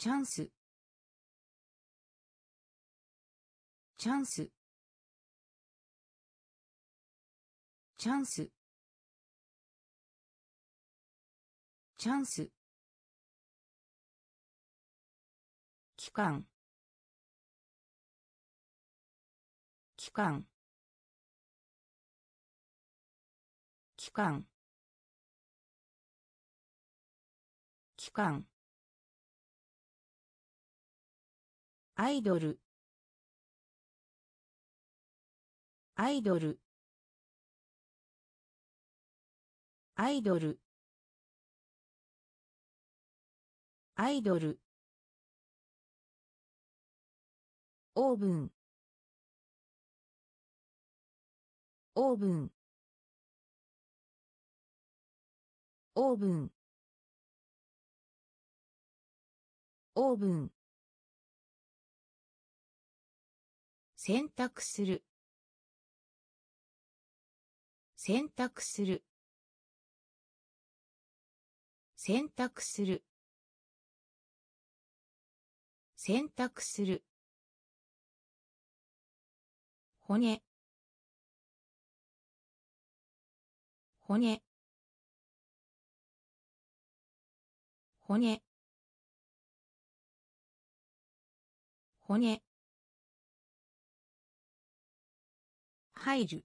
チャンス。チャンス。チャンス。チャンス。期間。期間。期間。期間。アイドル。アイドル。アイドル。アイドル。オーブン。オーブン。オーブン。オーブン。選択する。選択する。選択する。選択する。骨。骨。骨。骨。入る。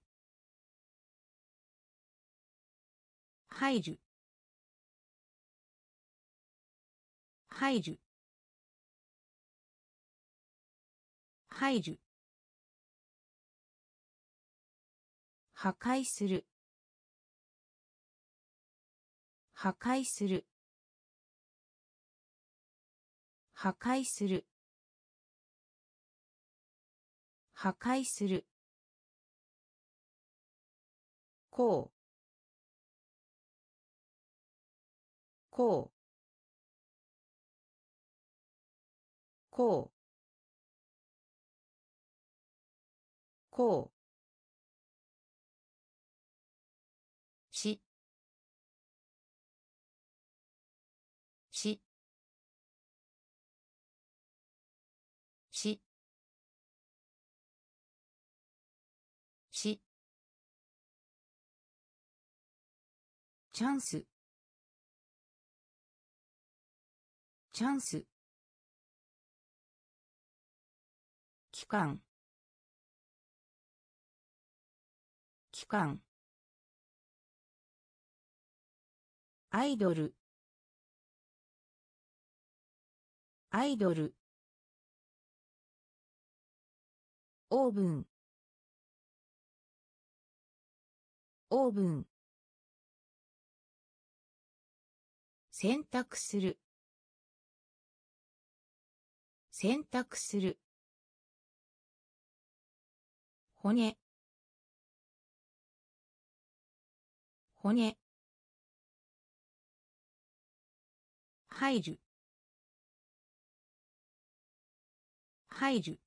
入る。入る。入る。破壊する。破壊する。破壊する。破壊する。こう。こう。こう。こう。チャンス。チャンス。期間。期間。アイドル。アイドル。オーブン。オーブン。選択する。選択する。骨。骨。入る。入る。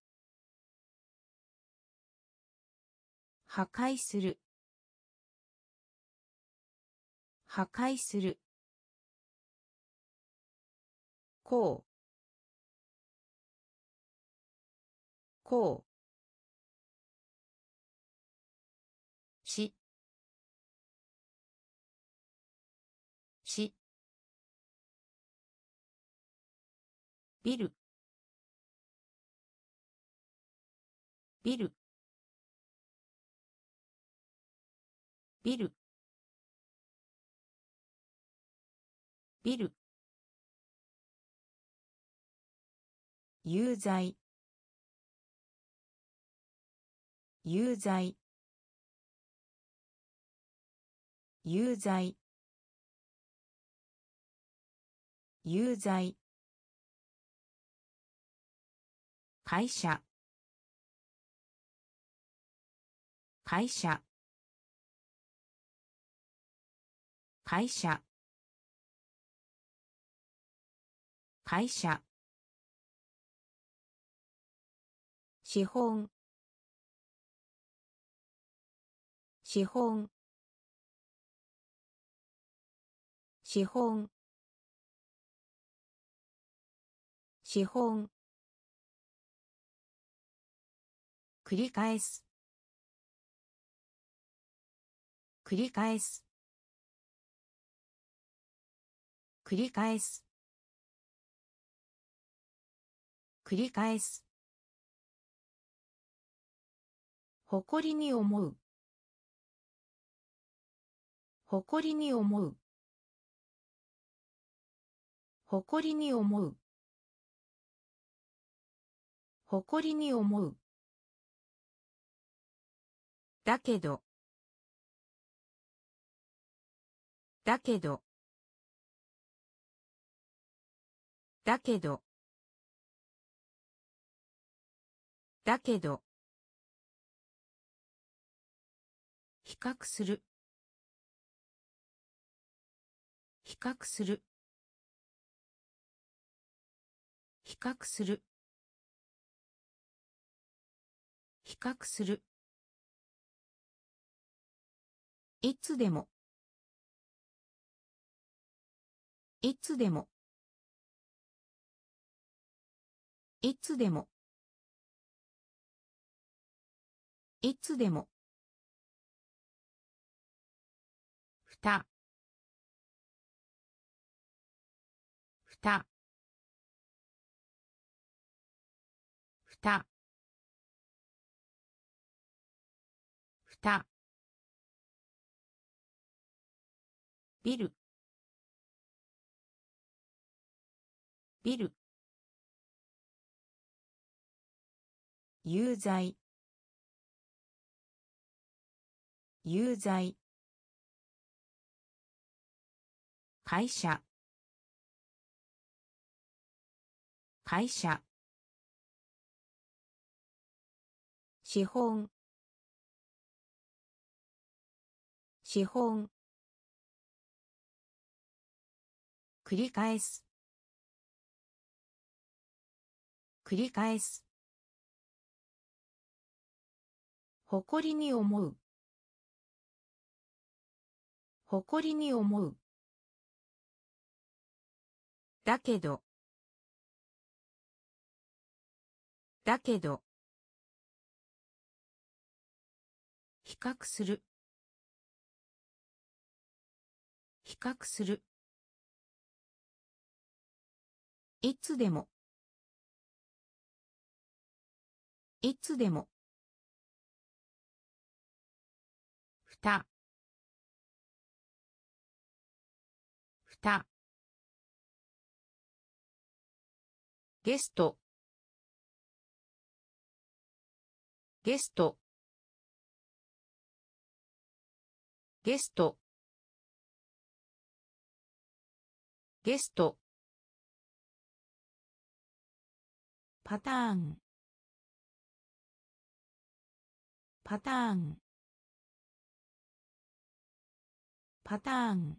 破壊する。破壊する。こう。こう。し。し。ビル。ビル。ビル。ビル。有罪。有罪。有罪。有罪。会社。会社。会社。会社。資本資本資本資本繰り返す繰り返す繰り返す繰り返す誇りに思う。誇りに思う。誇りに思う。誇りに思う。だけど。だけど。だけど。だけど。比較する。比較する。比較する。比較する。いつでも。いつでも。いつでも。いつでも。ふたふたふたふたビル。ビル。有罪。有罪。会社。会社。資本。資本。繰り返す。繰り返す。誇りに思う。誇りに思う。だけど。だけど。比較する。比較する。いつでも。いつでも。ふた。ふた。ゲスト。ゲスト。ゲスト。ゲスト。パターン。パターン。パターン。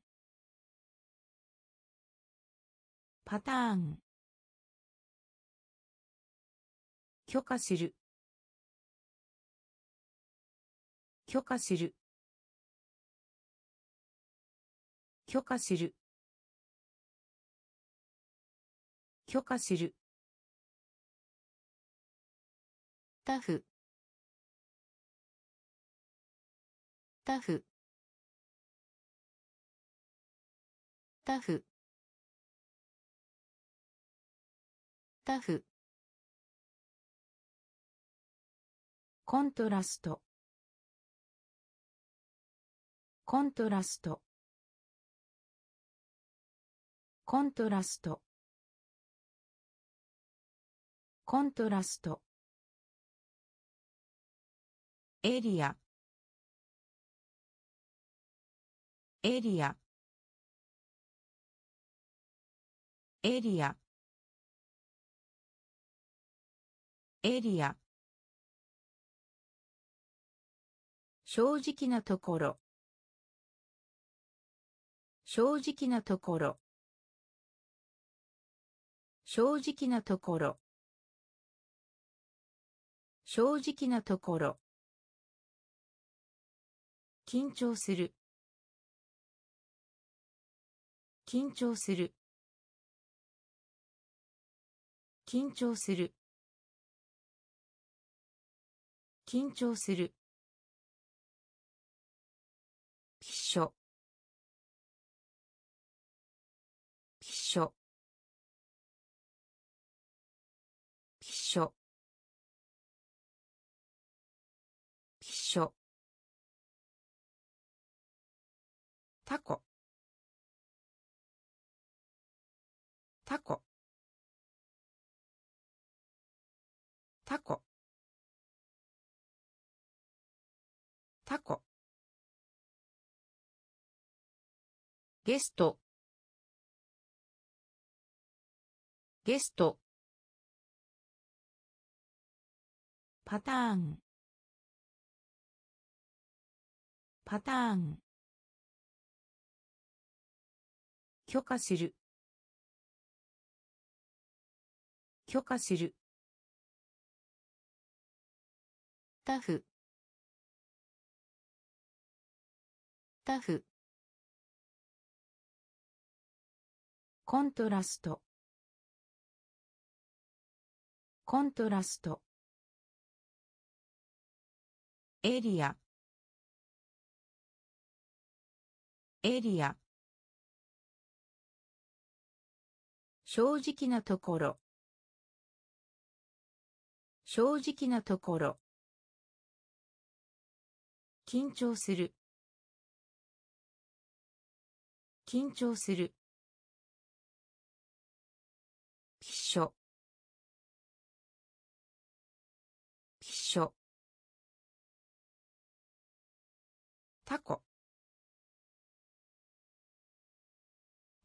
パターン。許可する。許可する。許可する。許可する。タフ。タフ。タフ。タフ。コントラスト。コントラスト。コントラスト。コントラスト。エリア。エリア。エリア。エリア。正直なところ。正直なところ。正直なところ。正直なところ。緊張する。緊張する。緊張する。緊張する。ピッショピッショピッショピショタコ。タコ。タコ。タコ。ゲスト。ゲスト。パターン。パターン。許可する。許可する。タフ。タフ。コントラスト。コントラスト。エリア。エリア。正直なところ。正直なところ。緊張する。緊張する。ピッショピッショタコ。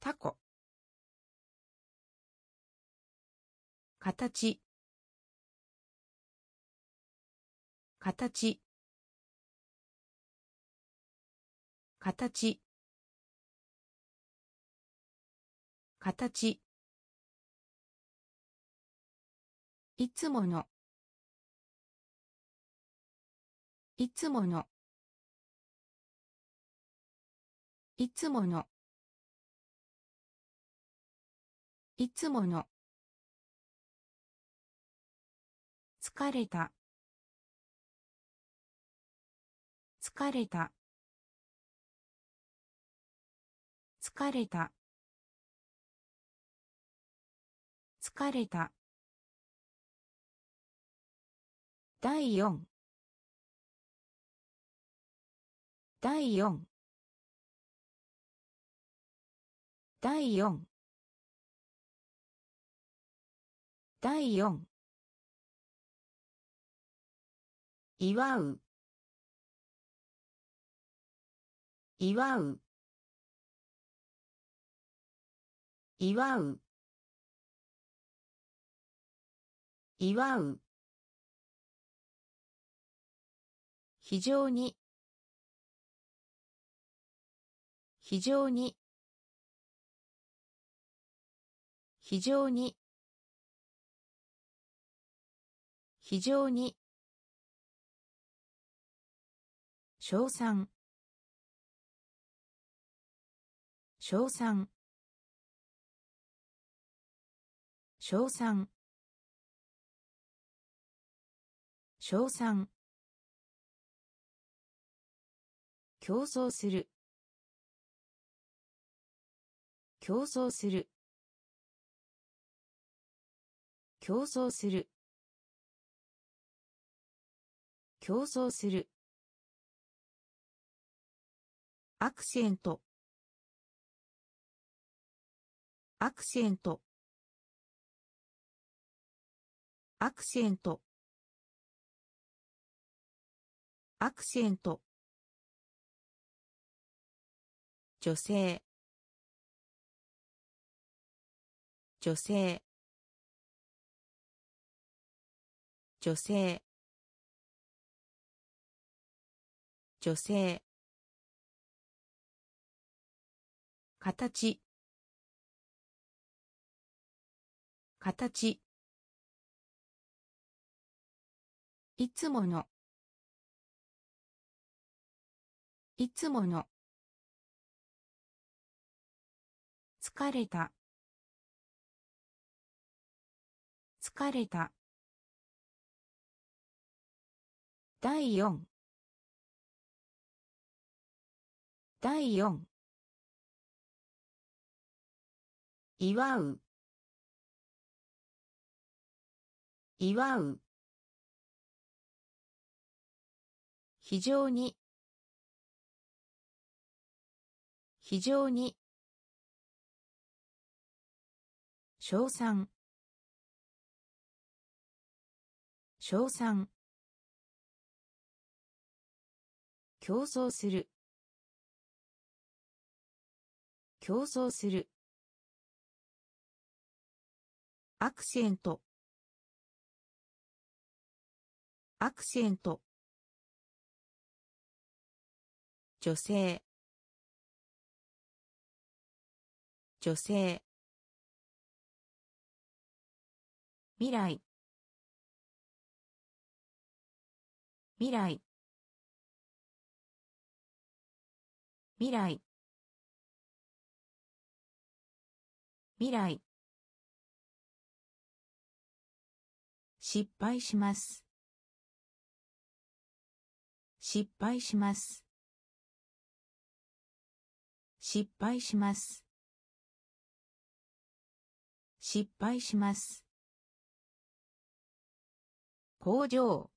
タコ。形。形。形。形。いつもの。いつもの。いつもの。いつもの。疲れた。疲れた。疲れた。疲れた。第四。第四。第四。第四。祝う。祝う。祝う。祝う。非常に。非常に。非常に。非常に。称賛。称賛。称賛。称賛。競争する。競争する。競争する。競争する。アクセント。アクセント。アクセント。アクセント。女性。女性。女性。女性。形。形。いつもの。いつもの。疲れた。かれた。第四。第四。祝う。祝う。非常に。非常に。称賛。称賛。競争する。競争する。アクセント。アクセント。女性。女性。未来。未来。未来。未来。失敗します。失敗します。失敗します。失敗します。工場。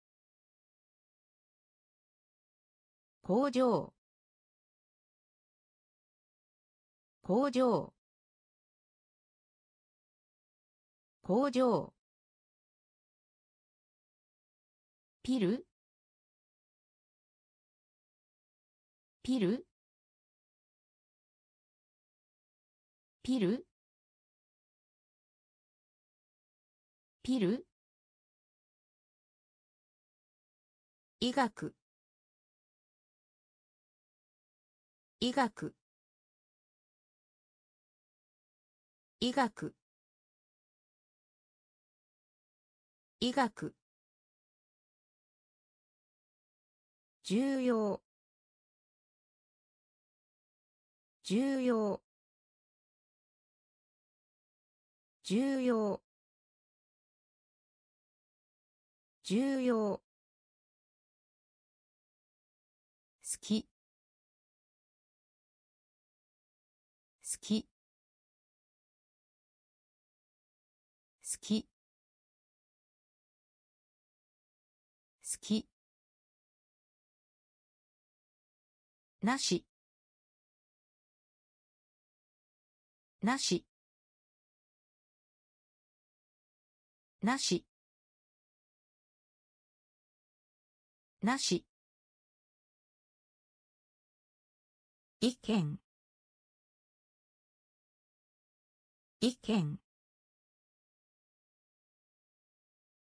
工場。工場。工場。ピル。ピル。ピル。ピル。医学。医学。医学。医学。重要。重要。重要。重要。好き。好き。好き。好き。なし。なし。なし。なし。意見。意見。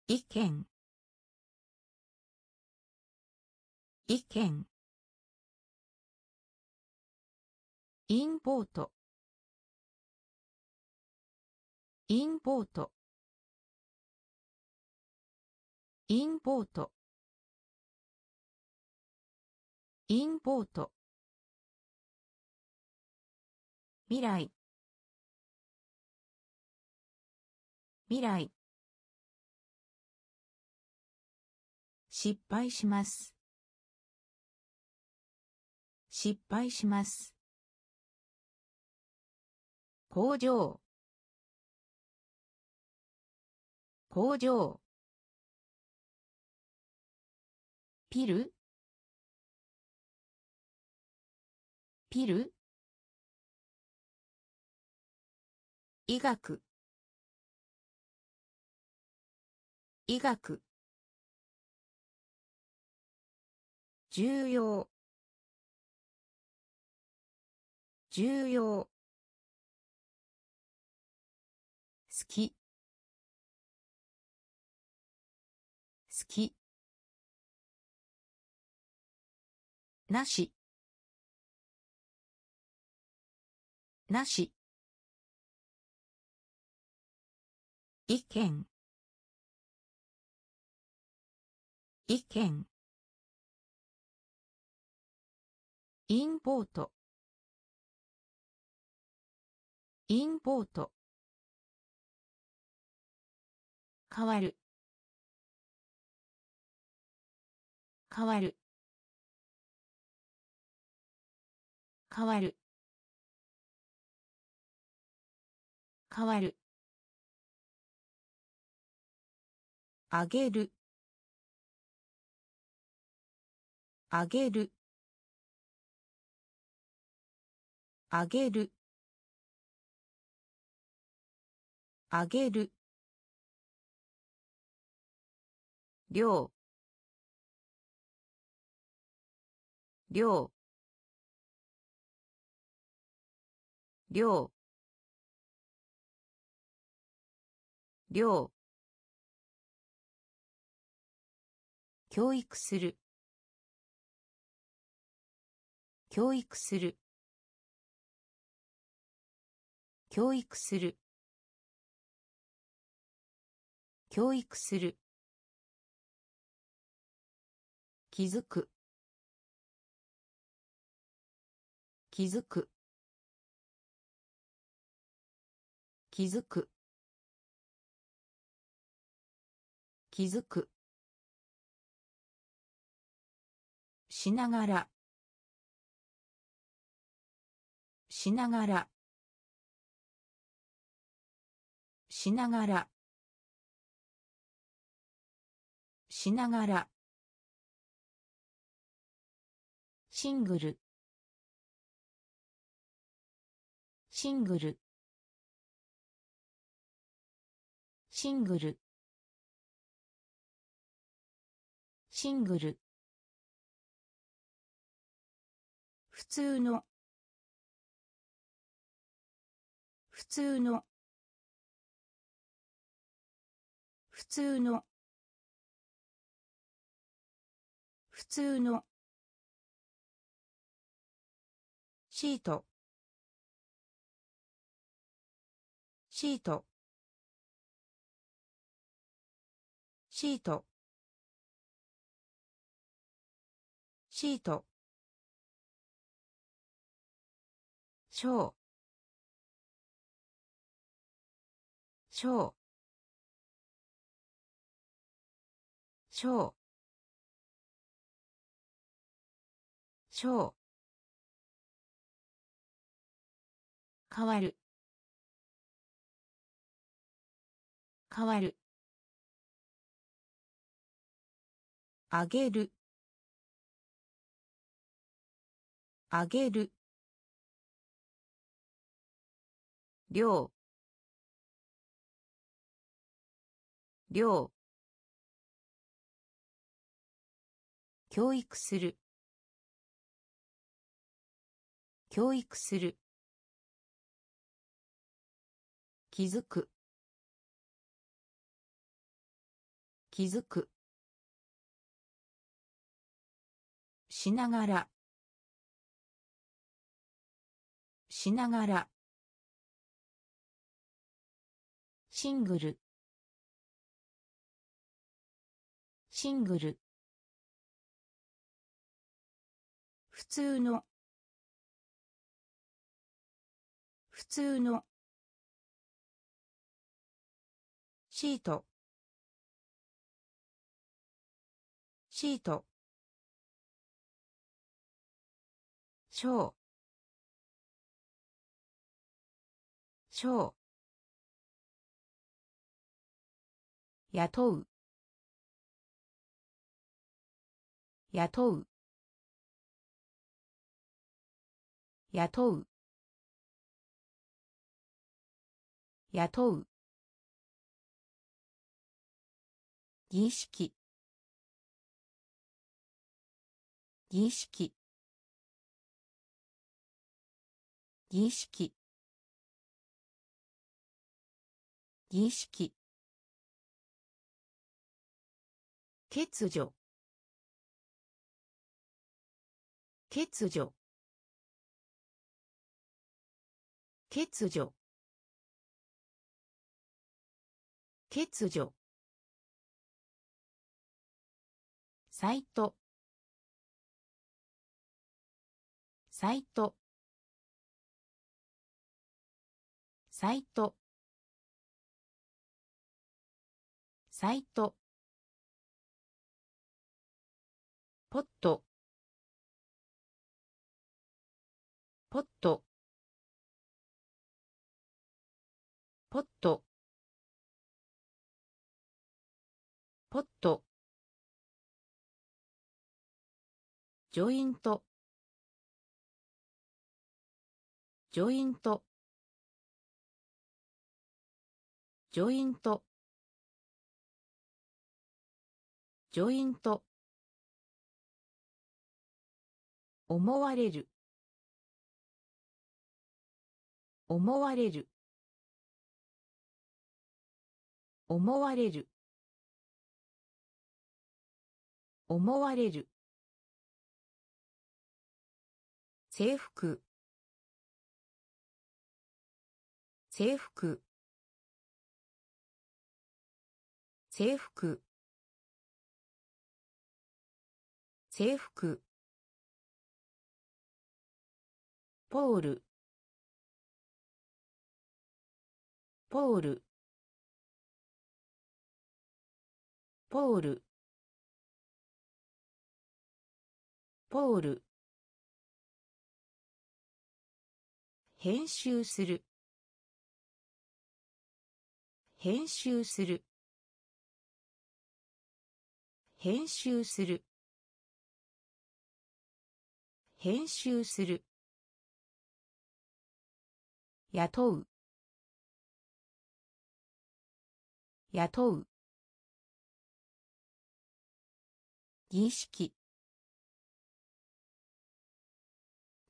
意見。意見。インポートインポートインポートインポート未来。未来。失敗します。失敗します。工場工場ピル。ピル。医学。医学。重要。重要。好き。好き。なし。なし。意見。意見。インポート。インポート。変わる。変わる。変わる。変わる。あげる。あげる。あげる。あげる。量。量。量。量。教育する。教育する。教育する。教育する。気づく。気づく。気づく。気づく。しながら。しながら。しながら。しながら。シングル。シングル。シングル。シングル。通の。普通の。普通の。普通の。シート。シート。シート。シート。しょうしょうしょうかわる。かわる。あげる。あげる。量。量。教育する。教育する。気づく。気づく。しながら。しながら。シングル。シングル。普通の。普通の。シート。シート。ショ雇う。雇う。雇う。雇う。儀式。儀式。儀式。儀式。欠如。欠如。欠如。欠如。サイト。サイト。サイト。サイト。ポット。ポット。ポット。ポット。ジョイント。ジョイント。ジョイント。ジョイント。思われる。思われる。思われる。思われる。制服。制服。制服。制服。ポール。ポール。ポール。ポール。編集する。編集する。編集する。編集する。雇う。雇う。儀式。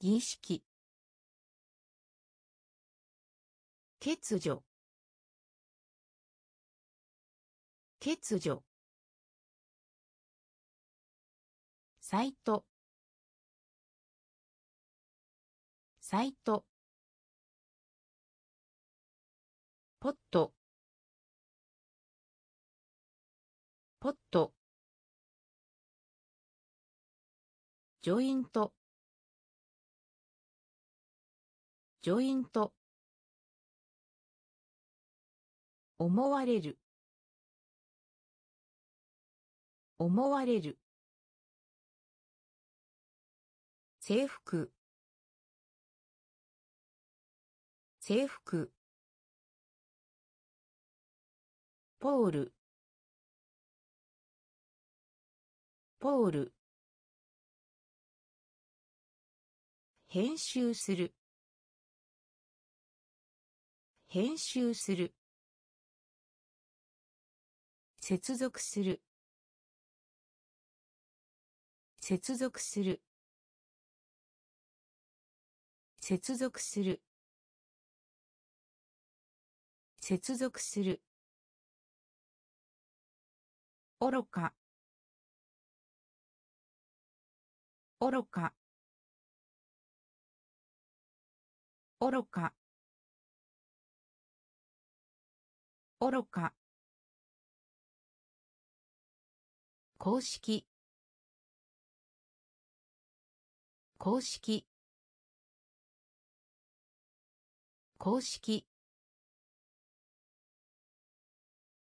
儀式。欠如。欠如。サイト。サイト。ポット。ポット。ジョイント。ジョイント。思われる。思われる。制服。制服。ポール。ポール。編集する。編集する。接続する。接続する。接続する。接続する。愚か。愚か。愚か。愚か。公式。公式。公式。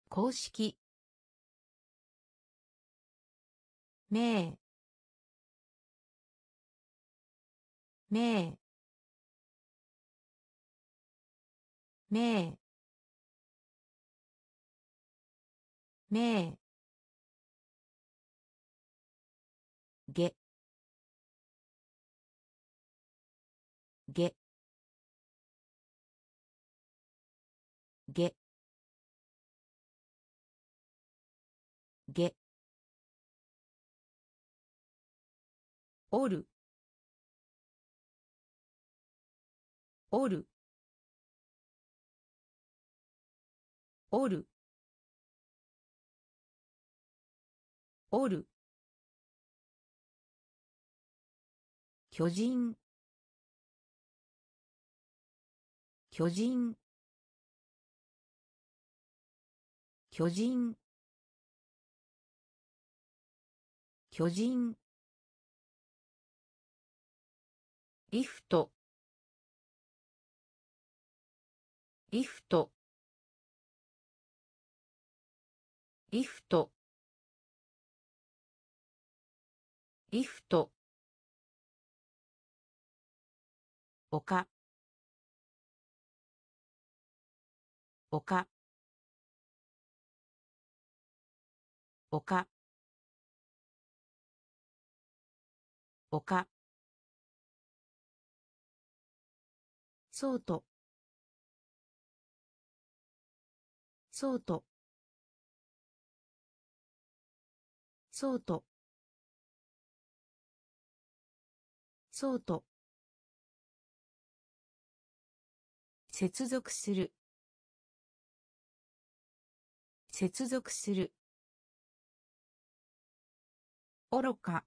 公式。名。名。名。名。げ。げおる。おる。おる。おる。巨人。巨人。巨人。巨人。リフトリフトリフトリフト丘丘丘丘そうと。そうと。そうと。そうと。接続する。接続する。愚か。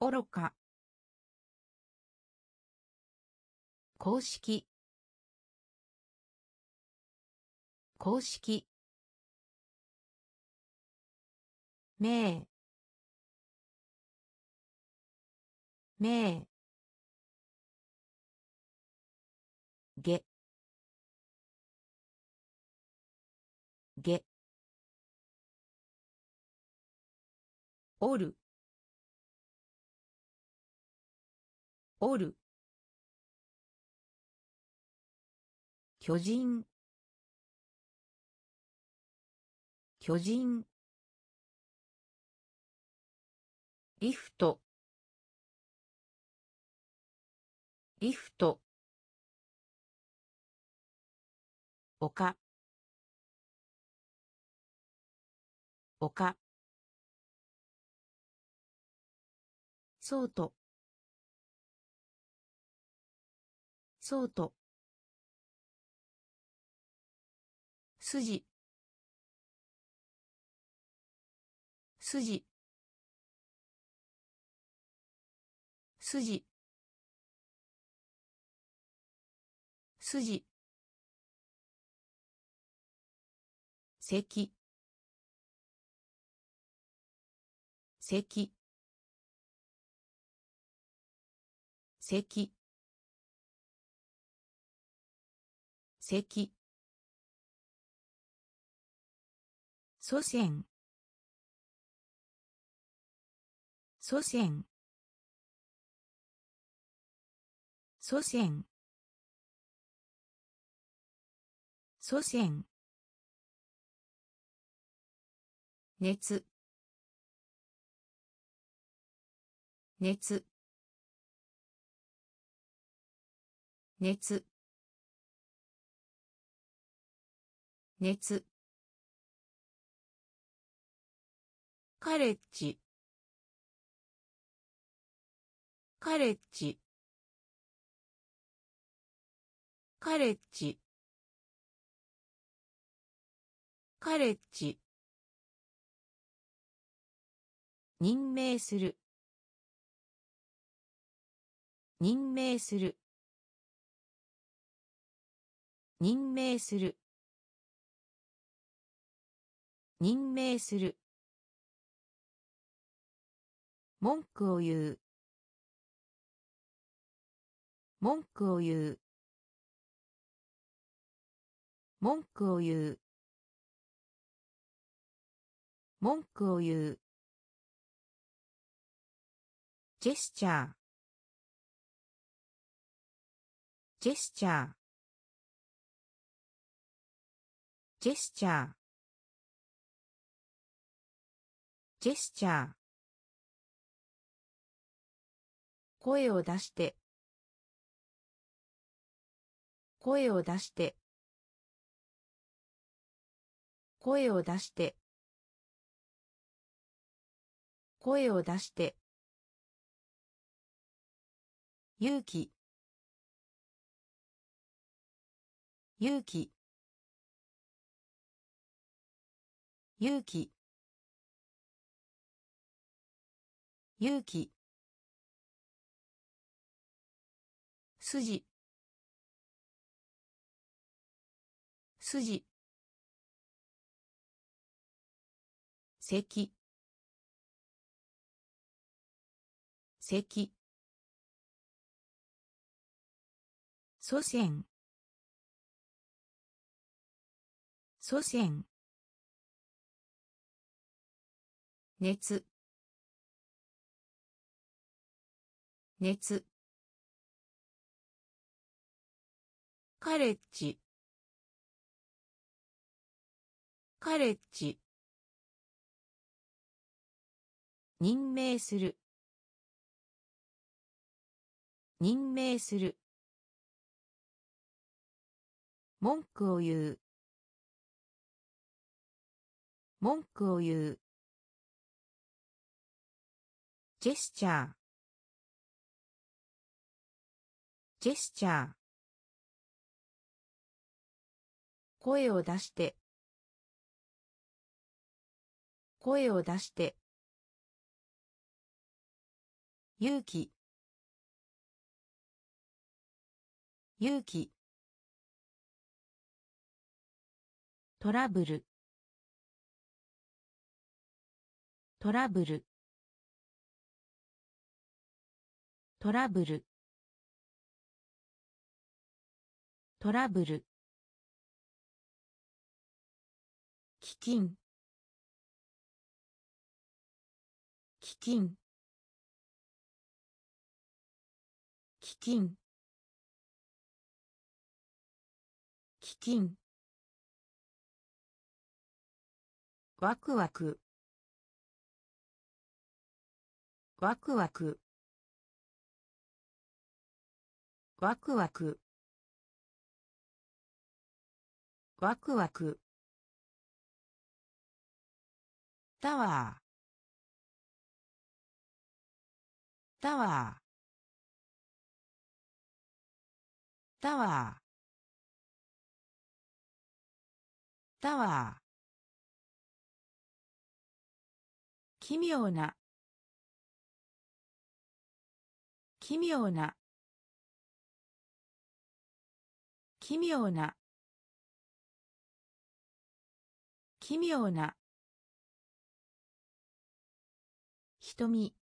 愚か。公式。公式。名。名。げ。げ。おる。おる。巨人。巨人。リフト。リフト。丘丘そうとそうと筋。筋。筋。筋。席席席席祖先。祖先。祖先。祖先。熱。熱。熱。熱。カレッジ。カレッジ。カレッジ。カレッジ。任命する。任命する。任命する。任命する。文句を言う。文句を言う。文句を言う。文句を言う。ジェスチャー。ジェスチャー。ジェスチャー。ジェスチャー。声を出して。声を出して。声を出して。声を出して。勇気。勇気。勇気。勇気。筋。筋。席席祖先。祖先。熱。熱。カレッジ。カレッジ。任命する。任命する。文句を言う。文句を言う。ジェスチャー。ジェスチャー。声を出して。声を出して。勇気。勇気。トラブル。トラブル。トラブル。トラブル。基金。基金。基金。基金。ワクワク。ワクワク。ワクワク。ワクワク。タワータワータワータワー奇妙な。奇妙な。奇妙な。奇妙な。瞳。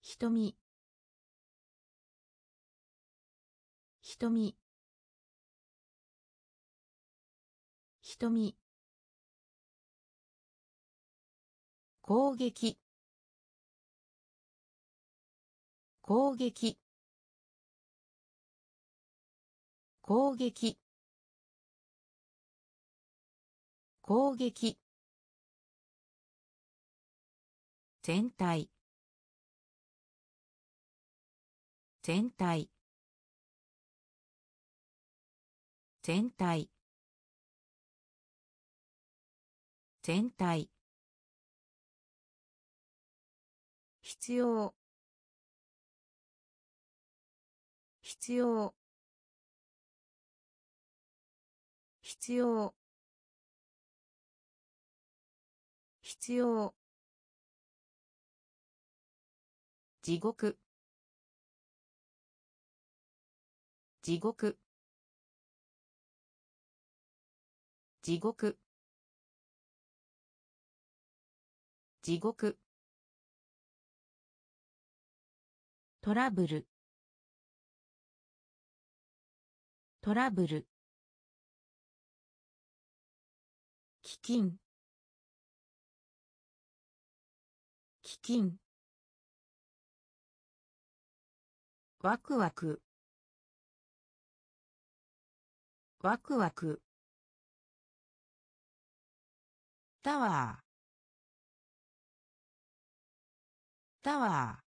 瞳。瞳。瞳。攻撃。攻撃。攻撃。攻撃。全体。全体。全体。全体。必要。必要。必要。必要。地獄。地獄。地獄。地獄。トラブル。トラブル。基金基金ワクワク。ワクワク。タワー。タワー。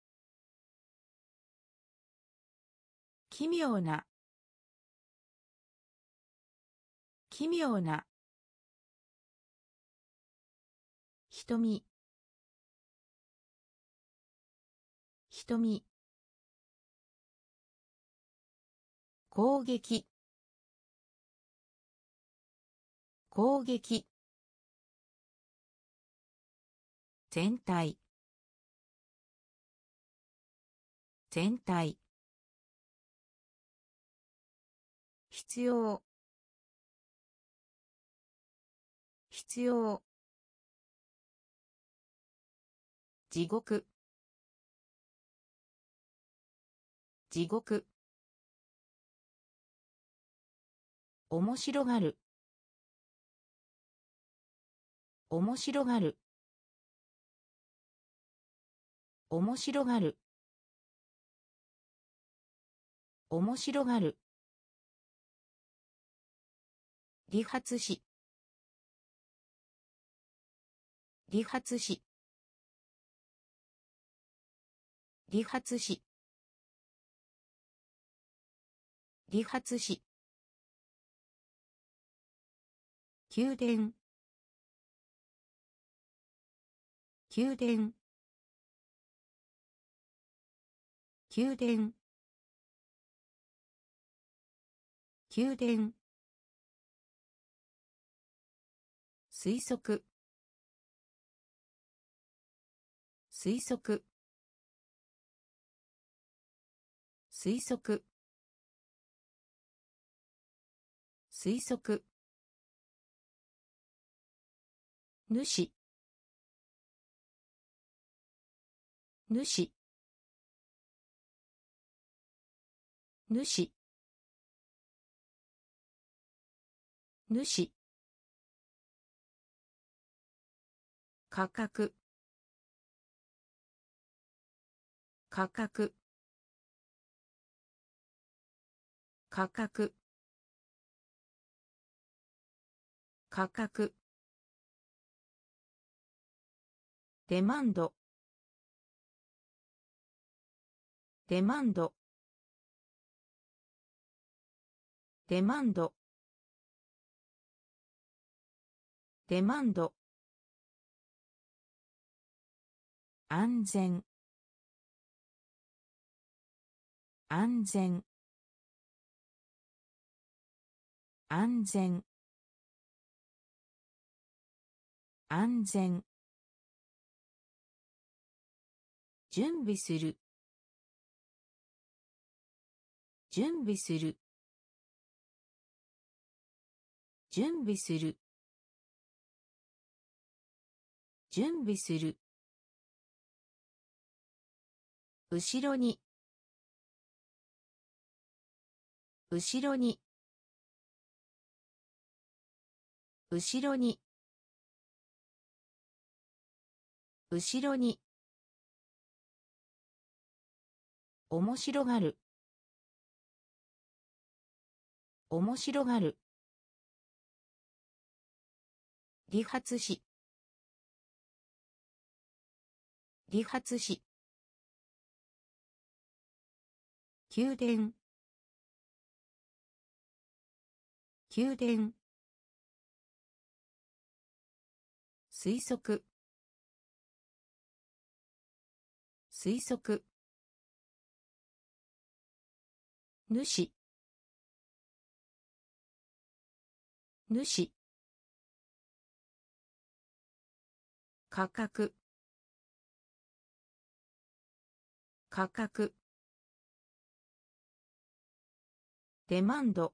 奇妙な。奇妙な。瞳。瞳。攻撃。攻撃。全体。全体。必要。必要。地獄。地獄。面白がる。面白がる。面白がる。面白がる。理髪師。理髪師。理髪師。理髪師。宮殿。宮殿。宮殿。宮殿。推測推測推測推測主。主。主。主。価格。価格。価格。価格。デマンドデマンドデマンドデマンド安全安全安全安全準備する。準備する。準備する。準備する。後ろに。後ろに。後ろに。後ろに。面白がる。面白がる。理髪師。理髪師。宮殿。宮殿。推測。推測。主。主。価格。価格。デマンド。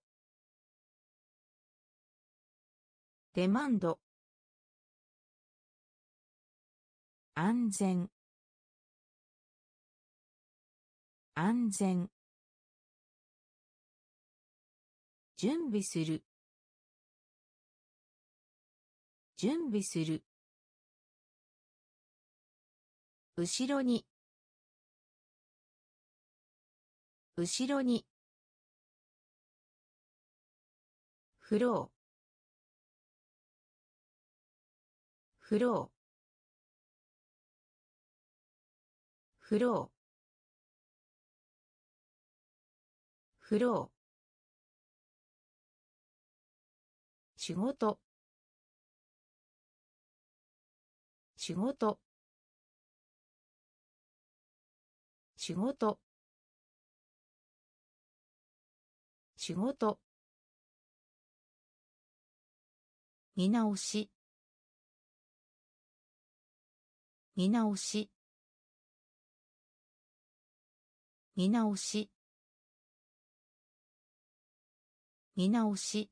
デマンド。安全。安全。準備する。準備する。後ろに。後ろに。フロー。フロー。フロー。フロー。仕事。仕事。仕事。仕事。見直し。見直し。見直し。見直し。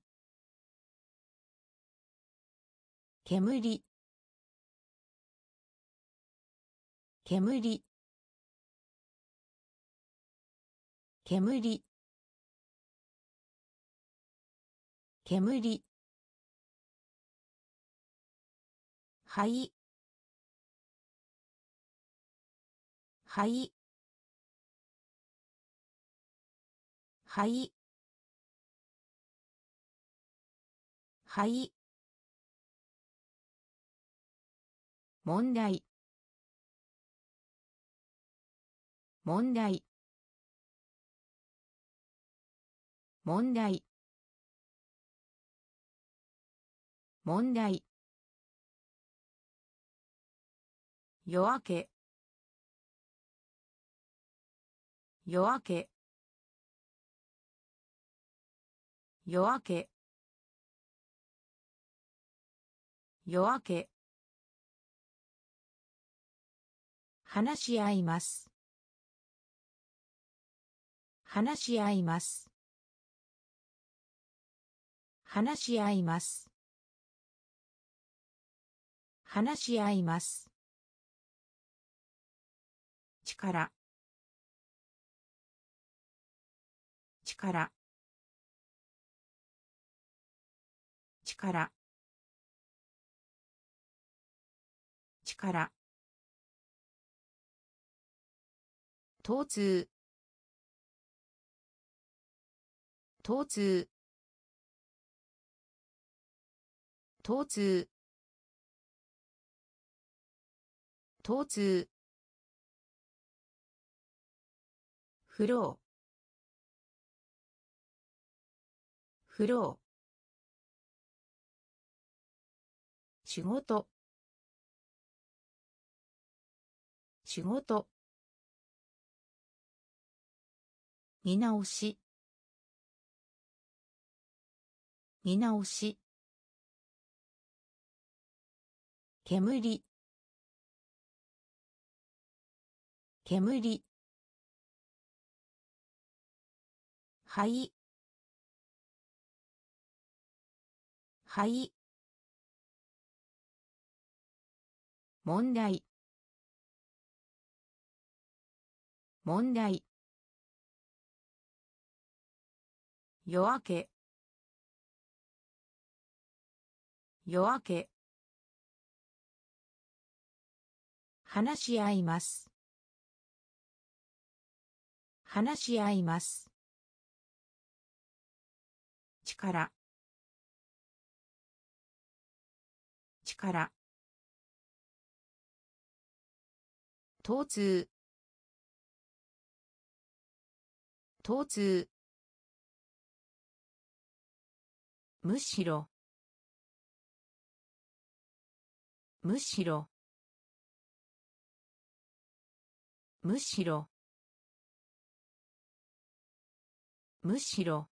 煙。煙。煙。煙。はいはい問題。問題。問題。問題。夜明け。夜明け。夜明け。夜明け。話し合います。話し合います。話し合います。話し合います。力。力。力。力。疼痛。疼痛。疼痛。疼痛。フローフロー仕事。仕事。見直し。見直し。煙。煙。はいはい問題。問題。夜明け。夜明け。話し合います。話し合います。力。力。疼痛。疼痛。むしろ。むしろ。むしろ。むしろ。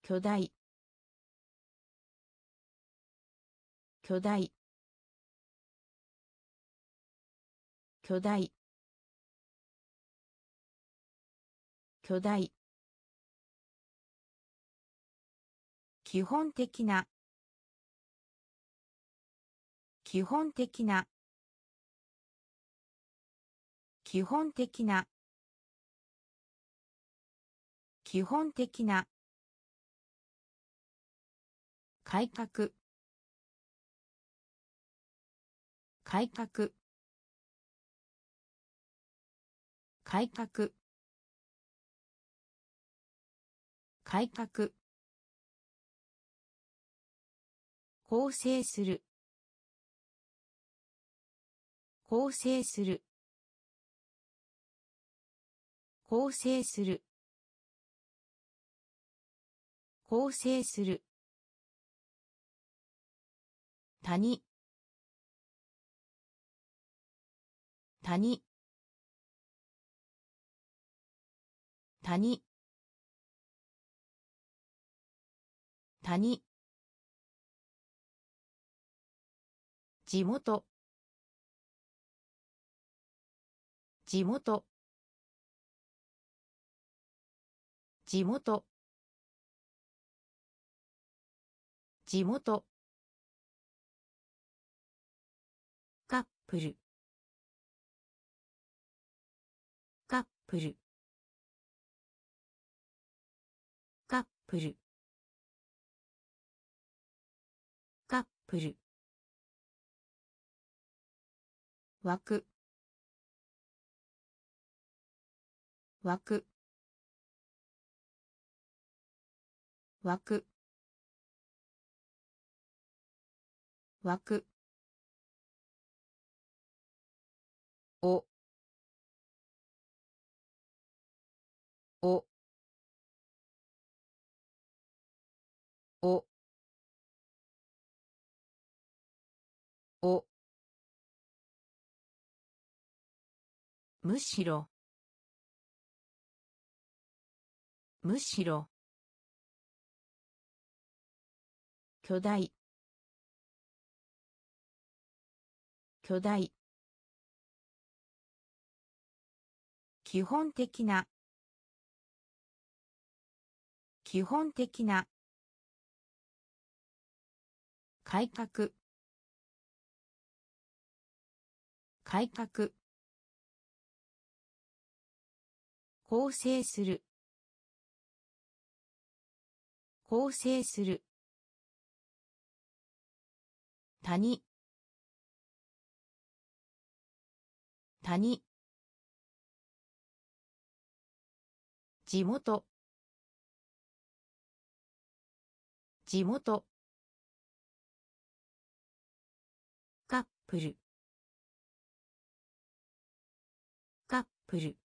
巨大。巨大。巨大。巨大。基本的な。基本的な。基本的な。基本的な。改革。改革。改革。改革。構成する。構成する。構成する。構成する。谷。谷。谷。谷。地元。地元。地元。地元。カップル。カップル。カップル。カップル。枠。枠。枠。枠。お。お。お。おむしろ。むしろ。巨大。巨大。基本的な。基本的な。改革。改革。構成する。構成する。谷。谷。地元。地元。カップル。カップル。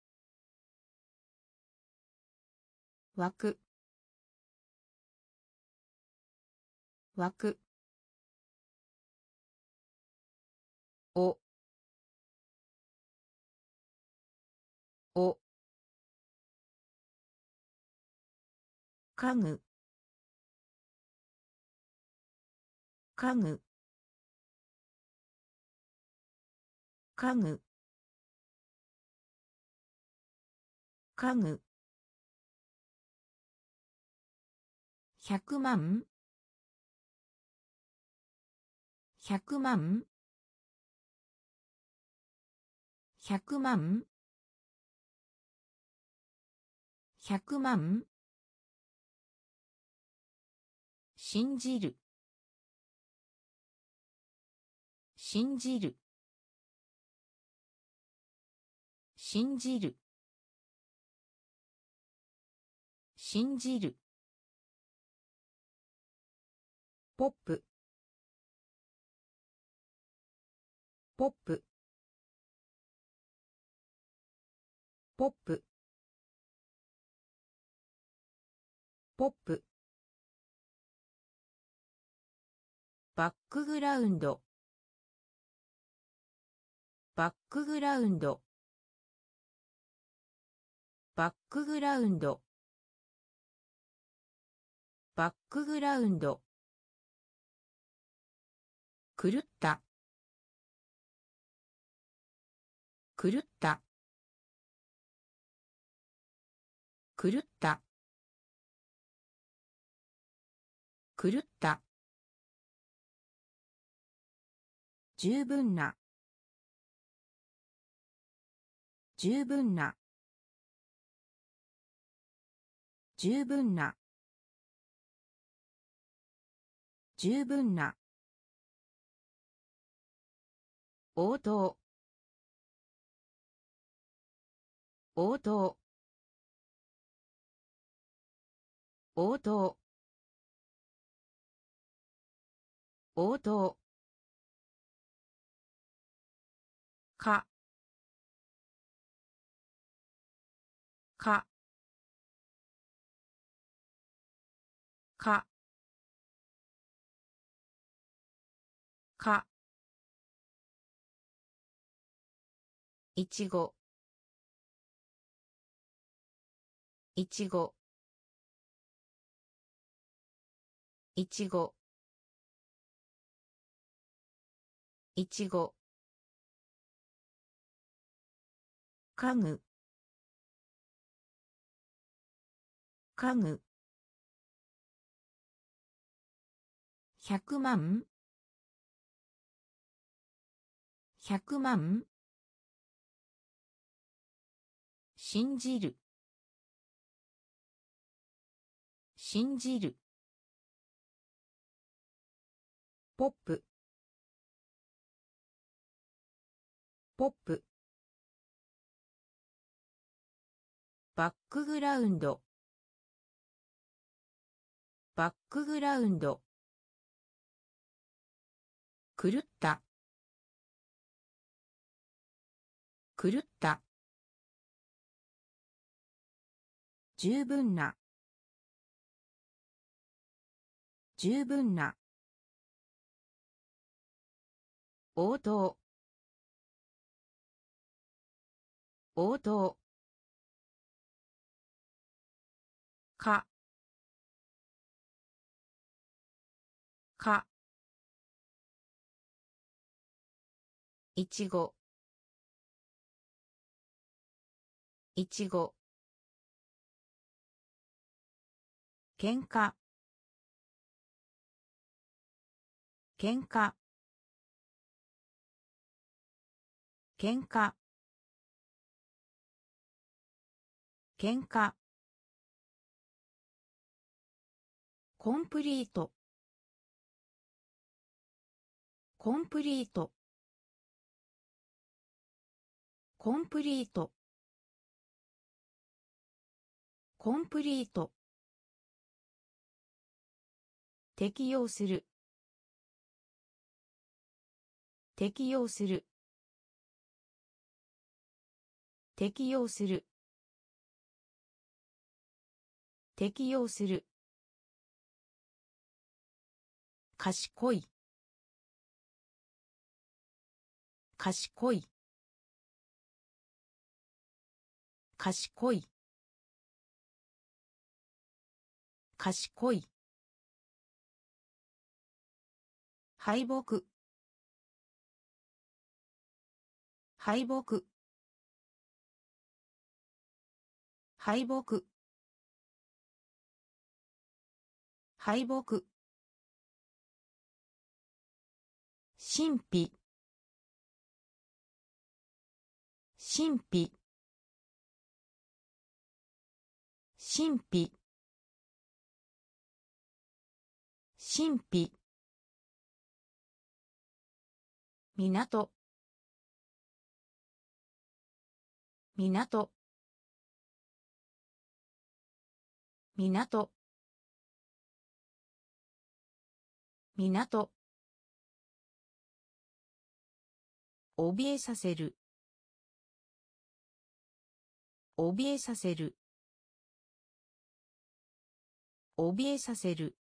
枠。枠。おお家具。家具。家具。家具。百万？百万？百万？百万？信じる。信じる。信じる。信じる。ポップ。ポップ。ポップ。ポップ。バックグラウンド。バックグラウンド。バックグラウンド。バックグラウンド。狂った。狂った。狂った。狂った。十分な。十分な。十分な。十分な。応答。応答。応答。応答。か。か。か。か。いちご。いちご。いちご。いちご。家具家具百万百万信じる。信じる。ポップ。ポップ。バックグラウンド。バックグラウンド。狂った。狂った。十分な。十分な。応答。応答。か。か。いちご。いちご。けんかけんかけんかけんかコンプリート。コンプリート。コンプリート。コンプリート。適用する。適用する。適用する。適用する。賢い。賢い。賢い。賢い。敗北。敗北。敗北。敗北。神秘。神秘。神秘。神秘。港。港。港。港。怯えさせる。怯えさせる。怯えさせる。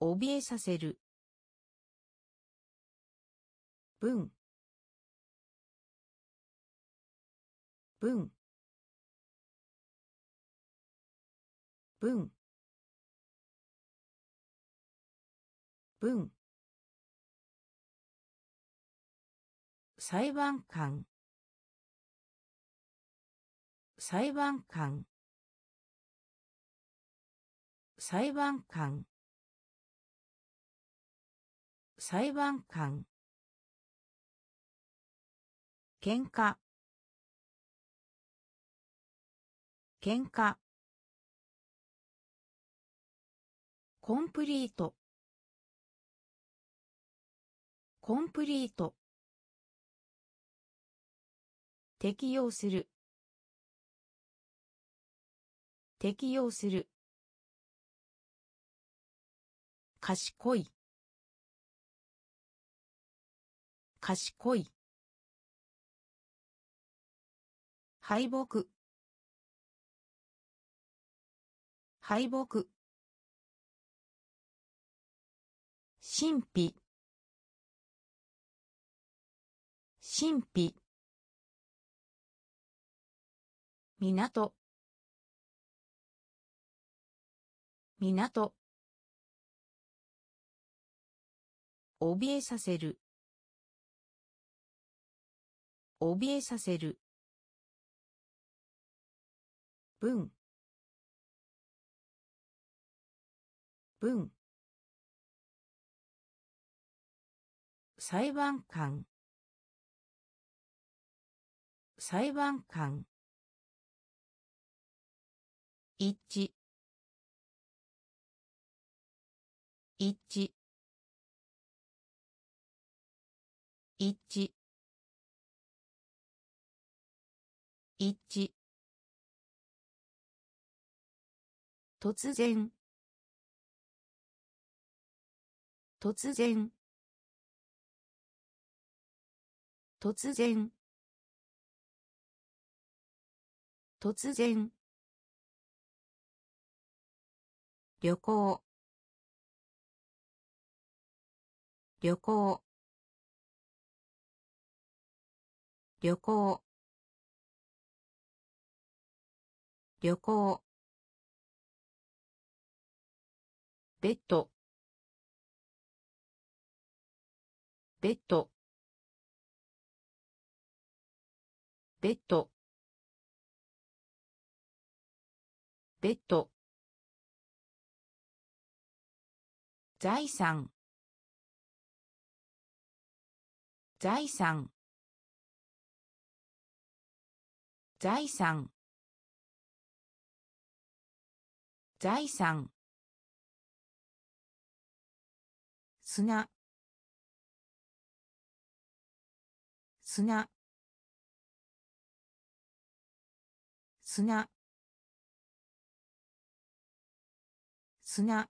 怯えさせる。文。文。文。文。裁判官。裁判官。裁判官。裁判官。けんかけんかコンプリート。コンプリート。適用する。適用する。賢い。賢い。敗北。敗北。神秘。神秘。港。港。怯えさせる。怯えさせる。文。文。裁判官。裁判官。一。致一。致一。致一。致突然。突然。突然。突然。旅行。旅行。旅行。旅行。ベッド。ベッド。ベッド。ベッド。財産。財産。財産。財産。砂。砂。砂。砂。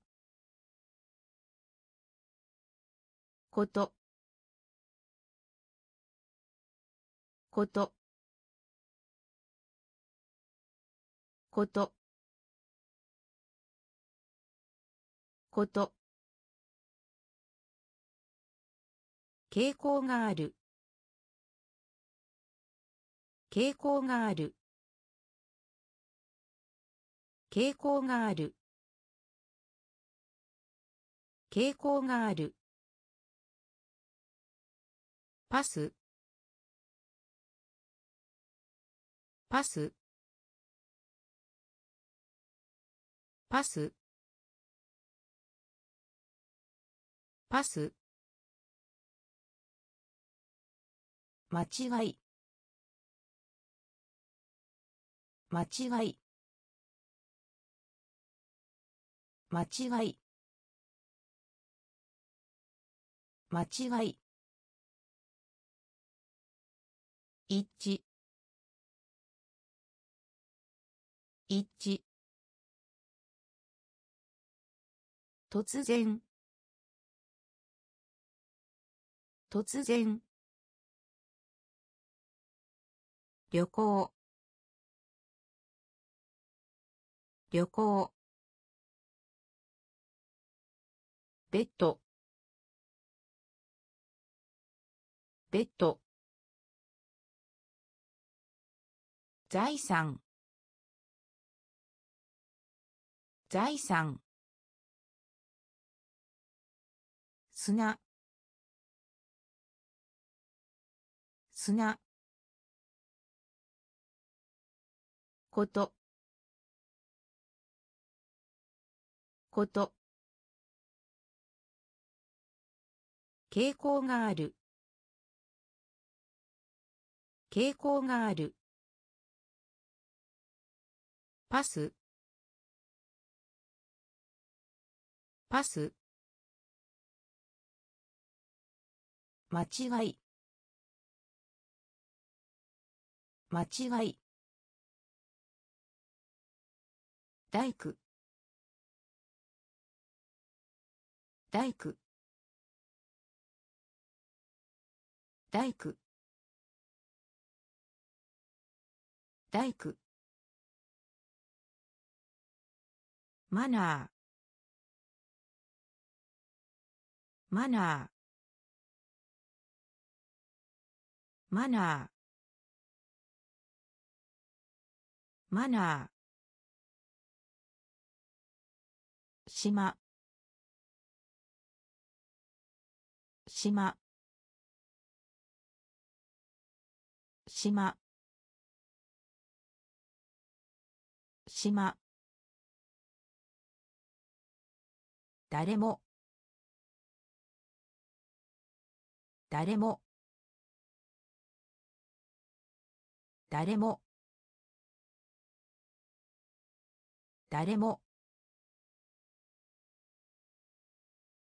こと。こと。こと。こと。傾向がある。傾向がある。傾向がある。傾向がある。パス。パス。パス。パス。間違い。間違い。間違い。間違い。一致。一致。突然。突然。旅行。旅行。ベッド。ベッド。財産。財産。砂。砂。こと。こと。傾向がある。傾向がある。パス。パス。間違い。間違い。大工。大工。大工。大工。マナー。マナー。マナー。マナー。島。島。島。島。誰も。誰も。誰も。誰も。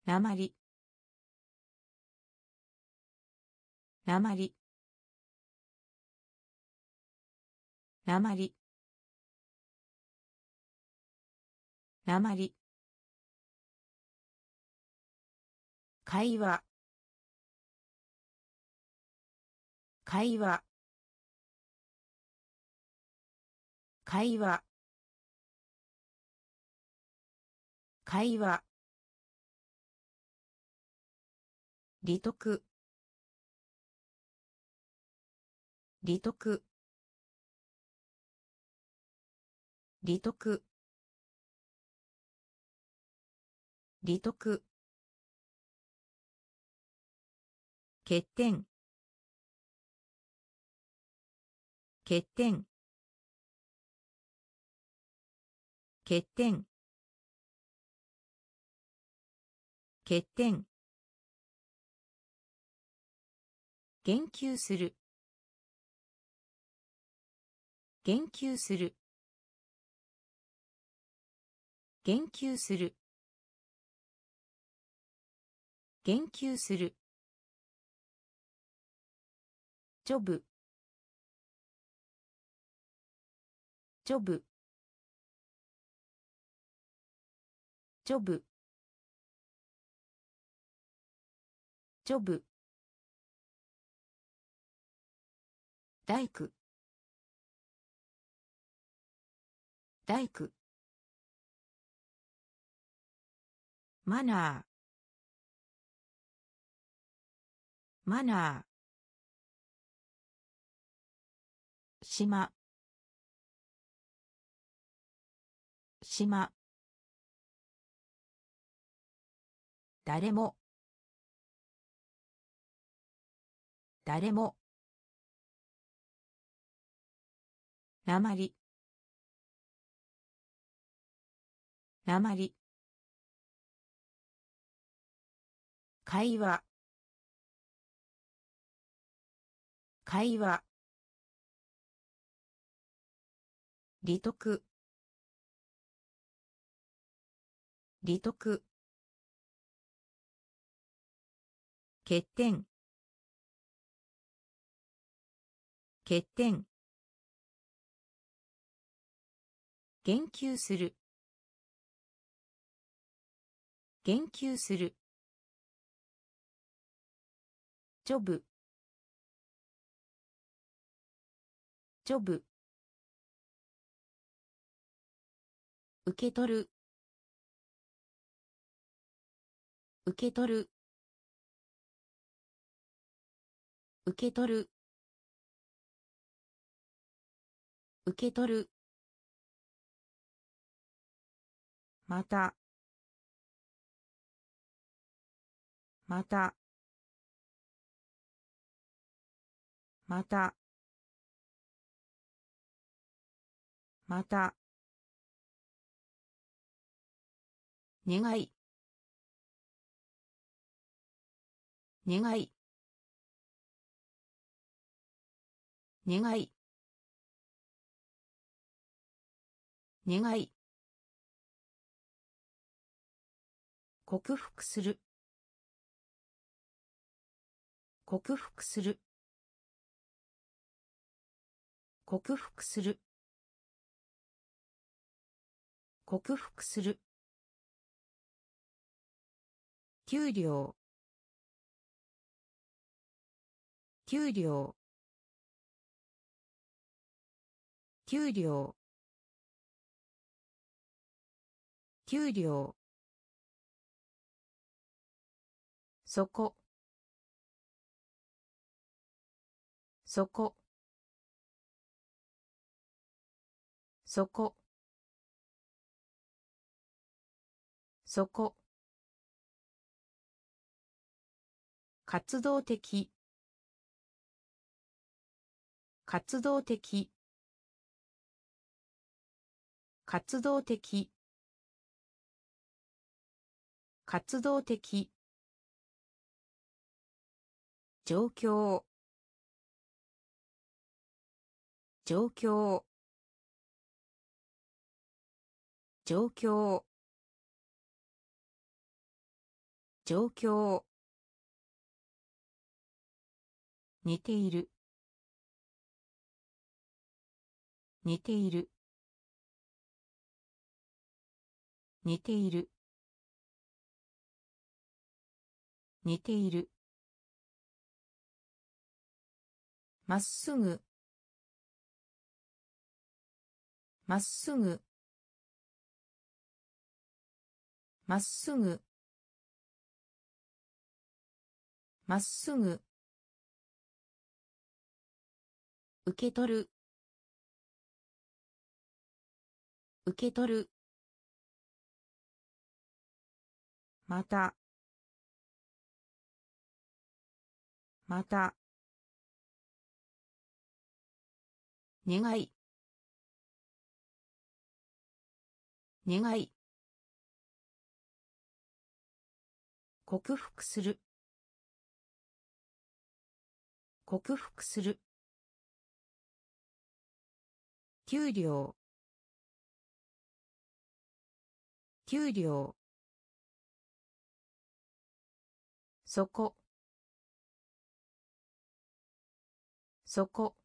なまりなまりなまりなまり会話。会話。会話。会話。利得。利得。利得。利得。欠点。欠点。欠点。欠点。言及する。言及する。言及する。言及する。ジョブ。ジョブ。ジョブ。ジョブ。大工。大工。マナー。マナー。島。島。誰も。誰も。なまりなまり会話。会話。利得。利得。欠点。欠点。言及する。言及する。ジョブ。ジョブ。受け取る。受け取る。受け取る。受け取る。また。また。また。また。願い。願い。願い。願い。克服する。克服する。克服する。克服する。給料。給料。給料。給料。そこ。そこ。そこ。そこ。活動的。活動的。活動的。活動的。状況。状況。状況。状況。似ている。似ている。似ている。似ている。まっすぐ。まっすぐ。まっすぐ。まっすぐ。受け取る。受け取る。また。また。願い。願い。克服する。克服する。給料。給料。そこ。そこ。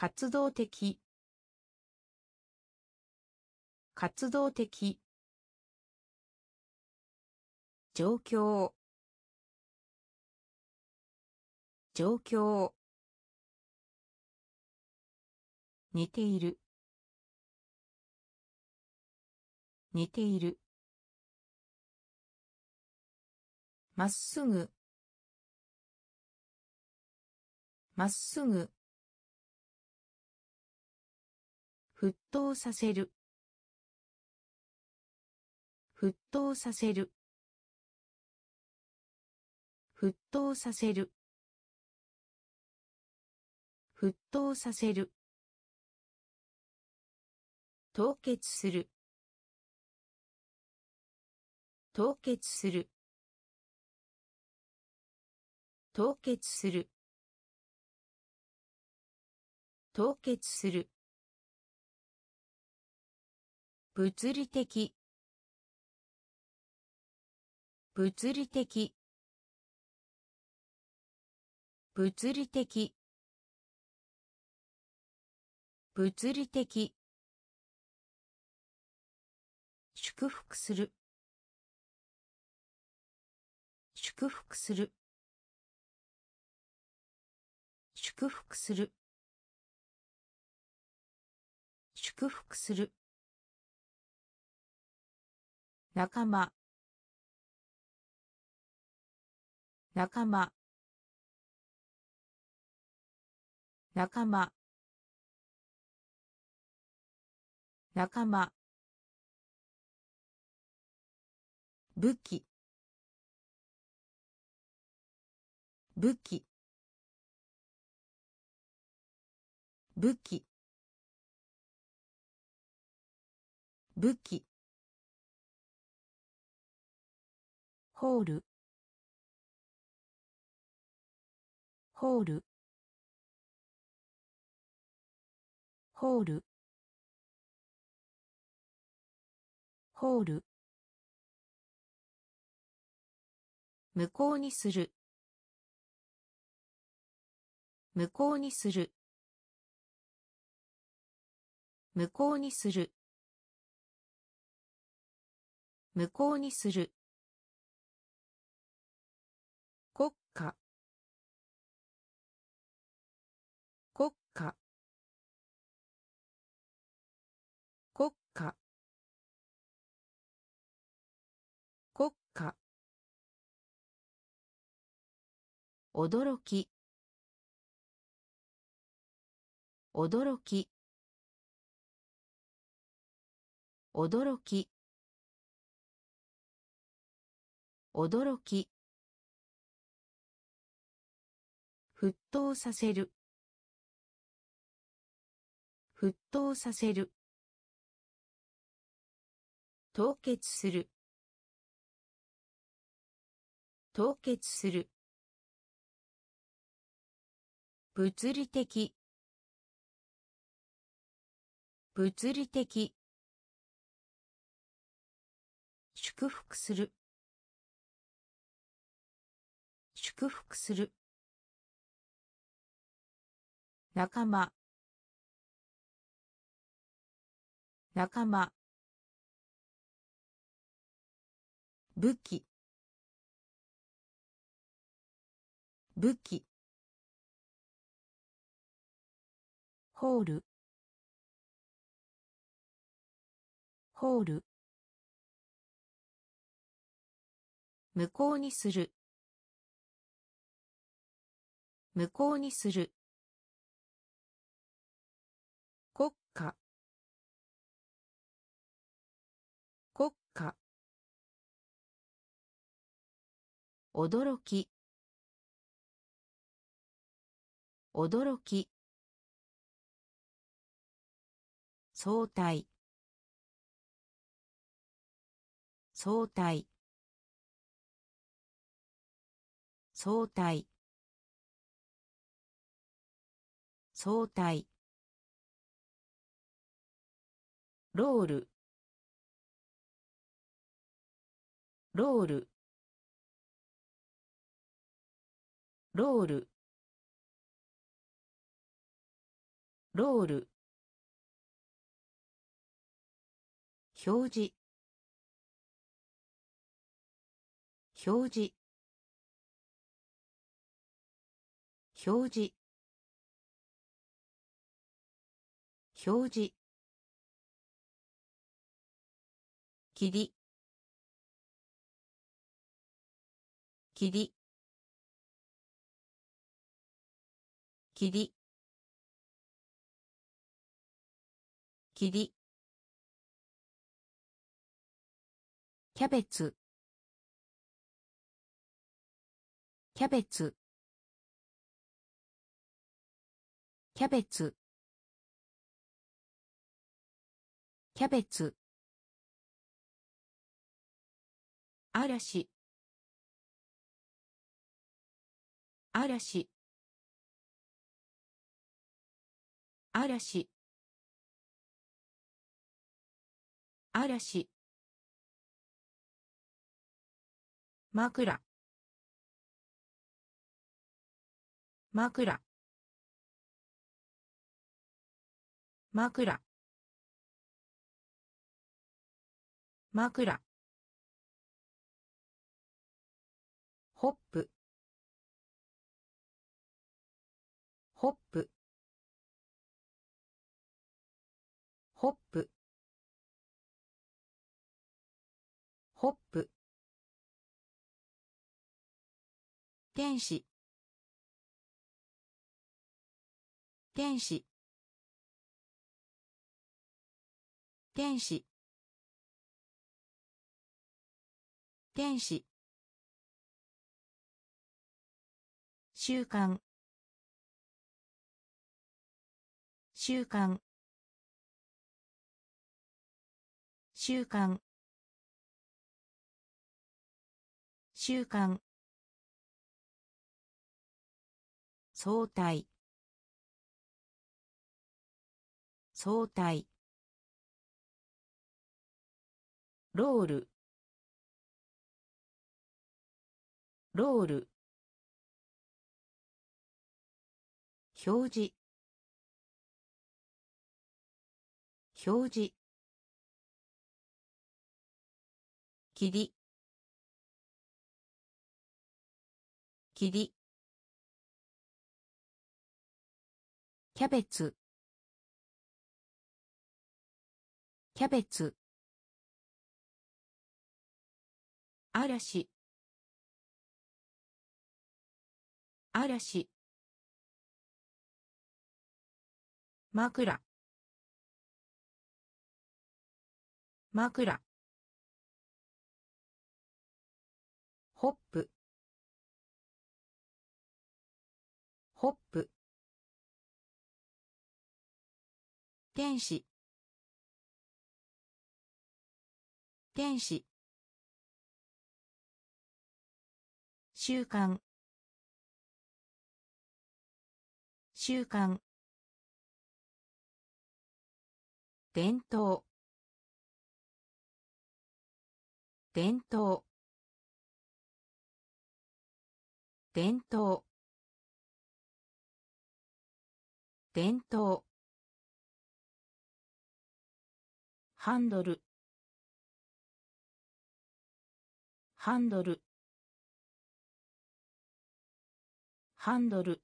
活動的。活動的。状況。状況。似ている。似ている。まっすぐ。まっすぐ。沸騰させる。沸騰させる。沸騰させる。沸騰させる。凍結する。凍結する。凍結する。凍結する。物理的。物理的。物理的。物理的。祝福する。祝福する。祝福する。祝福する。仲間。仲間。仲間。仲間。武器。武器。武器。武器。ホール。ホール。ホール。ホール。無効にする。無効にする。無効にする。無効にする。驚き。驚き。驚き。驚き。沸騰させる。沸騰させる。凍結する。凍結する。物理的。物理的。祝福する。祝福する。仲間。仲間。武器。武器。ホール。ホール。無効にする。無効にする。国家。国家。驚き。驚き。相対相対相対相対ロール。ロール。ロール。ロール。表示。表示。表示。表示。きり。きり。キャベツ。キャベツ。キャベツ。キャベツ。嵐。嵐。嵐。嵐。枕。枕。枕。枕。ホップ。ホップ。ホップ。ホップ。天使。天使。天使。天使。習慣習慣習慣習慣相対相対ロール。ロール。表示。表示。きり。キャベツ。キャベツ。嵐。嵐。枕。枕。ホップ。ホップ。天使。天使。習慣習慣伝統。伝統。伝統。伝統。ハンドル。ハンドル。ハンドル。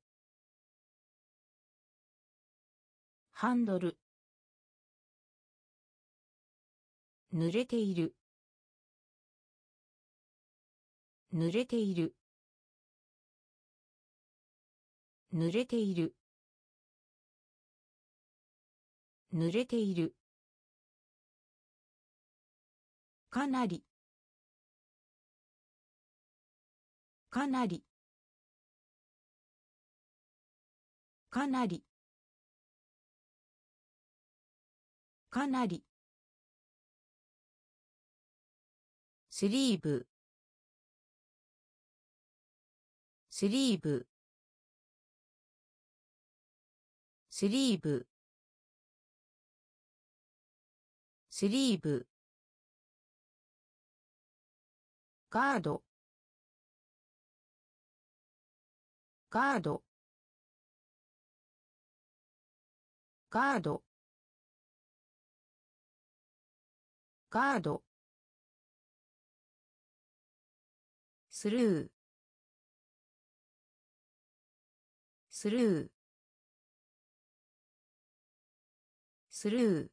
ハンドル。濡れている。濡れている。濡れている。濡れている。かなり。かなり。かなり。かなり。スリーブ。スリーブ。スリーブ。スリーブ。ガード。ガード。ガード。ガード。スルー。スルー。スルー。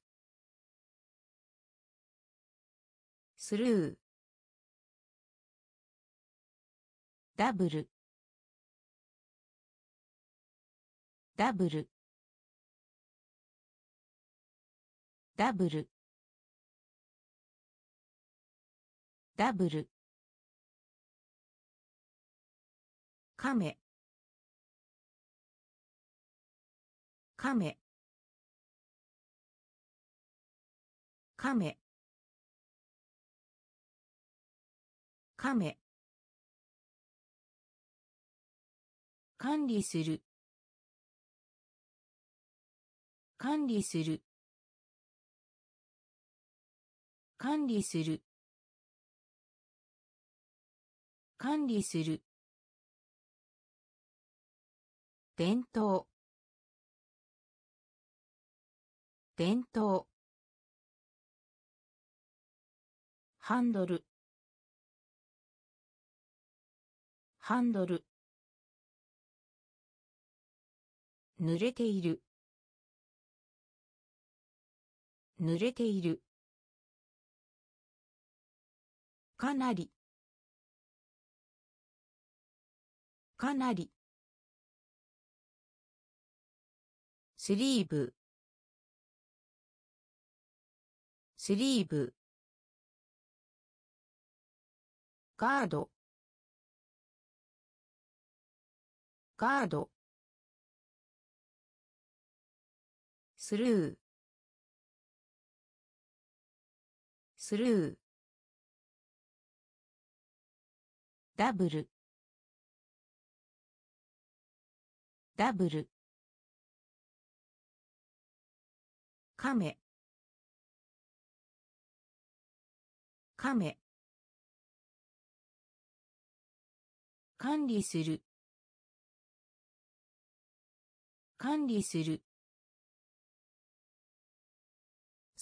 スルー。ダブル。ダブル。ダブル。ダブル。カメカメカメカメ管理する。管理する。管理する。管理する。伝統。伝統。ハンドル。ハンドル。濡れている。濡れている。かなり。かなり。スリーブ。スリーブ。ガード。ガード。スルー。スルー。ダブル。ダブル。カメ。カメ。管理する。管理する。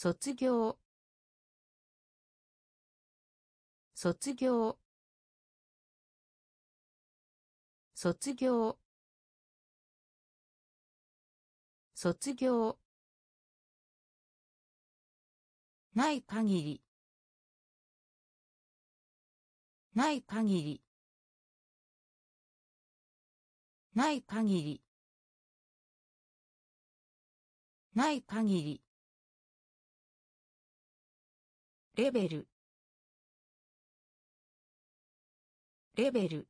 卒業。卒業。卒業。卒業。ない限り。ない限り。ない限り。ない限り。レベル。レベル。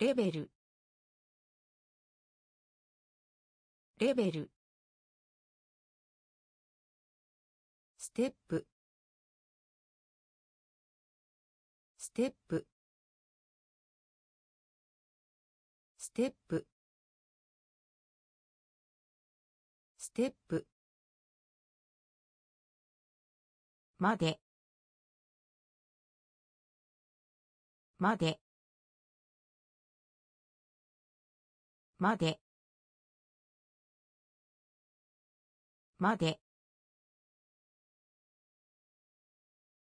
レベル。レベル。ステップ。ステップ。ステップ。ステップ。まで。まで。まで。まで。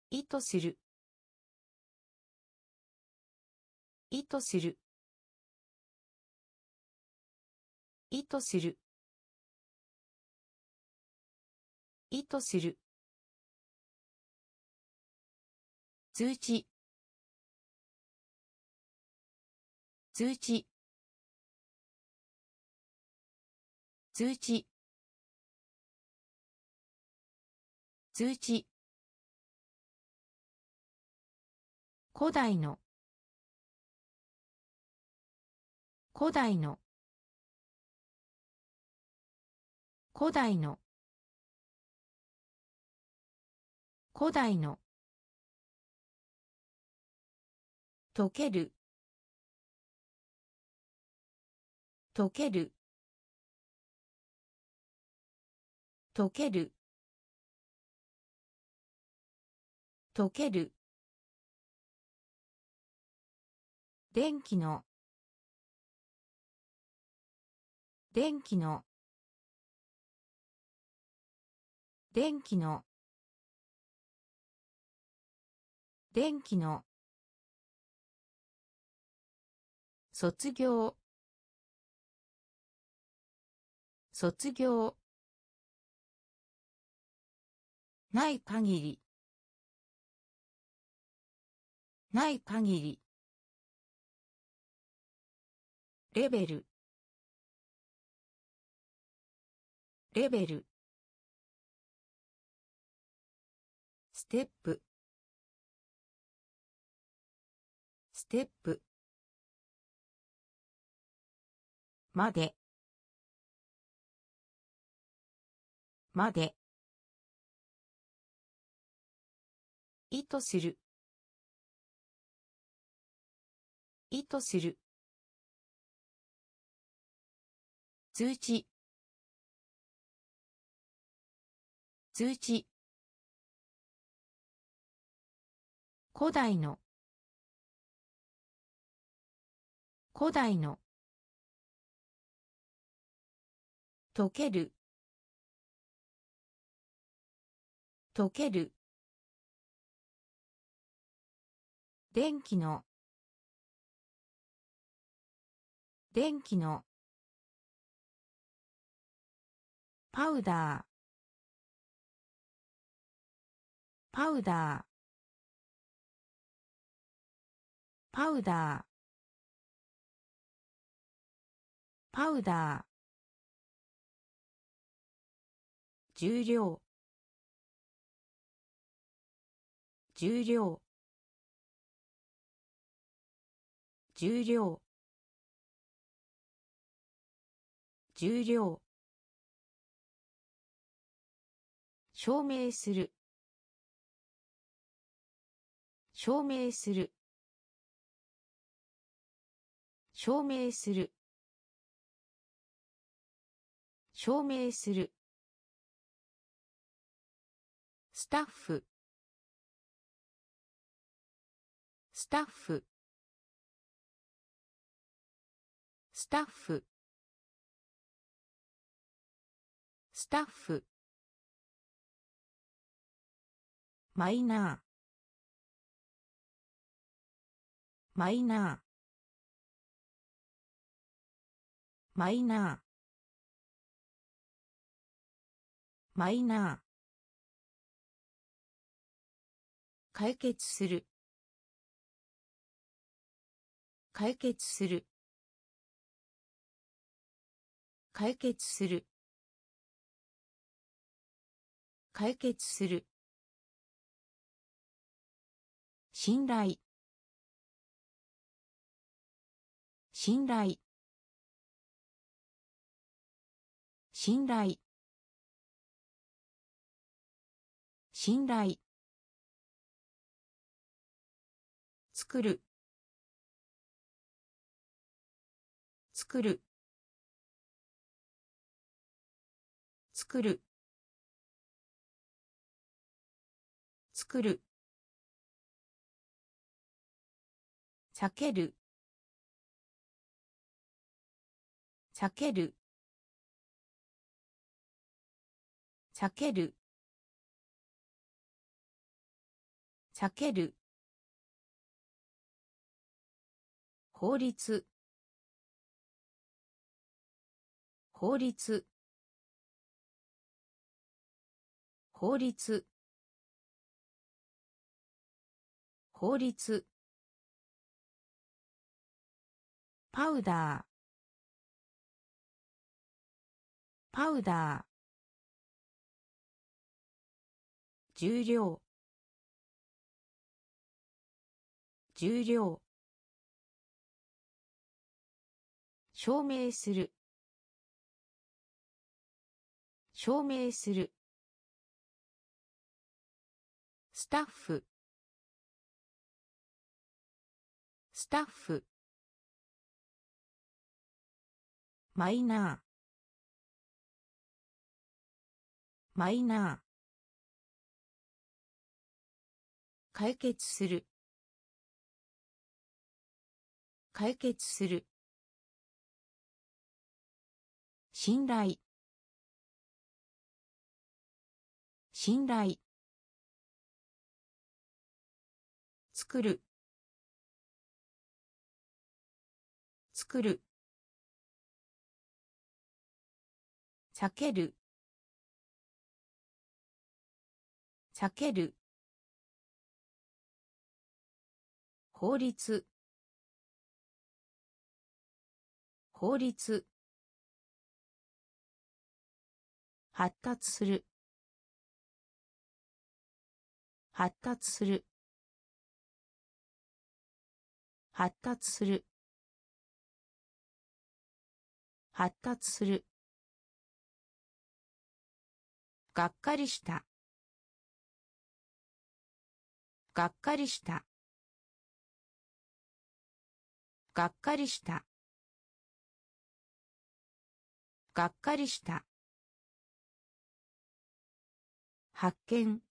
意図する。意図する。意図する。意図する。通知。通知。通知。通知。古代の。古代の。古代の。古代の。溶ける。溶ける。溶ける。溶ける。電気の。電気の。電気の。電気の。卒業。卒業。ない限り。ない限り。レベル。レベル。ステップ。ステップ。まで。まで。意図する。意図する。通知。通知。古代の。古代の。溶ける。溶ける。電気の。電気の。パウダー。パウダー。パウダー。パウダー。重量。重量。重量。重量。証明する。証明する。証明する。証明する。スタッフ。スタッフ。スタッフ。スタッフ。マイナー。マイナー。マイナー。マイナー。解決する。解決する。解決する。解決する。信頼。信頼。信頼。信頼。作る。作る。作る。作る。避ける。避ける。避ける。避ける。法律。法律。法律。法律。パウダー。パウダー。重量。重量。証明する。証明する。スタッフ。スタッフ。マイナー。マイナー。解決する。解決する。信頼。信頼。作る。作る。避ける。避ける。法律。法律。発達する。発達する。発達する。発達する。がっかりした。がっかりした。がっかりした。がっかりした。発見。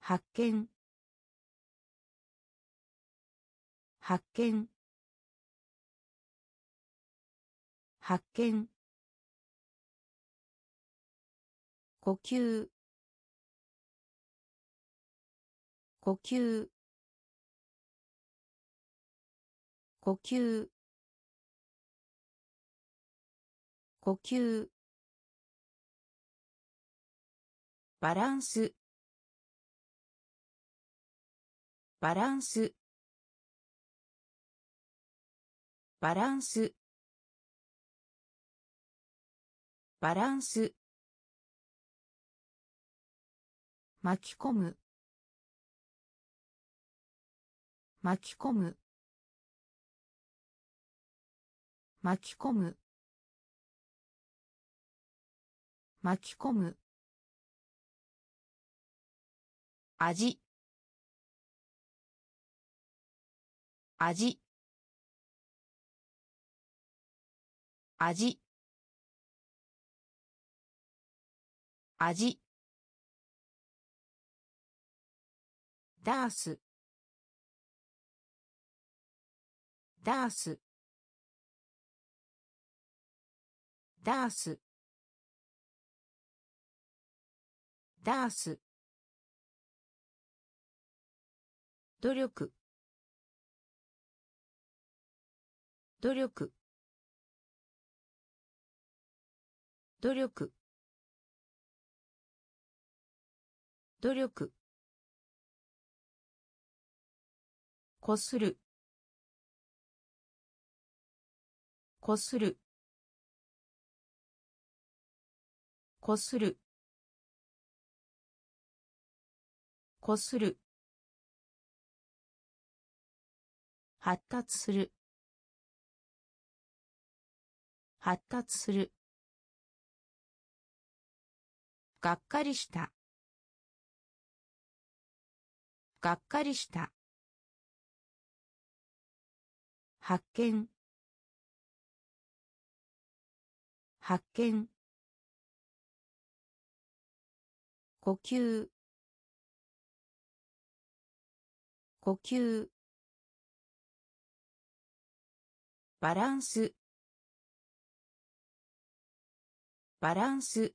発見。発見。発見。呼吸。呼吸。呼吸。呼吸。バランス。バランス。バランス。バランス。巻き込む。巻き込む。巻き込む。巻き込む。味。味。味。味。ダース。ダース。ダース。ダース。努力。努力。努力。努力。こする。こする。こする。こする。発達する。発達する。がっかりした。がっかりした。発見。発見。呼吸。呼吸。バランス。バランス。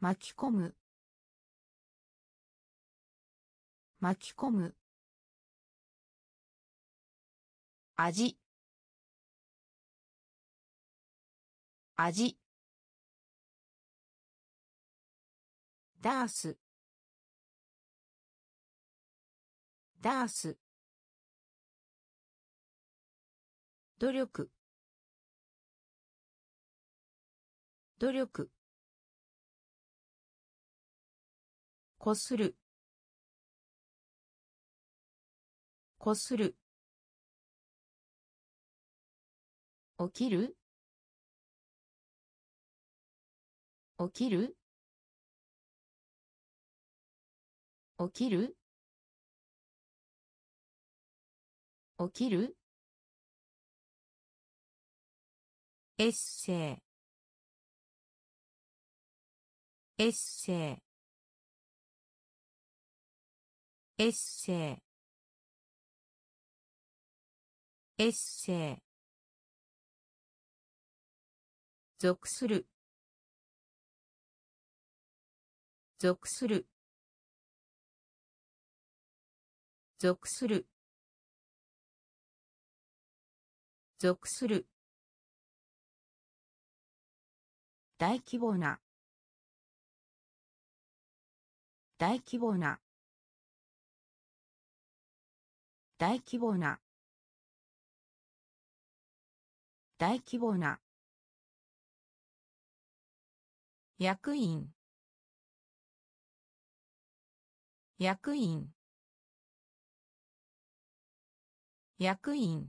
巻き込む。巻き込む。味。味。ダース。ダース。努力。努力。こする。こする。起きる。起きる。起きる。起きる。エッセイ。エッセイ。エッセイ。エッセイ。属する。属する。属する。属する。大規模な。大規模な。大規模な。大規模な。役員。役員。役員。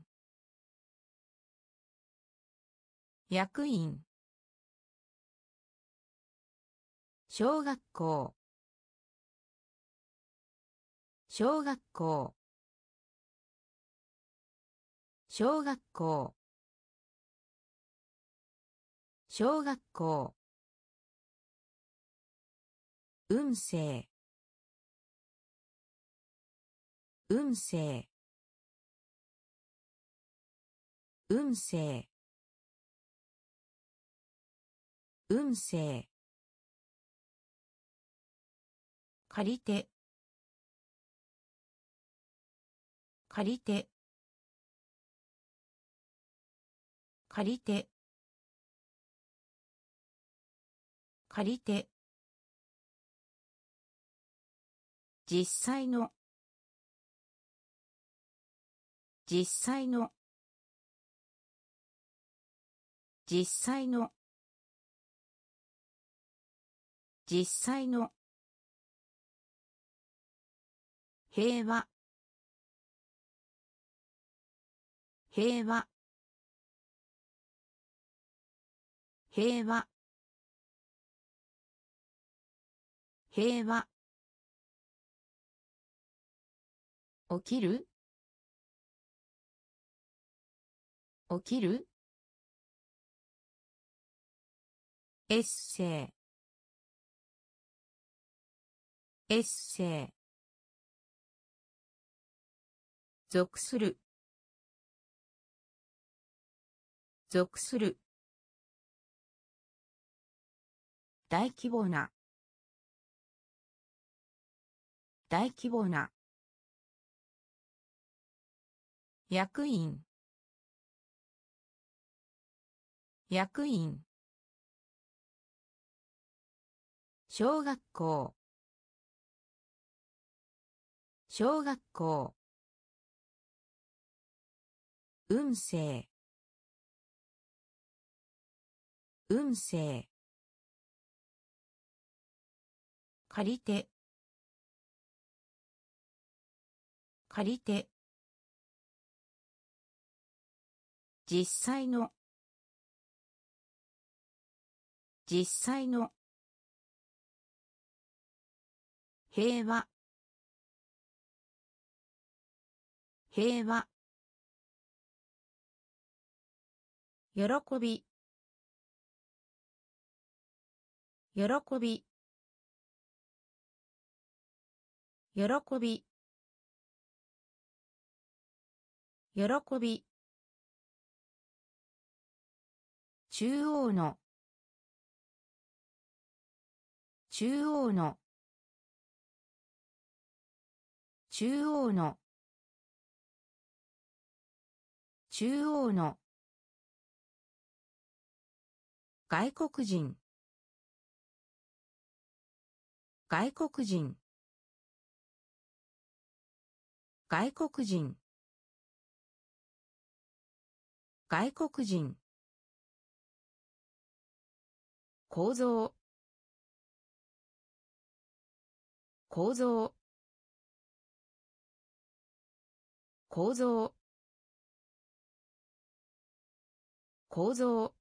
役員。小学校。小学校。小学校。小学校。運勢。運勢。運勢。運勢。借りて。借りて。借りて。借りて。実際の。実際の。実際の。実際の。平和。平和。平和。平和。起きる？起きる？エッセイ。エッセイ属する。属する。大規模な。大規模な。役員。役員。小学校。小学校。運勢。運勢。借りて。借りて。実際の。実際の。平和。平和。喜び。喜び。喜び。喜び中央の。中央の。中央の。中央の。外国人。外国人。外国人。外国人。構造。構造。構造。構造。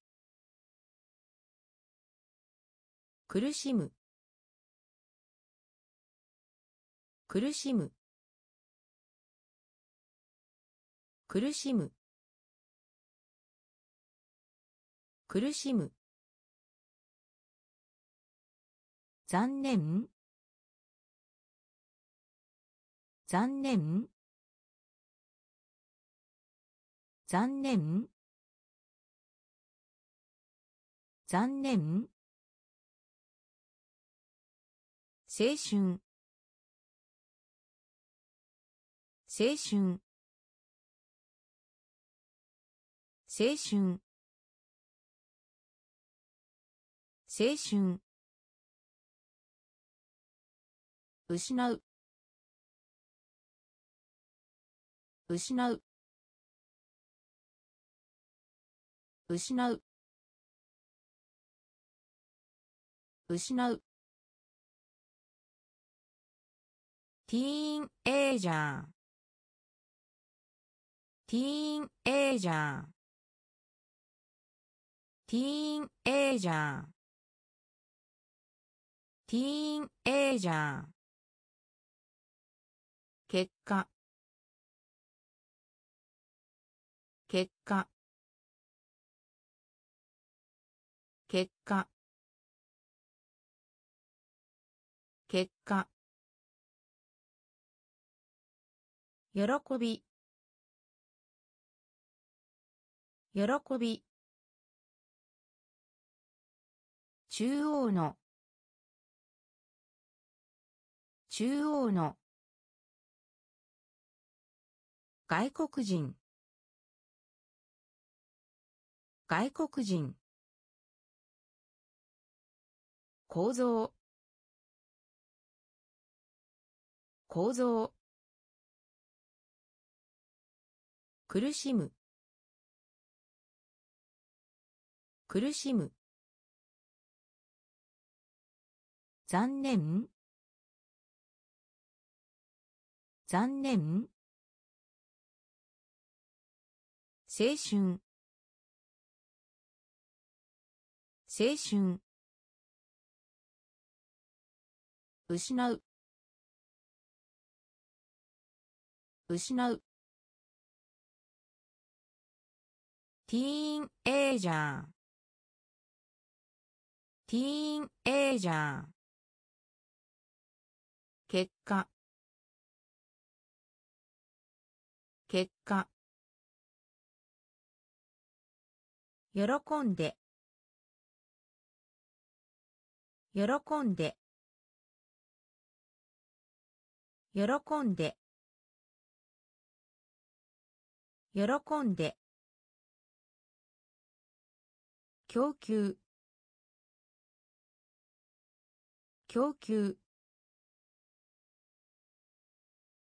苦しむ。苦しむ。苦しむ。苦しむ。残念。残念。残念。残念。青春。青春。青春。青春。失う。失う。失う。失う。ティーンエイジャーティーンエイジャーティーンエイジャーティーンエイジャー結果。結果。結果。結果。喜び。喜び。中央の。中央の。外国人。外国人。構造。構造。苦しむ。苦しむ。残念。残念。青春。青春。失う。失う。ティーンエイジャーティーンエイジャー結果。結果。喜んで。喜んで。喜んで。喜んで。供給。供給。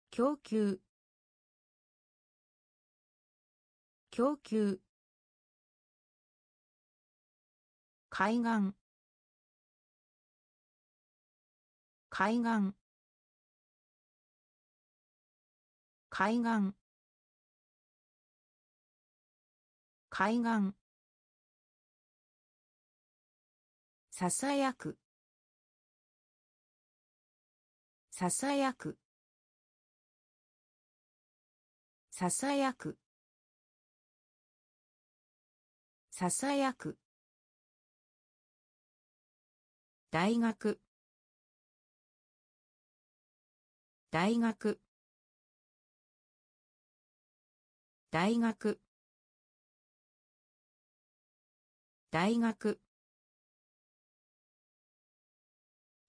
供給。供給。海岸。海岸。海岸。海岸。ささやく。ささやく。ささやく。ささやく。大学。大学。大学。大学。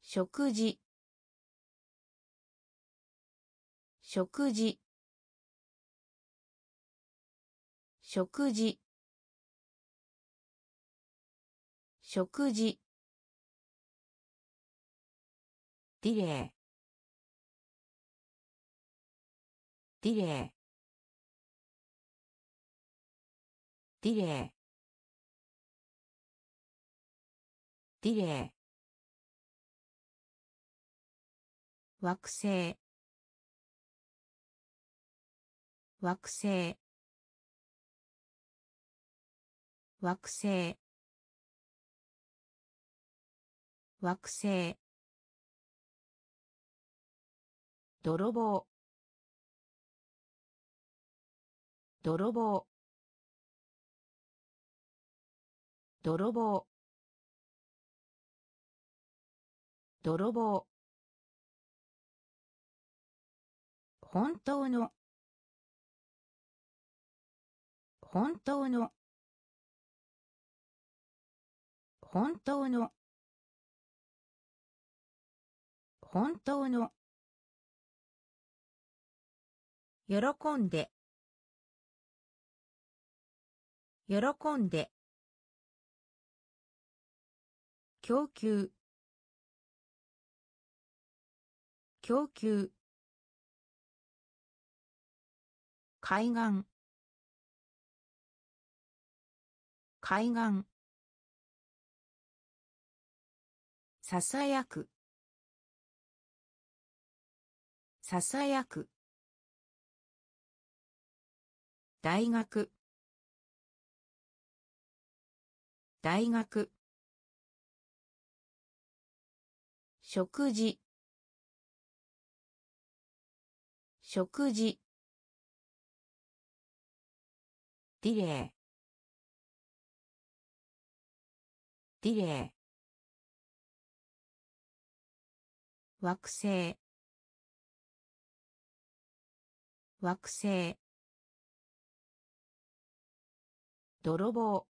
食事。食事。食事。食事。ディレイ。ディレイ。ディレイ。ディレイ。惑星。惑星。惑星。惑星。泥棒。泥棒。泥棒。泥棒。本当の。本当の。本当の。本当の。喜んで。喜んで。供給。供給。海岸。海岸。ささやく。ささやく。大学。大学。食事。食事。ディレイ。ディレイ。惑星。惑星。泥棒。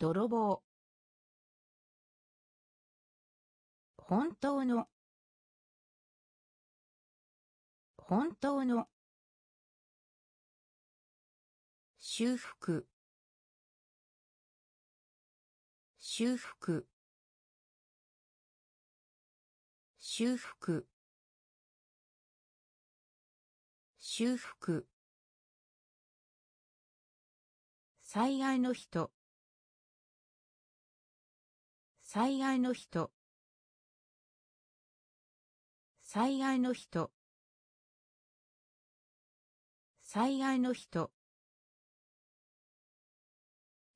泥棒。本当の。本当の。修復。修復。修復。修復。災害の人。災害の人。災害の人。災害の人。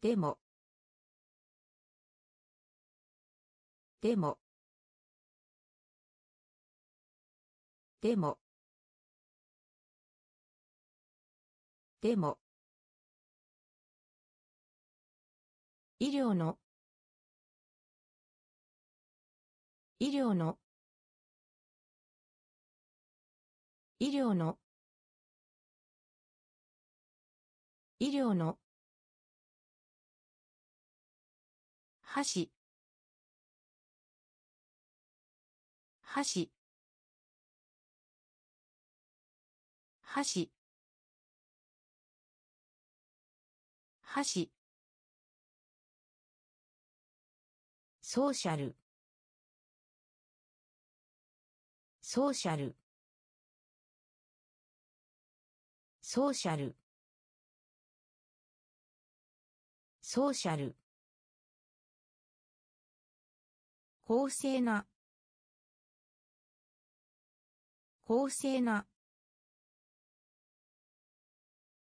でも。でも。でも。でも。医療の。医療の。医療の。医療の。箸。箸。箸。箸。ソーシャル。ソーシャル。ソーシャル。ソーシャル。公正な。公正な。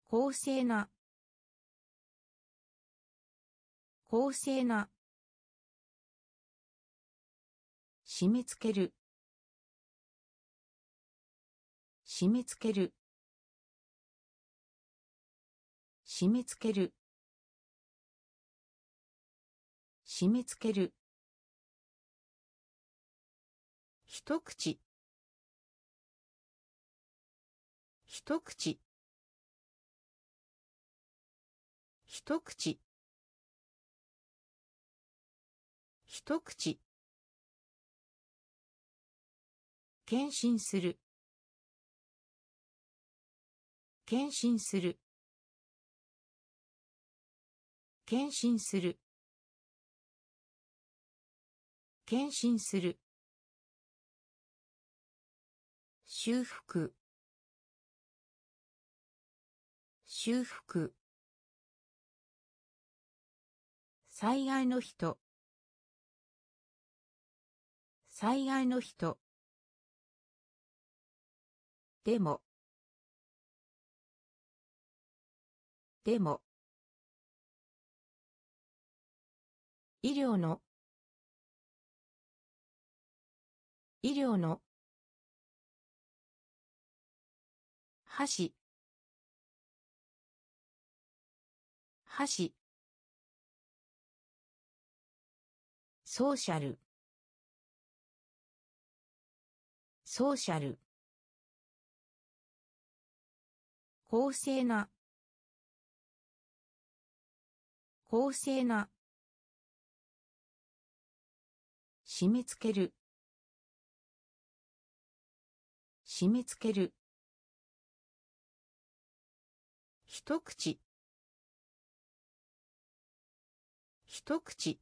公正な。公正な。締め付ける。締め付ける。締め付ける。締め付ける。一口。一口。一口。一口。献身する。献身する。献身する。献身する。修復。修復。災害の人。災害の人。でも。でも。医療の。医療の。箸。箸。ソーシャル。ソーシャル。公正な。公正な。締め付ける。締め付ける。一口。一口。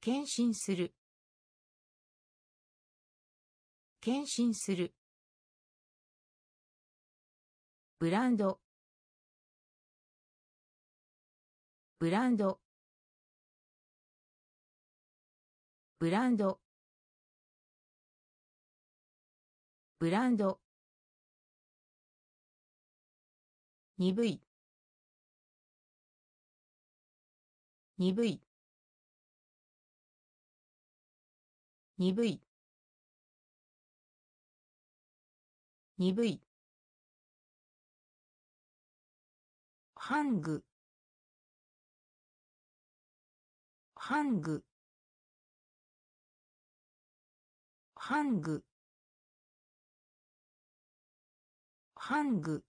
献身する。献身する。ブランド。ブランド。ブランド。ブランド。鈍い。鈍い。鈍い。鈍い。ハング。ハング。ハング。ハング。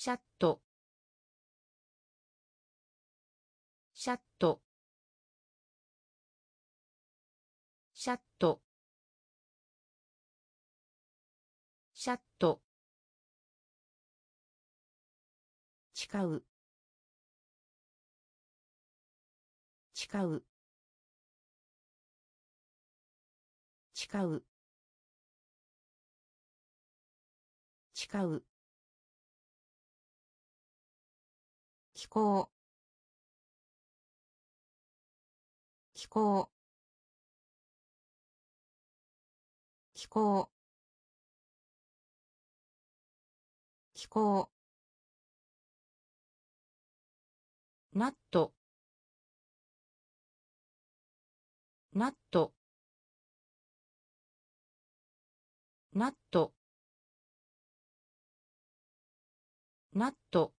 シャット。シャット。シャット。シャット。誓う。誓う。誓う。誓う。気候気候気候気候ナットナットナットナット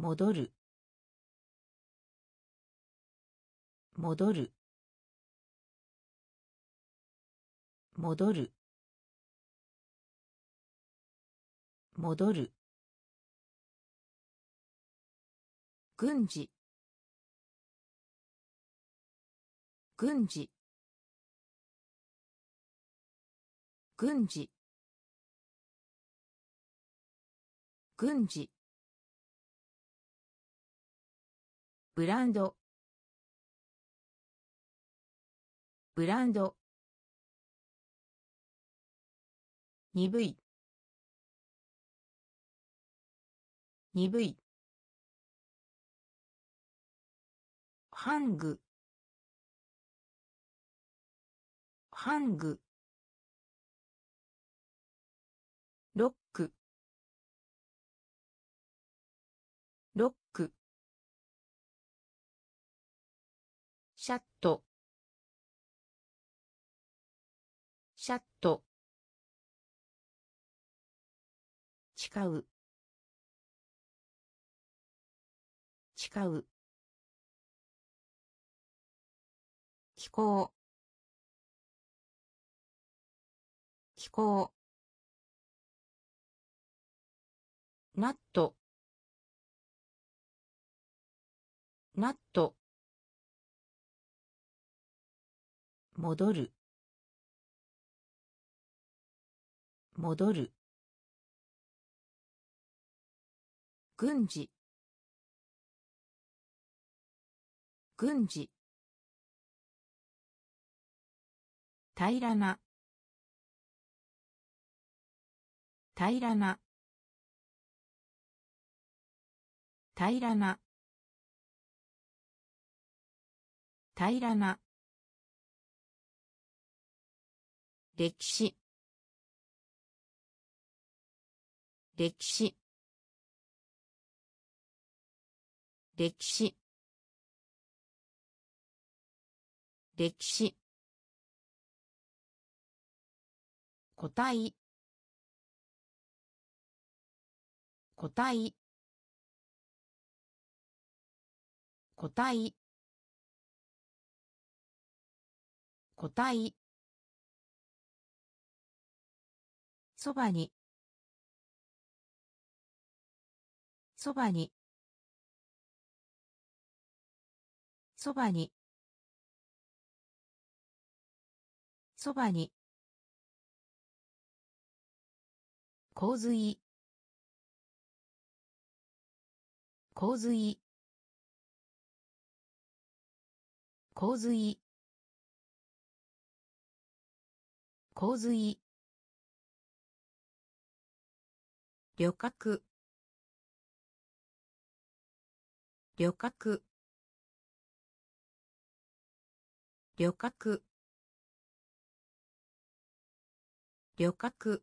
戻る。戻る。戻る。戻る。軍事。軍事。軍事。軍事。ブランド。ブランド。鈍い。鈍い。ハング。ハング。シャット。シャット。誓う。誓う。気候気候ナット。ナット。戻る。戻る。軍事。軍事。平らな。平らな。平らな。平らな歴史。歴史。歴史。歴史。個体個体個体個体そばに。そばに。そばに。そばに。洪水。洪水。洪水。洪水。旅客。旅客。旅客。旅客。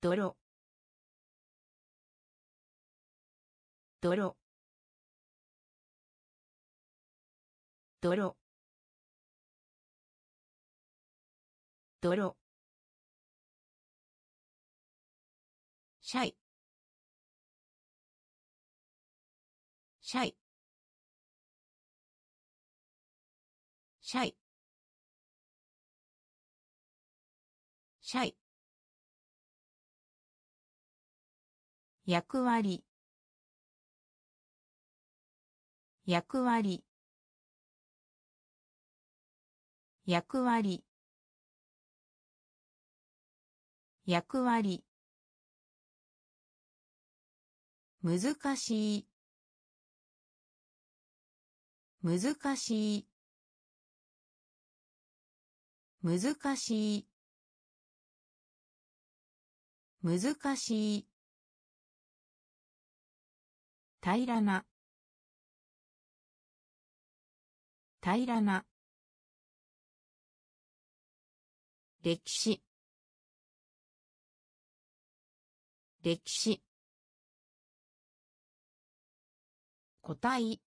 泥泥泥泥シャイ。シャイ。シャイ。シャイ。役割。役割。役割。役割。難しい。難しい。難しい。難しい。平らな。平らな。歴史。歴史。個体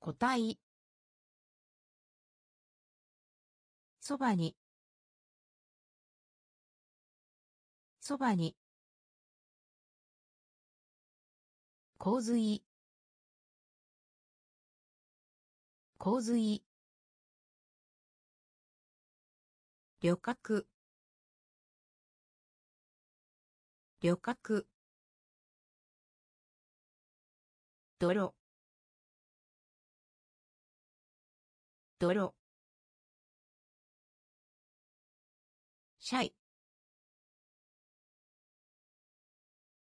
個体そばに。そばに。洪水。洪水。旅客。旅客。泥泥シャイ。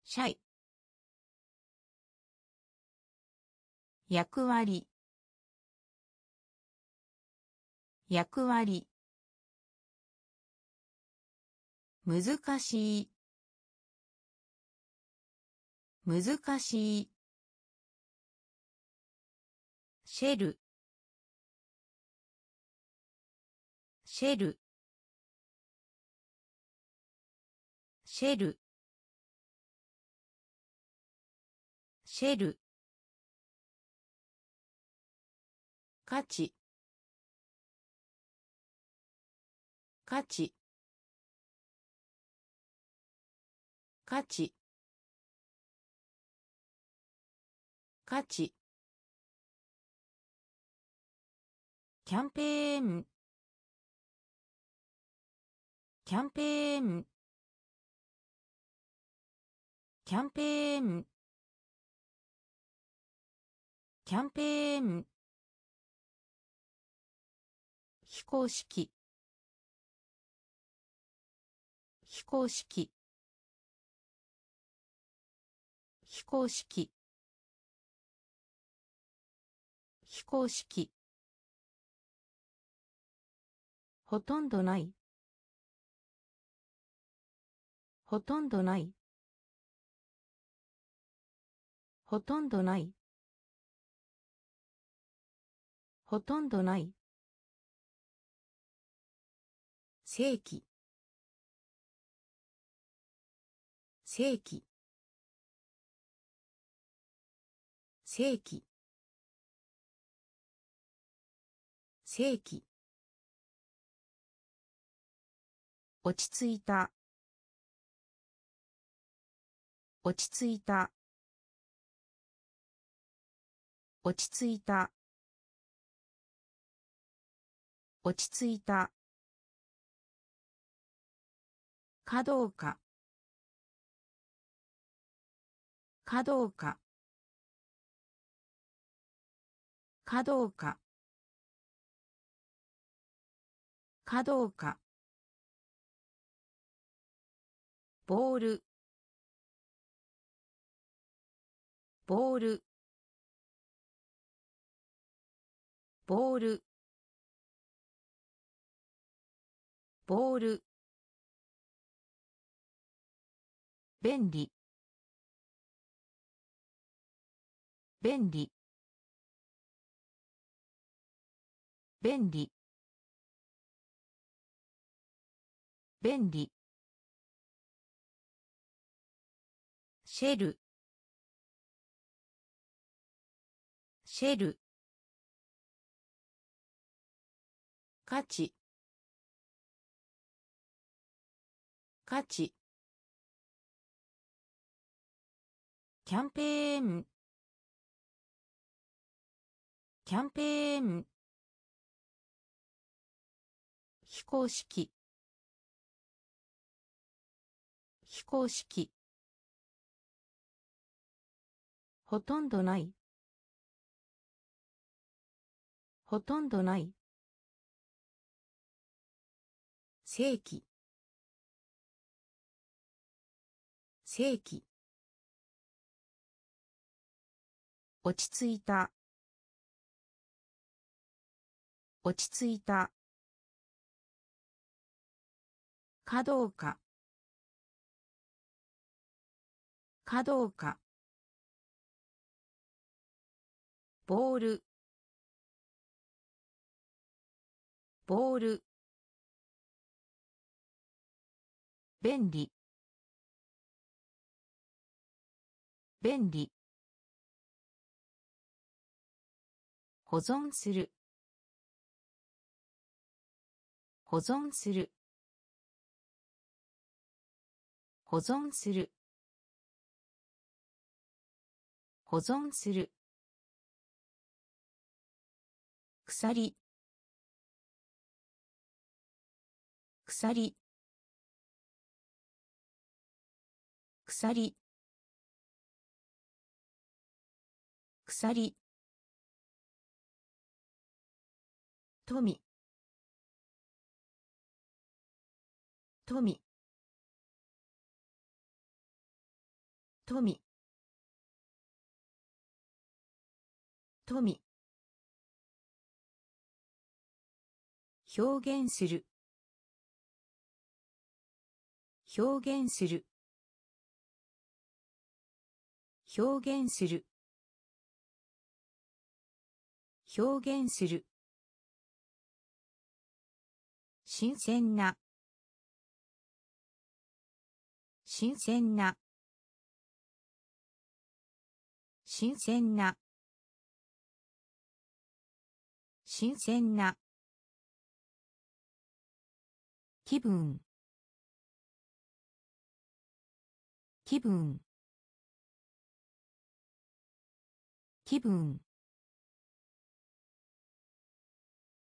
シャイ。役割。役割。難しい。難しい。シェル。シェル。シェル。シェル。価値。価値。価値。価値。キャンペーン。キャンペーン。キャンペーン。キャンペーン。非公式。非公式。非公式。非公式。ほとんどない。ほとんどない。ほとんどない。ほとんどない。正規。正規。正規。正規。落ち着いた。落ち着いた。落ち着いた。落ち着いた。かどうか。かどうか。かどうか。かどうか。ボール。ボール。ボール。ボール。便利。便利。便利。便利。シェル。シェル。価値。価値。キャンペーン。キャンペーン。非公式。非公式。ほとんどない。ほとんどない。正規。正規。落ち着いた。落ち着いた。かどうか。かどうかボール。ボール。便利。便利。保存する。保存する。保存する。保存する。鎖。鎖。鎖。鎖。富。富。富。富。表現する。表現する。表現する。表現する。新鮮な。新鮮な。新鮮な。新鮮な。気分。気分。気分。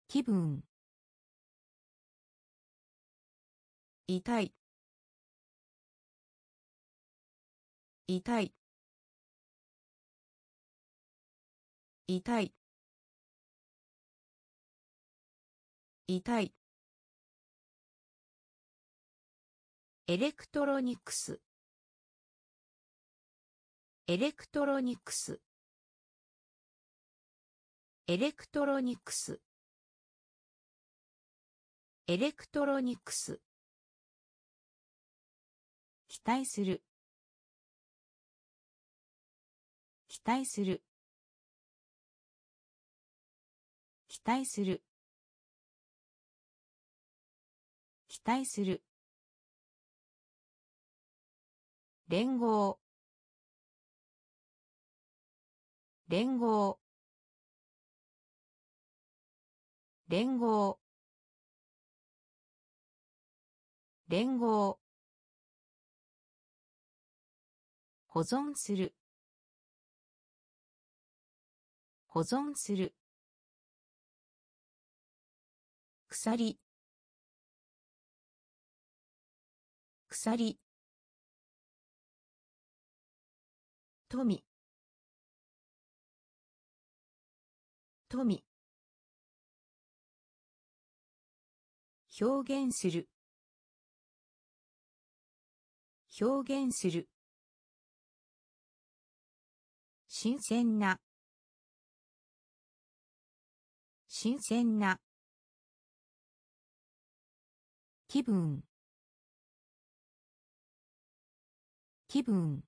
気分。痛い。痛い。痛い。痛い。エレクトロニクス。エレクトロニクス。エレクトロニクス。エレクトロニクス。期待する。期待する。期待する。期待する。連合。連合。連合。連合。保存する。保存する。鎖。鎖。富。富。表現する。表現する。新鮮な。新鮮な。気分。気分。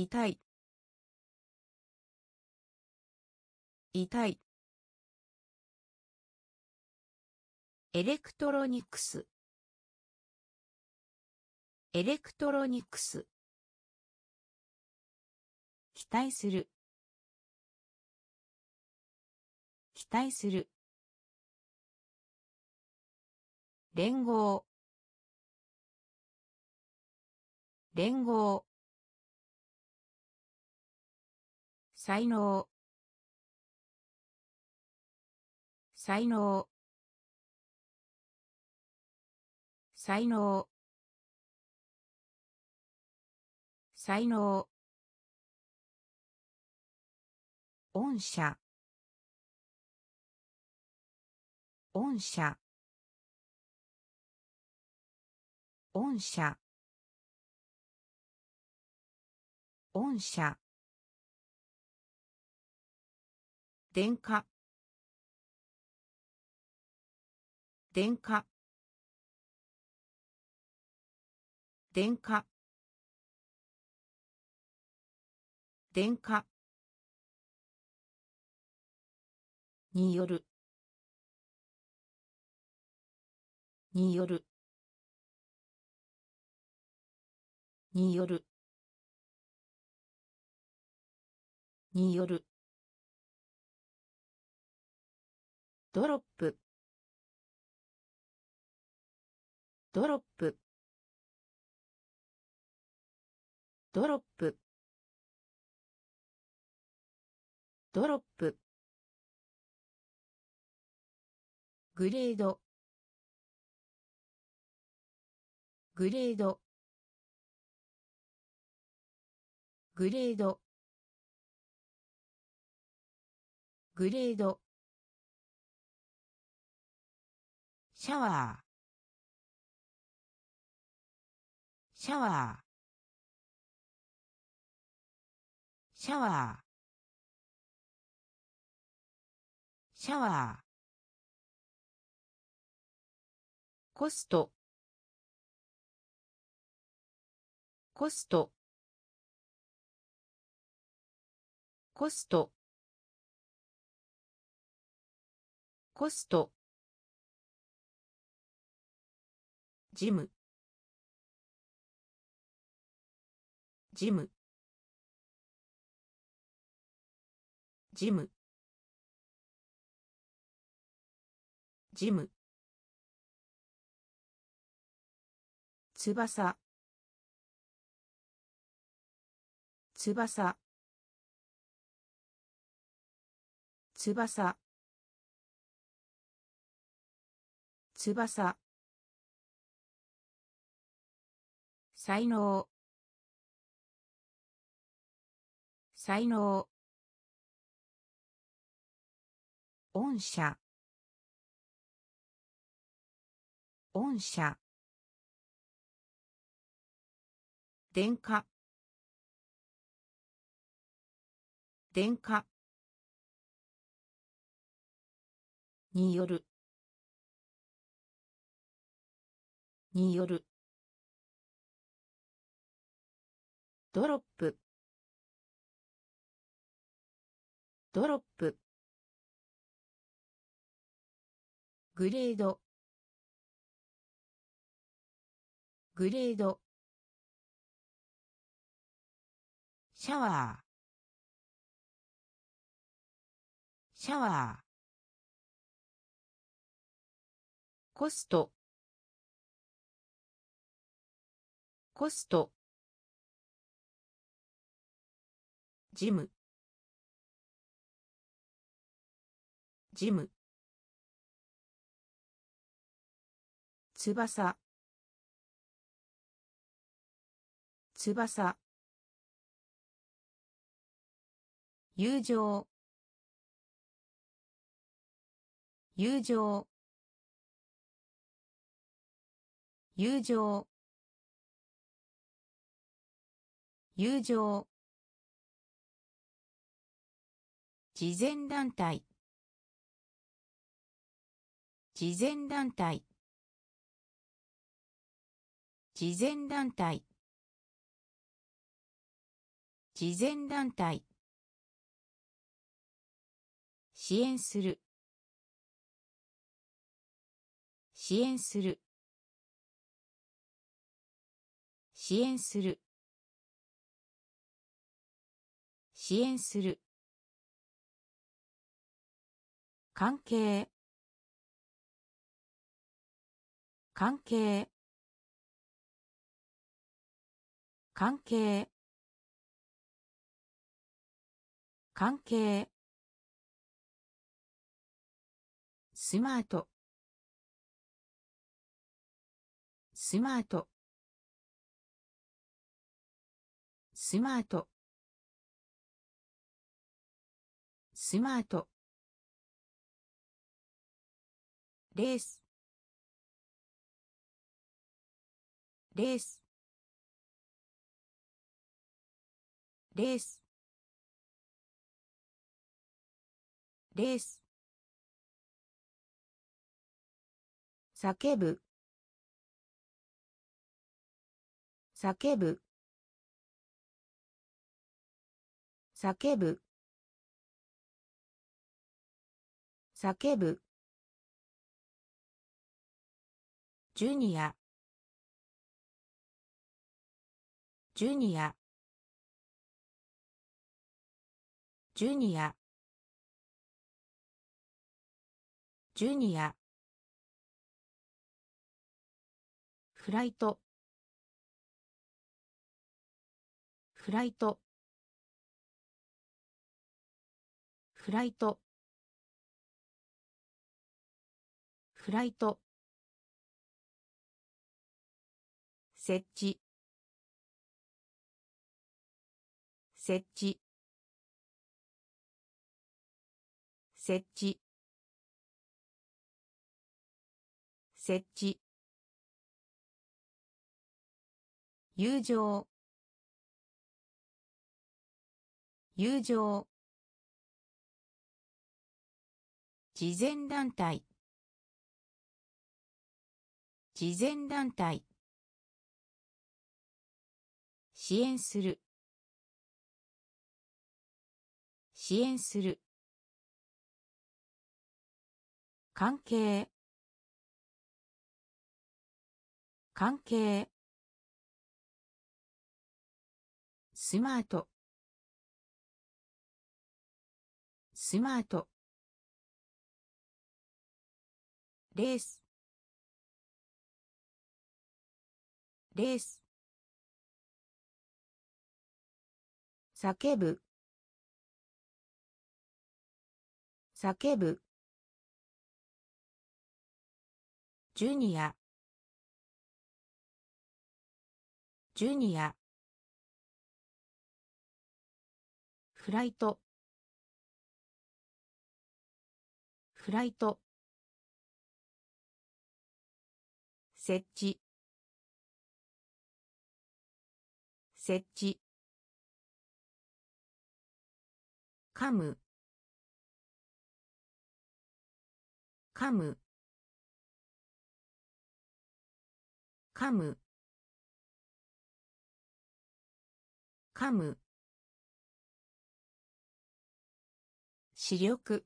痛い。痛い。エレクトロニクス。エレクトロニクス。期待する。期待する。連合。連合。才能。才能。才能。才能。御社御社御社御社電化。電化。電化。電化。による。による。による。による。ドロップ。ドロップ。ドロップ。ドロップ。グレード。グレード。グレード。グレード。シャワー。シャワー。シャワー。シャワー。コスト。コスト。コスト。コスト。ジム。ジム。ジム。ジム。翼。翼。翼。翼。才能。才能。御社御社電化電化による。による。ドロップ。ドロップ。グレード。グレード。シャワー。シャワー。コスト。コスト。ジム。ジム。翼。翼。友情。友情。友情。友情。慈善団体。慈善団体。慈善団体。慈善団体。支援する。支援する。支援する。支援する。関係。関係。関係。関係。スマート。スマート。スマート。スマート。レースレースレースレース叫ぶ。叫ぶ。叫ぶ。叫ぶ。ジュニア。ジュニア。ジュニア。ジュニア。フライト。フライト。フライト。フライト。設置。設置。設置。設置。友情。友情。慈善団体。慈善団体。支援する。支援する。関係。関係。スマート。スマート。レース。レース。叫ぶ。叫ぶ。ジュニア。ジュニア。フライト。フライト。設置。設置。噛む。噛む。噛む。噛む。視力。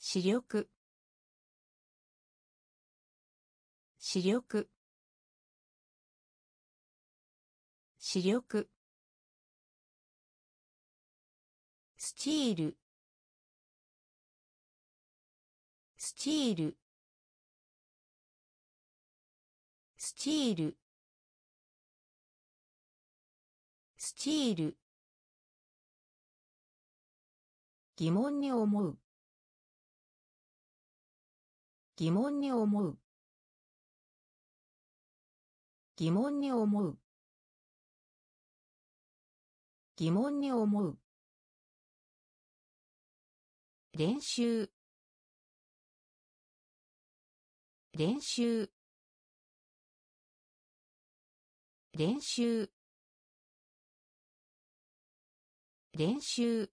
視力。視力。視力。スチール。スチール。スチール。スチール。疑問に思う。疑問に思う。疑問に思う。疑問に思う。練習。練習。練習。練習。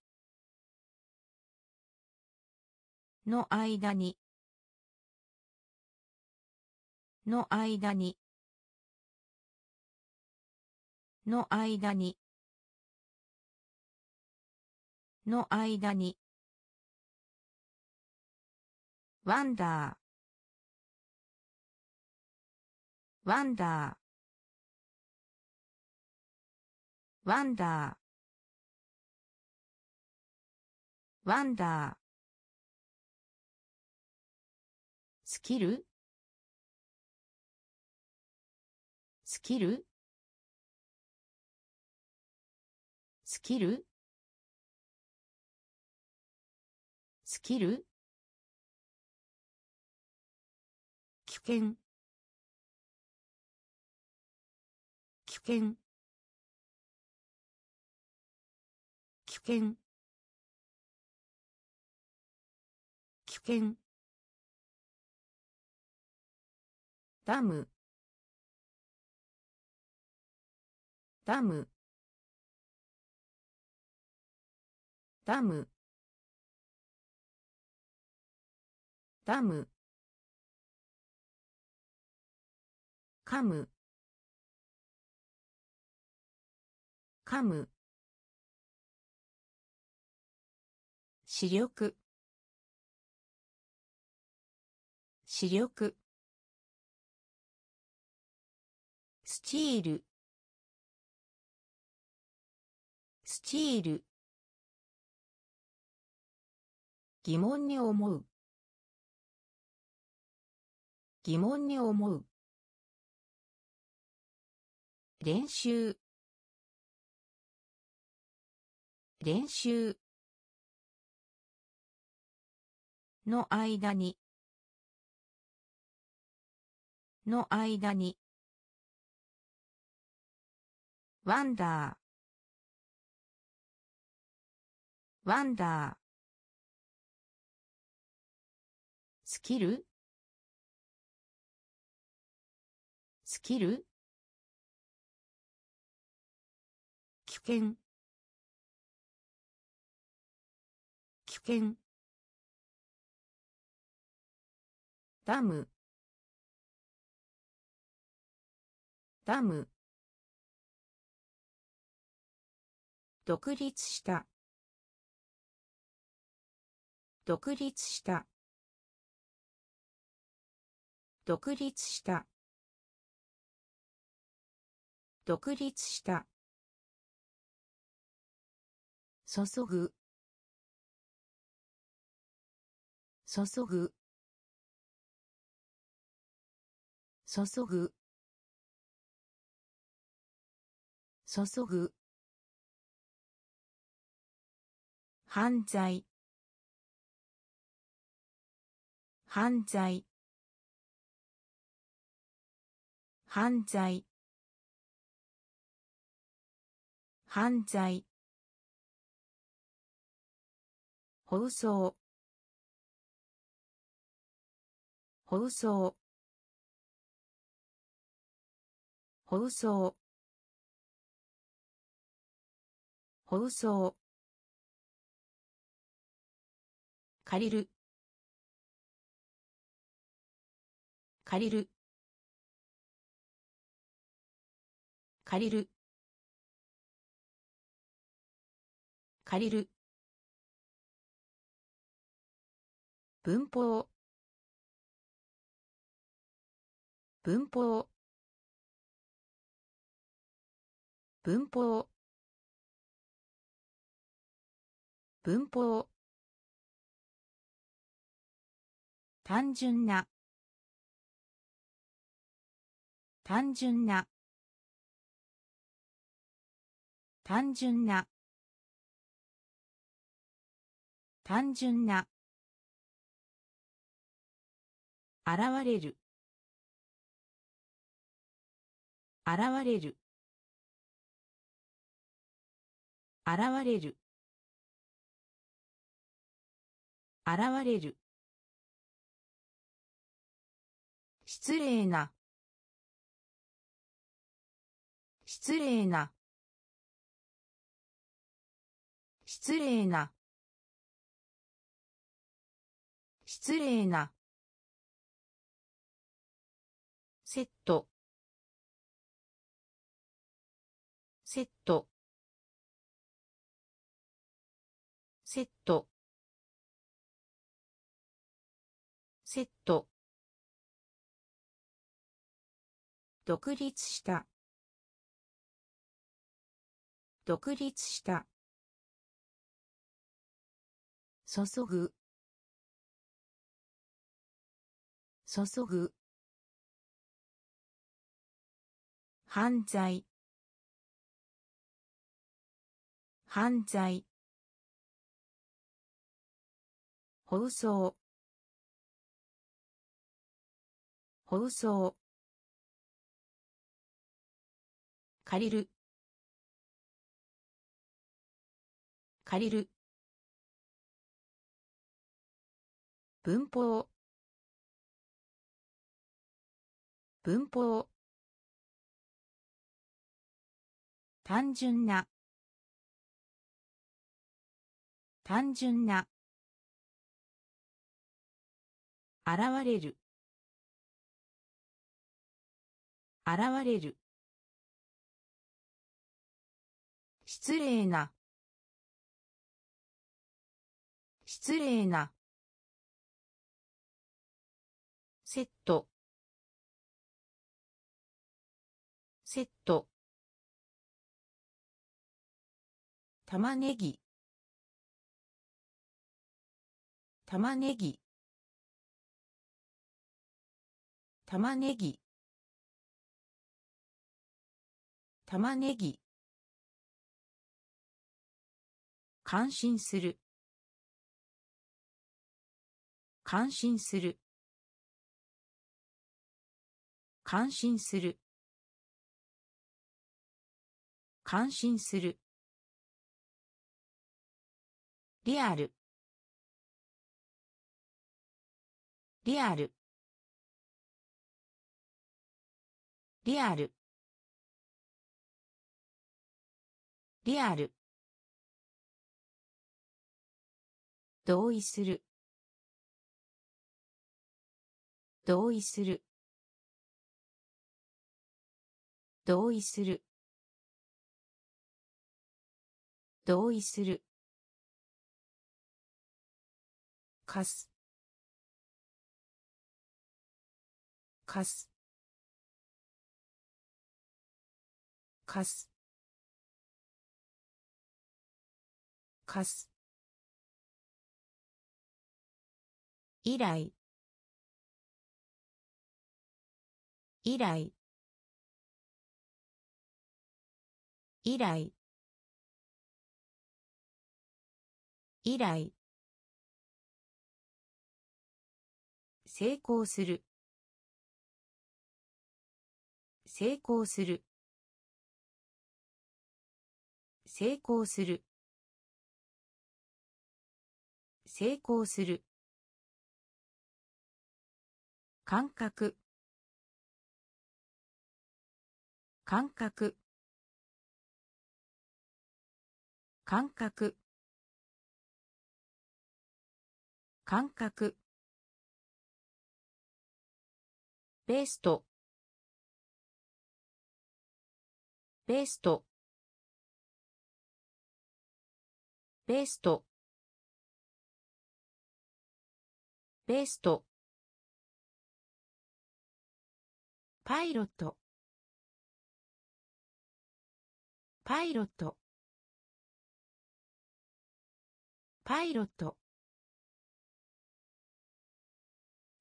の間に。の間に。の間に。の間に。ワンダー。ワンダー。ワンダー。ワンダー。スキル？スキル？スキル？スキル？険危険危険危険ダム。ダム。ダム。ダム。噛む。噛む。視力。視力。スチール。スチール。疑問に思う。疑問に思う。練習。練習。の間に。の間に。ワンダー。ワンダー。スキル？スキル？険危険ダム。ダム。独立した。独立した。独立した。独立した。注ぐ。注ぐ。注ぐ。注ぐ。犯罪。犯罪。犯罪。犯罪。放送。放送。放送。放送。借りる。借りる。借りる。借りる。文法。文法。文法。文法。単純な。単純な。単純な。単純な。現れる。現れる。現れる。現れる。失礼な。失礼な。失礼な。失礼な。セット。セット。セット。セット。独立した。独立した。注ぐ。注ぐ。犯罪。犯罪。放送放送借りる。借りる。文法。文法。単純な。単純な。現れる。現れる。失礼な。失礼な。セット。玉ねぎ。玉ねぎ。玉ねぎ。玉ねぎ。感心する。感心する。感心する。感心する。リアル。リアル。リアル。リアル。同意する。同意する。同意する。同意する。かす。かす。かす。かす。以来以来以来以来成功する。成功する。成功する。成功する。感覚。感覚。感覚。感覚。ベスト。ベスト。ベスト。ベスト。パイロット。パイロット。パイロット。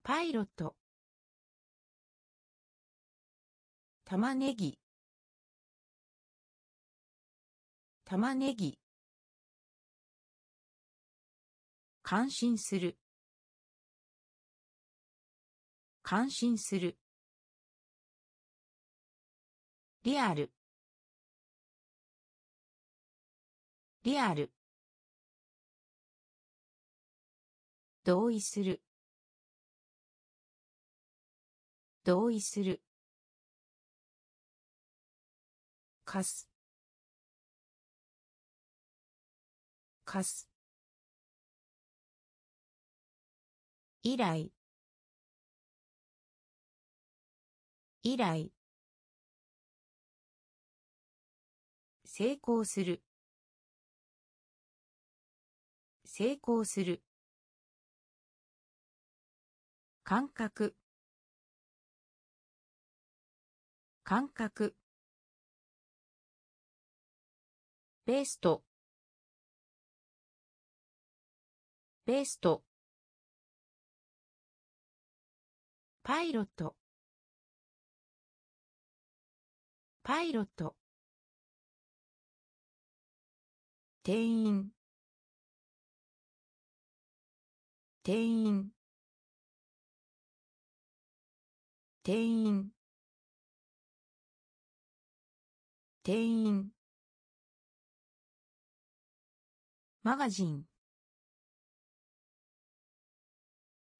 パイロット。玉ねぎ。玉ねぎ。感心する。感心する。リアルリアル同意する。同意する。かす。かす。以来以来成功する。成功する。感覚。感覚。ベスト。ベスト。パイロット。パイロット。店員。店員。店員。店員。マガジン。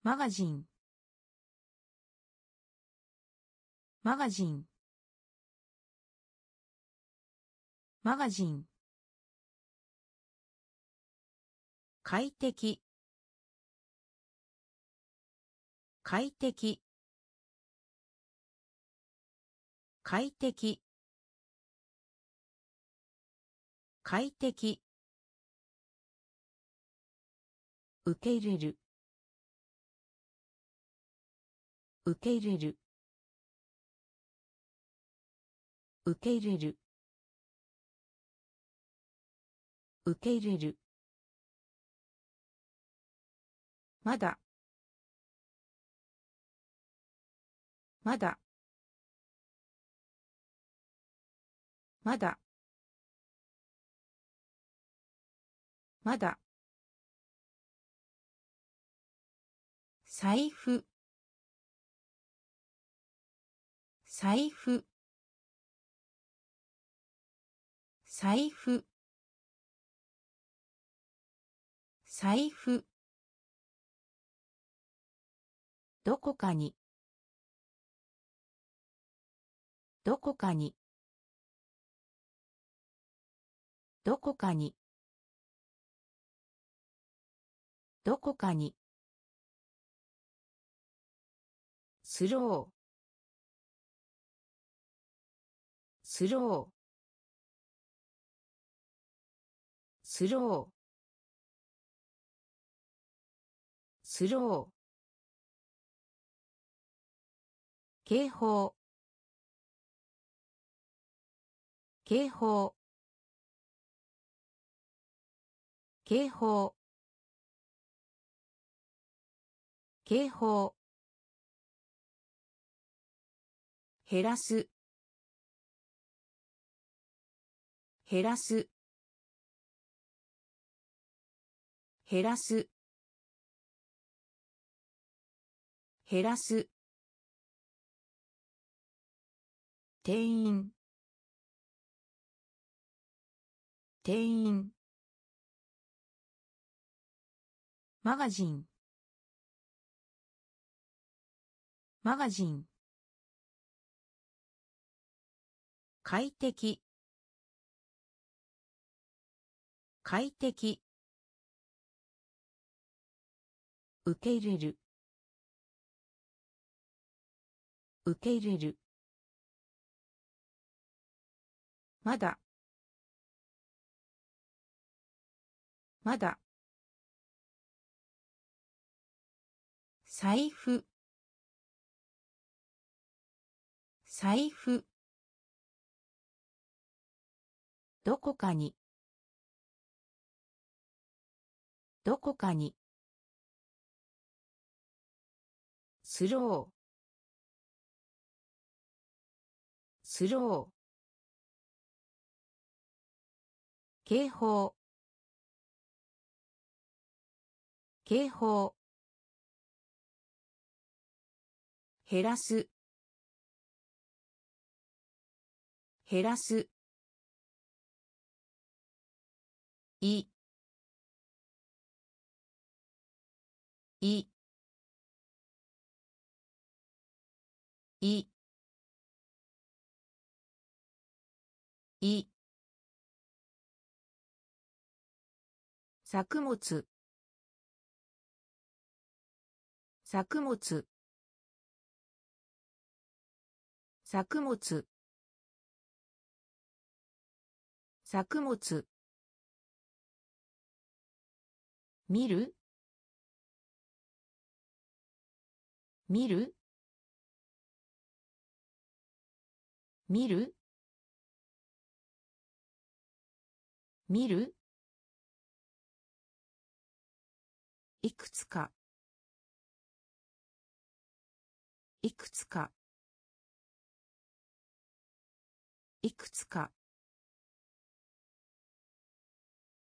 マガジン。マガジン。マガジン。快適。快適。快適。快適。受け入れる。受け入れる。受け入れる。受け入れる。まだ。まだ。まだ。まだ。財布。財布。財布。財布。どこかに。どこかに。どこかに。どこかに。スロー。スロー。スロー。スロー。警報。警報。警報。警報。減らす。減らす。減らす。減らす。店員。店員。マガジン。マガジン。快適。快適。受け入れる。受け入れる。まだ。まだ。財布。財布。どこかに。どこかに。スロー。スロー。警報。警報。減らす。減らす。い。い。い。い。作物。作物。作物。作物。見る？見る？見る？見る？いくつか？いくつか？いくつか？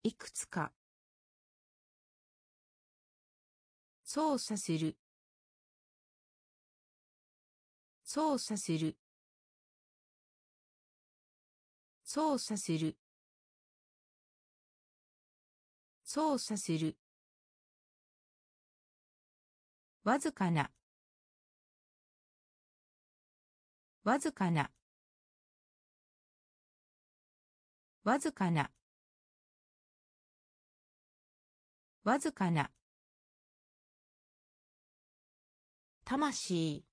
いくつか？操作する。操作する。操作する。操作する。わずかな。わずかな。わずかな。わずかな。魂。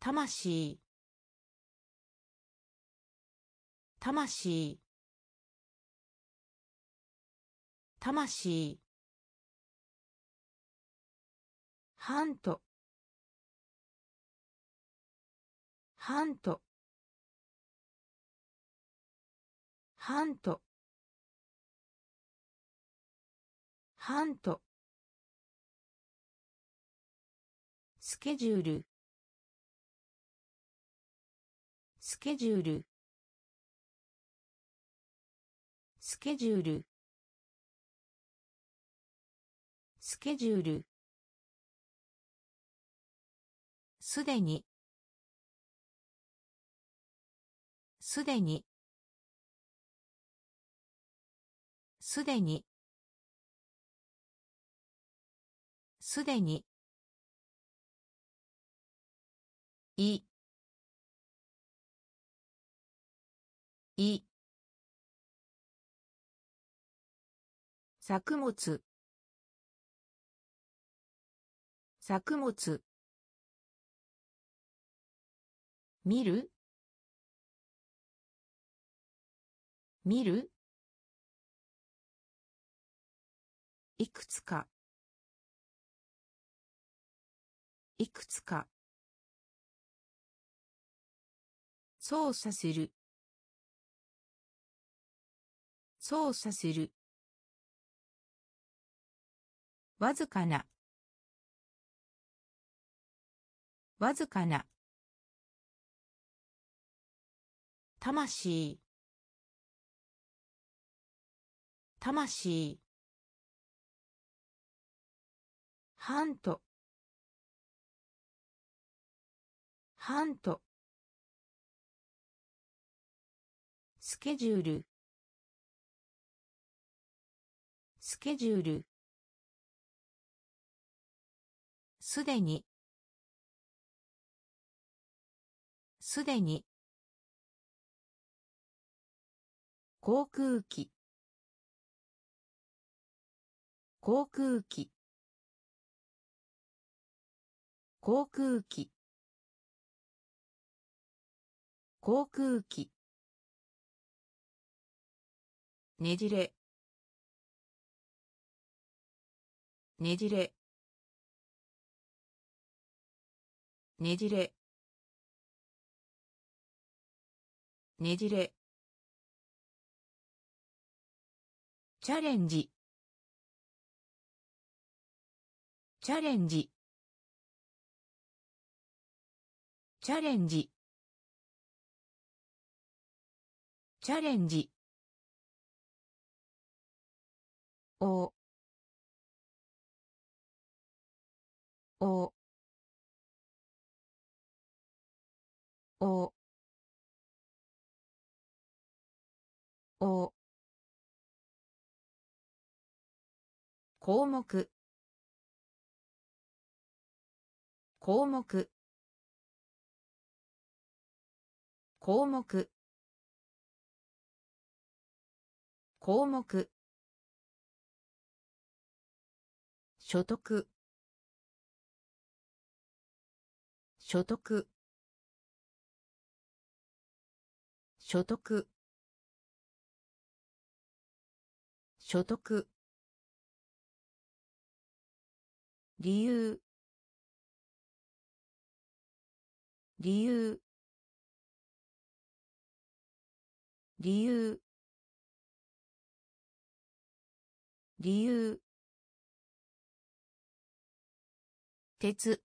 魂。魂。魂。ハント。ハント。ハント。ハント。スケジュール。スケジュール。スケジュール。スケジュール。すでに。すでに。すでに。すでに。い。い。作物。作物。見る？見る？いくつか。いくつか。操作する。操作する。わずかな。わずかな。魂。魂。ハント。ハント。スケジュール。スケジュール。すでに。すでに。航空機。航空機。航空機。航空機。ねじれ。ねじれ。ねじれ。ねじれ。チャレンジ。チャレンジ。チャレンジ。チャレンジ。おおおお項目。項目。項目。項目。所得。所得。所得。所得。理由。理由。理由。理由。鉄。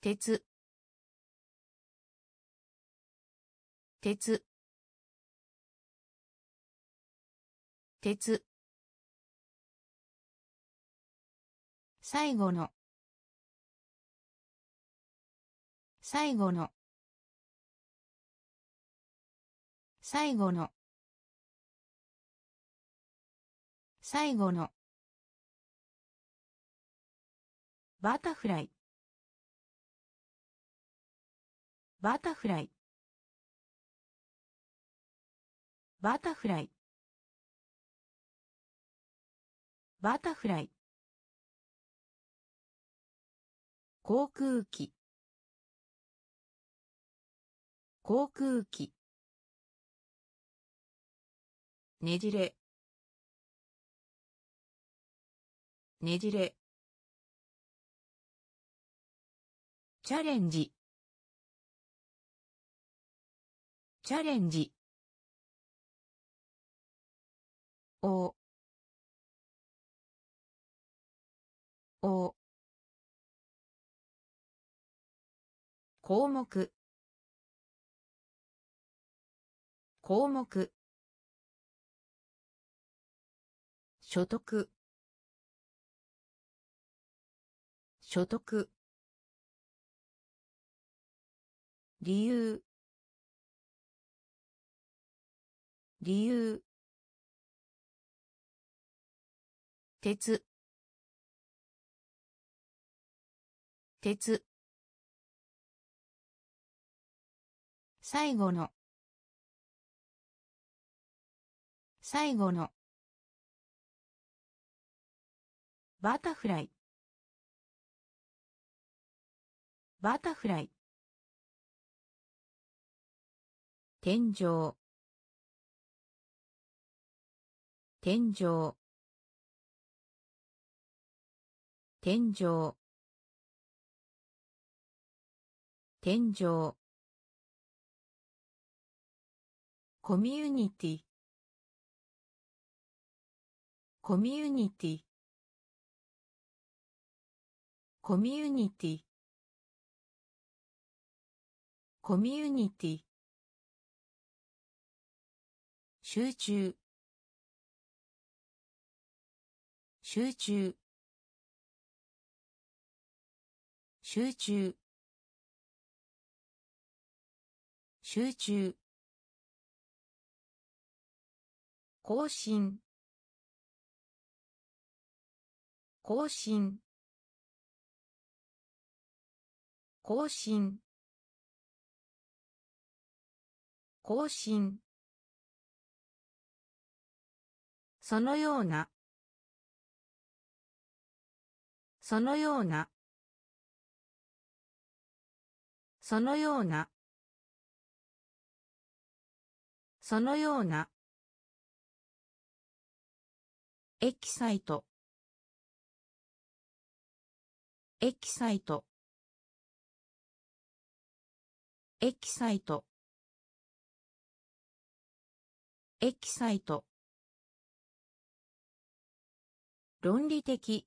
鉄。鉄。鉄。最後の。最後の。最後の。最後の。バタフライバタフライバタフライバタフライ航空機。航空機。ねじれ。ねじれ。チャレンジ。チャレンジ。お。お。項目。項目。所得。所得。理由。理由。鉄。鉄。最後の。最後の。バタフライ。バタフライ。天井。天井。天井。天井。コミュニティ。コミュニティ。コミュニティ。コミュニティ。集中。集中。集中。集中。更新。更新。更新。更新。そのような。そのような。そのような。そのような。エキサイト。エキサイト。エキサイト。エキサイト。論理的。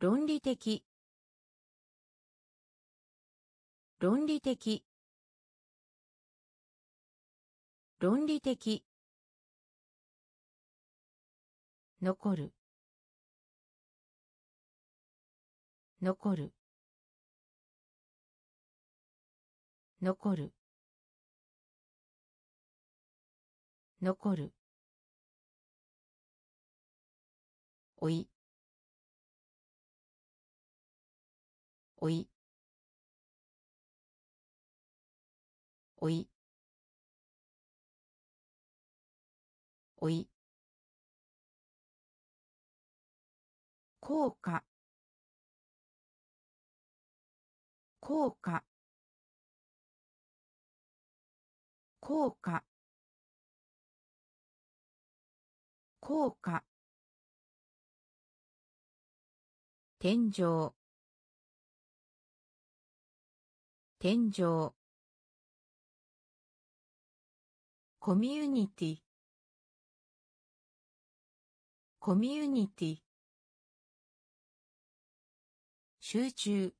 論理的。論理的。論理的。残る。残る。残る。残る。おい。おい。おい。おい。効果効果効果効果天井。天井。コミュニティ。コミュニティ。集中。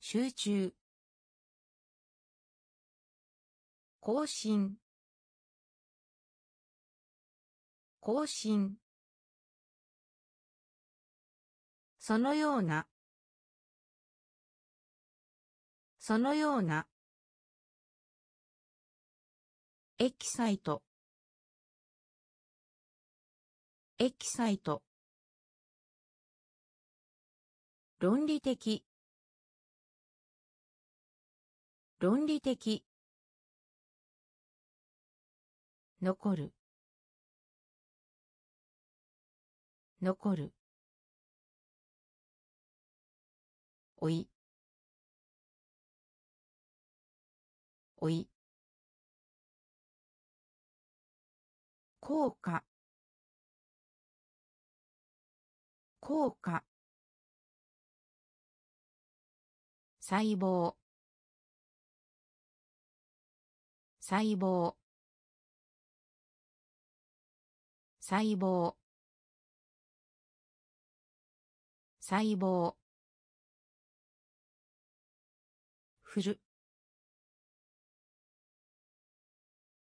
集中。更新。更新。そのような。そのような。エキサイト。エキサイト。論理的。論理的。残る。残る。おい。おい。効果効果細胞。細胞。細胞。細胞。振る。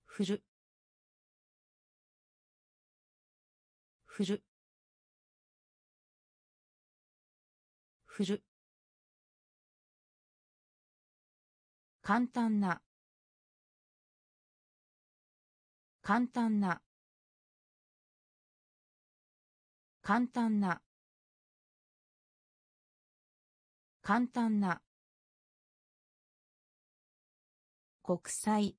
振る。振る。振る。簡単な。簡単な。簡単な。簡単な。国際。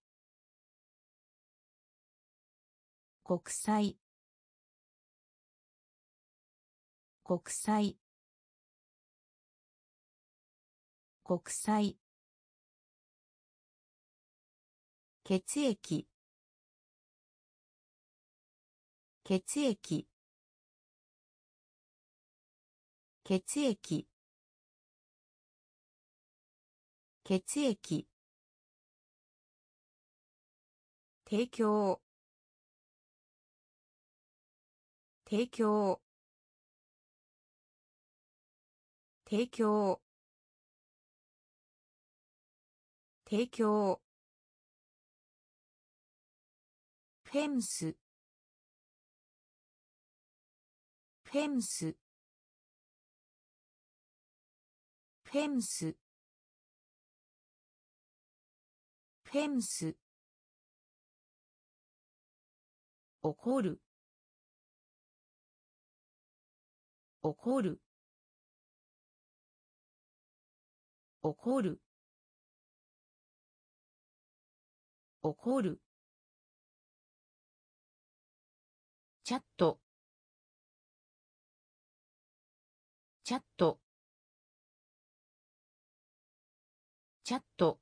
国際。国際。国際。血液。血液。血液。血液。提供。提供。提供。提供。フェンス。フェンス。フェンス。フェンス。怒る。怒る。怒る。怒る。チャット。チャット。チャット。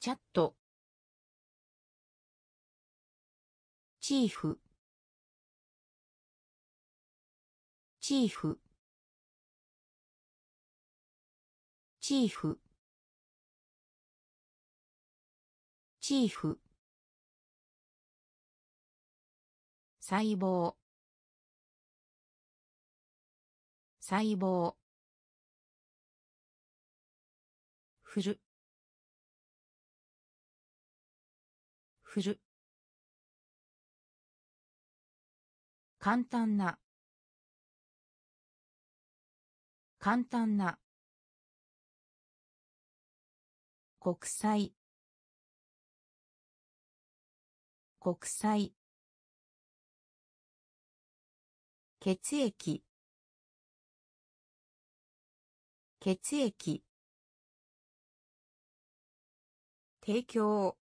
チャット。チーフ。チーフ。チーフ。チーフ。細胞。細胞。振る。振る。簡単な。簡単な。国際。国際。血液。血液。提供。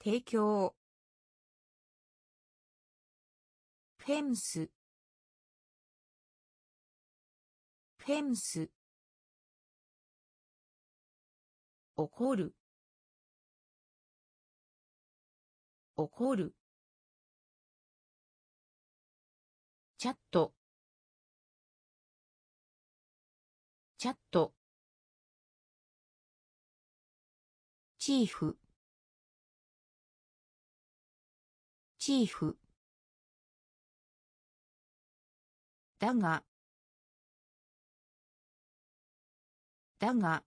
提供。フェンス。フェンス。怒る。怒る。チャット。チャット。チーフ。チーフ。だが。だが。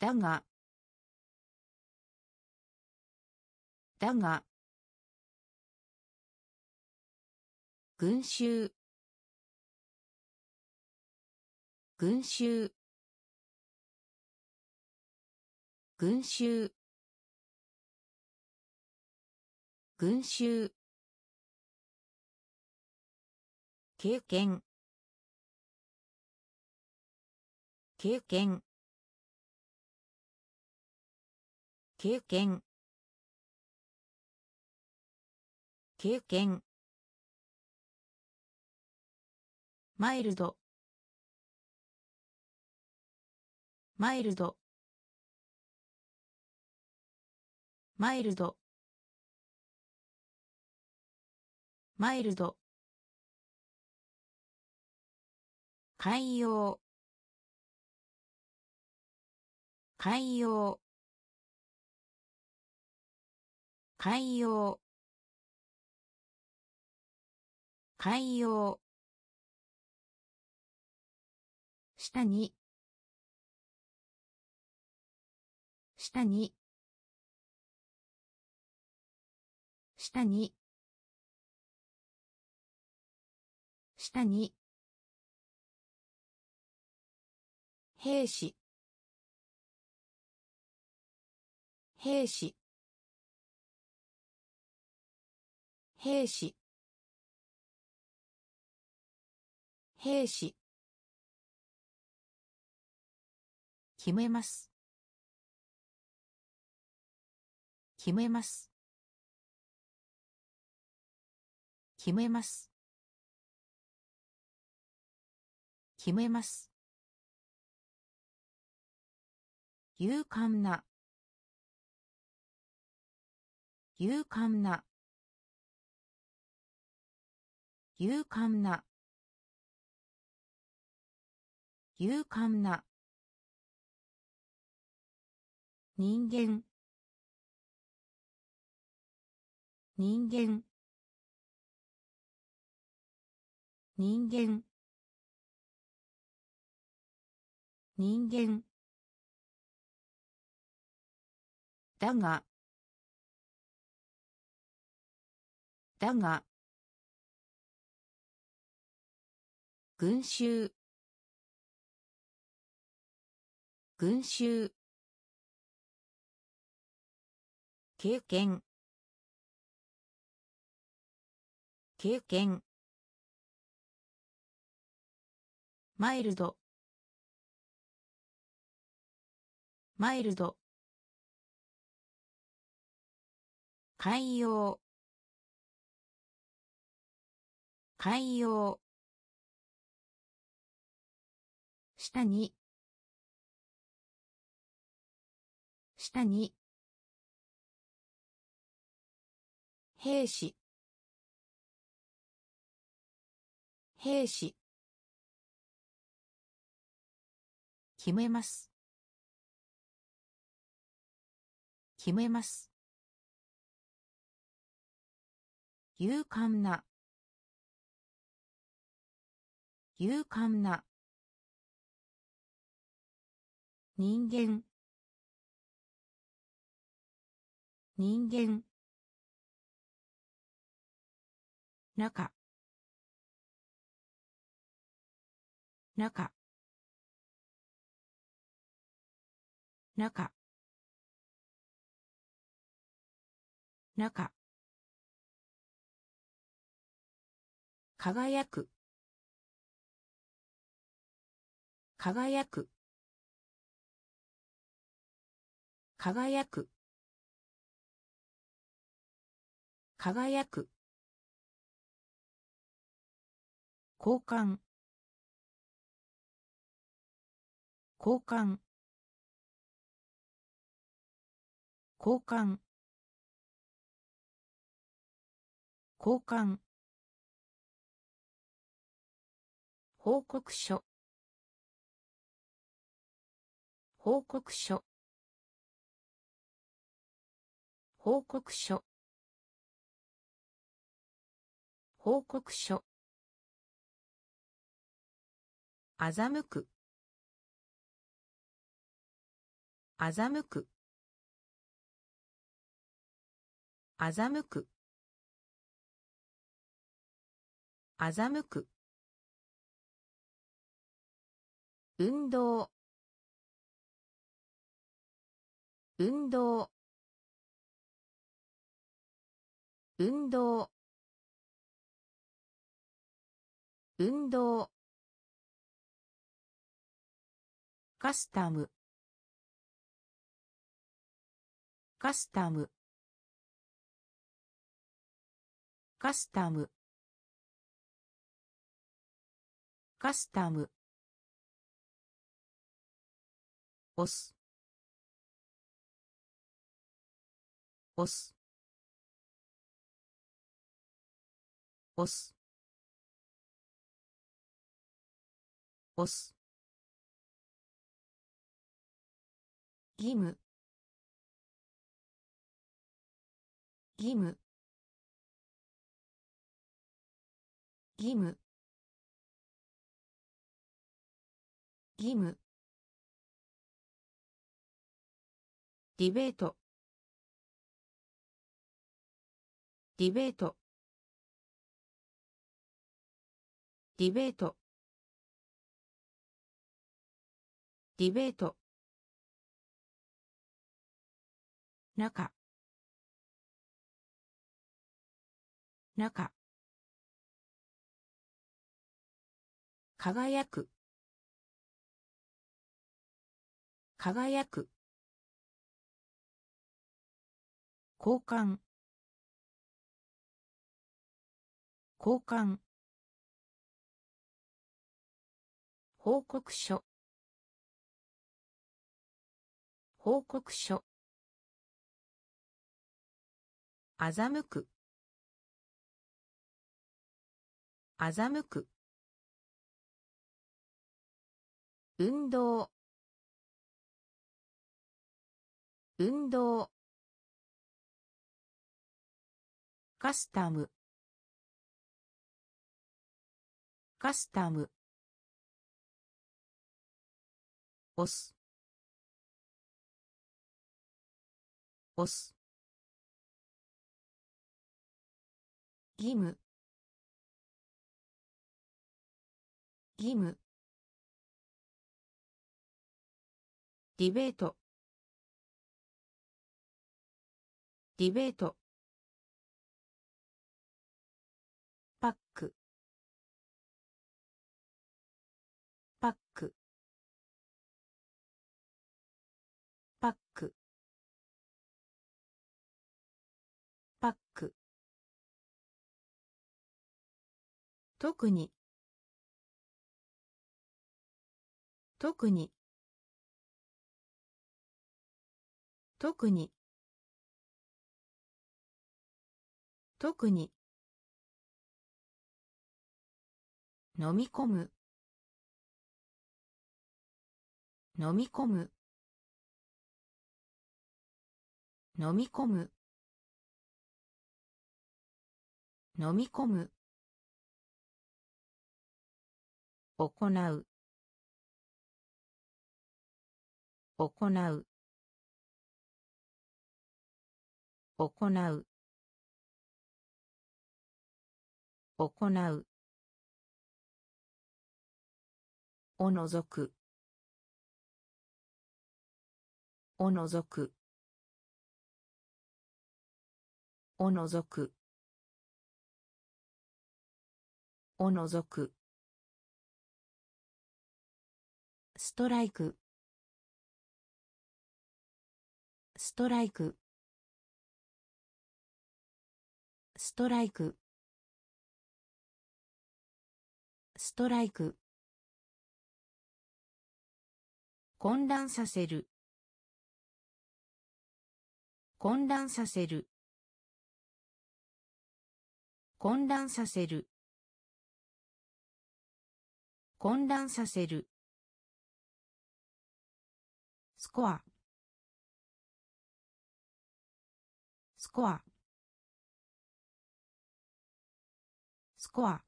だが。だが。群衆。群衆。群衆。群衆。経験。経験。経験。経験。マイルド。マイルド。マイルド。マイルド。海洋。海洋。海洋。海洋。下に。下に。下に。下に。兵士。兵士。兵士。兵士。決めます。決めます。決めます。決めます。勇敢な。勇敢な。勇敢な。勇敢な。人間。人間。人間。人間。だが。だが。群衆。群衆。経験。経験。マイルド。マイルド。海洋。海洋。下に。下に。兵士。兵士。決めます。決めます。勇敢な。勇敢な。人間。人間。中。中。中。中。輝く。輝く。輝く。輝く。交換。交換。交換。交換。報告書。報告書。報告書。報告書。欺く。欺く。欺く。欺く。運動。運動。運動。運動。カスタム。カスタム。カスタム。カスタム。押す。押す。押す。押す。義務。義務。義務。義務。ディベート。ディベート。ディベート。ディベート。中。中。輝く。輝く。交換。交換。報告書。報告書。欺く。欺く。運動。運動。カスタム。カスタム。押す。押す。義務。義務。ディベート。ディベート。特に。特に。特に。特に。飲み込む。飲み込む。飲み込む。飲み込む。行う。行う。行う。行う。おのぞく。おのぞく。おのぞくおのぞく。ストライク。ストライク。ストライク。ストライク。混乱させる。混乱させる。混乱させる。混乱させる。コア。スコア。スコア。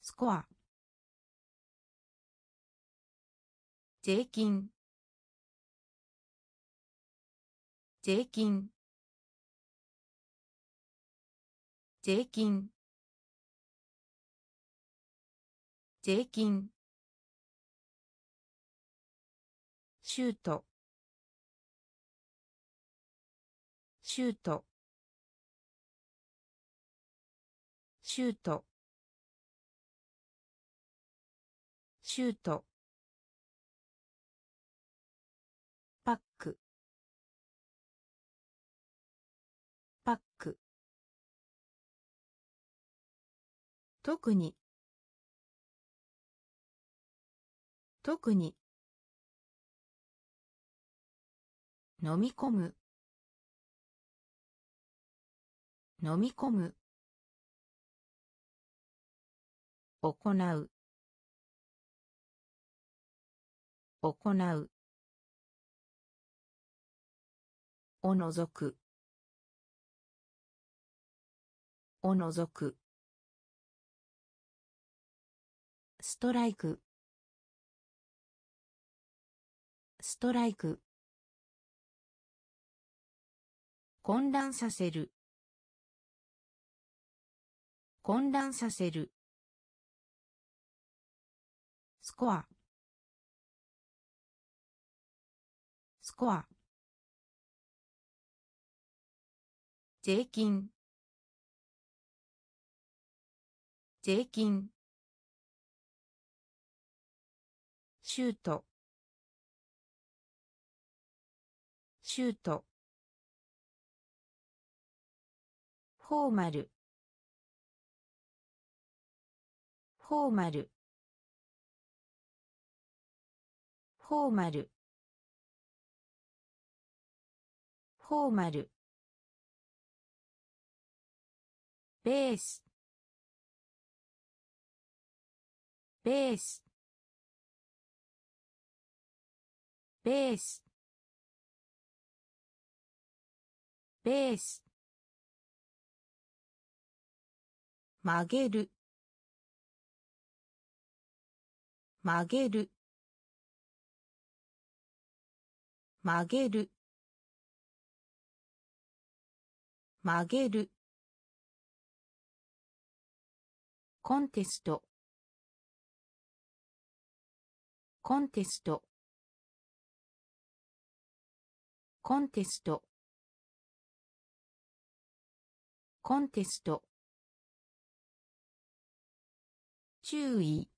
スコア。税金。税金。税金。税金。シュート。シュート。シュート。シュート。パック。パック。特に。特に。飲み込む。飲み込む。行う。行う。おのぞく。おのぞく。ストライク。ストライク。混乱させる。混乱させる。スコア。スコア。税金。税金。シュート。シュート。フォーマル。フォーマル。フォーマル。フォーマル。ベース。ベース。ベース。ベース。曲げる。曲げる。曲げる。曲げる。コンテスト。コンテスト。コンテスト。コンテスト。注意。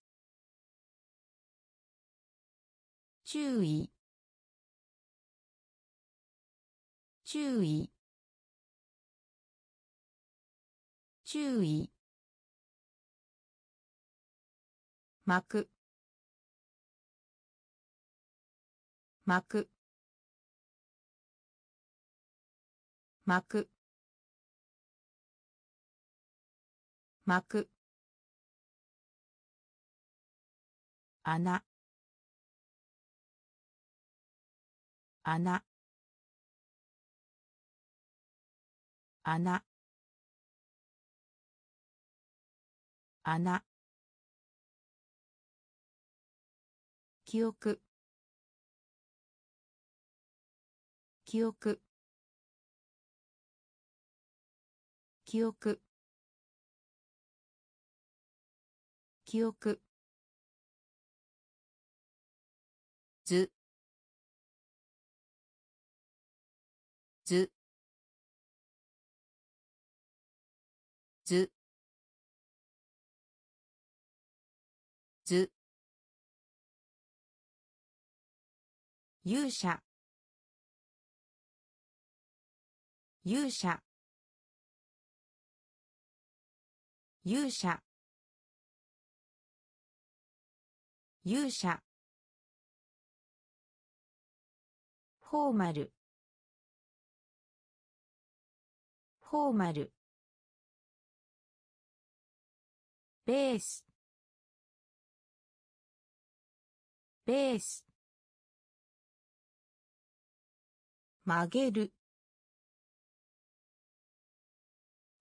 注意。注意。注意。巻く。巻く。巻く。巻く。穴。穴。穴。穴。記憶。記憶。記憶。記憶。図。図。図。図。勇者。勇者。勇者。勇者。フォーマル。フォーマル。ベース。ベース。曲げる。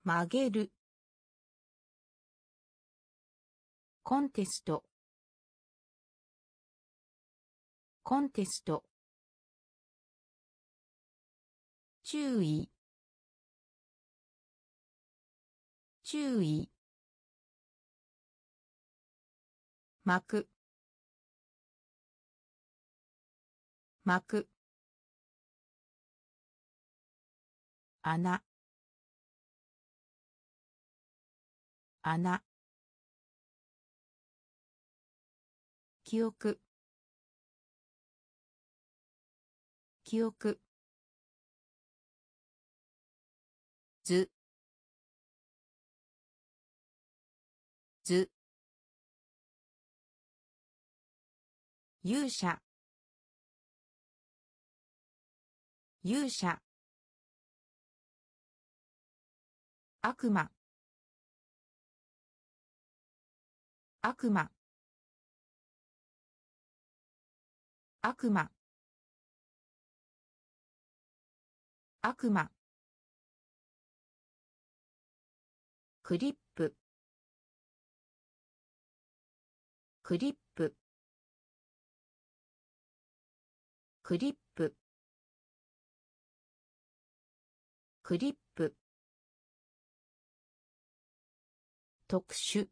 曲げる。コンテスト。コンテスト。注意。注意。巻く。巻く。穴。穴。記憶。記憶。図。図。勇者。勇者。悪魔。悪魔。悪魔。悪魔。クリップ。クリップ。クリップ。クリップ。特殊。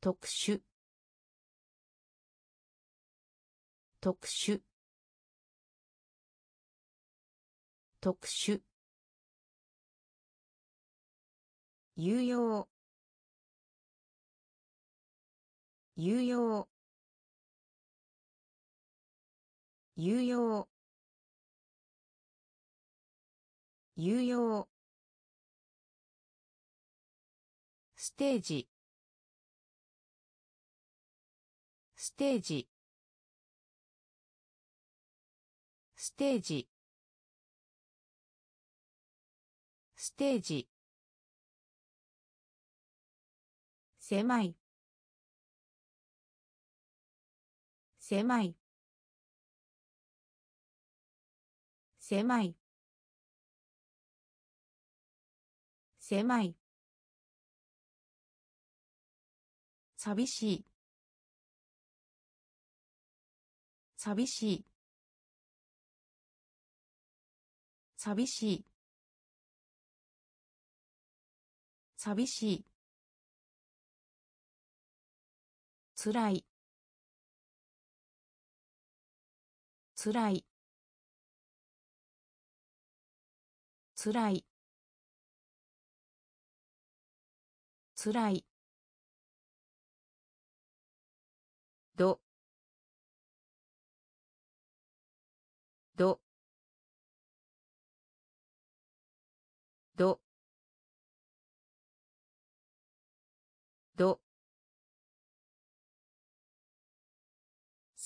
特殊。特殊。特殊。有用。有用。有用。有用。ステージ。ステージ。ステージ。ステージ。狭い。狭い。狭い。狭い。寂しい。寂しい。寂しい。寂しい。つらい。つらい。つらい。つらい。どど。ど。ど。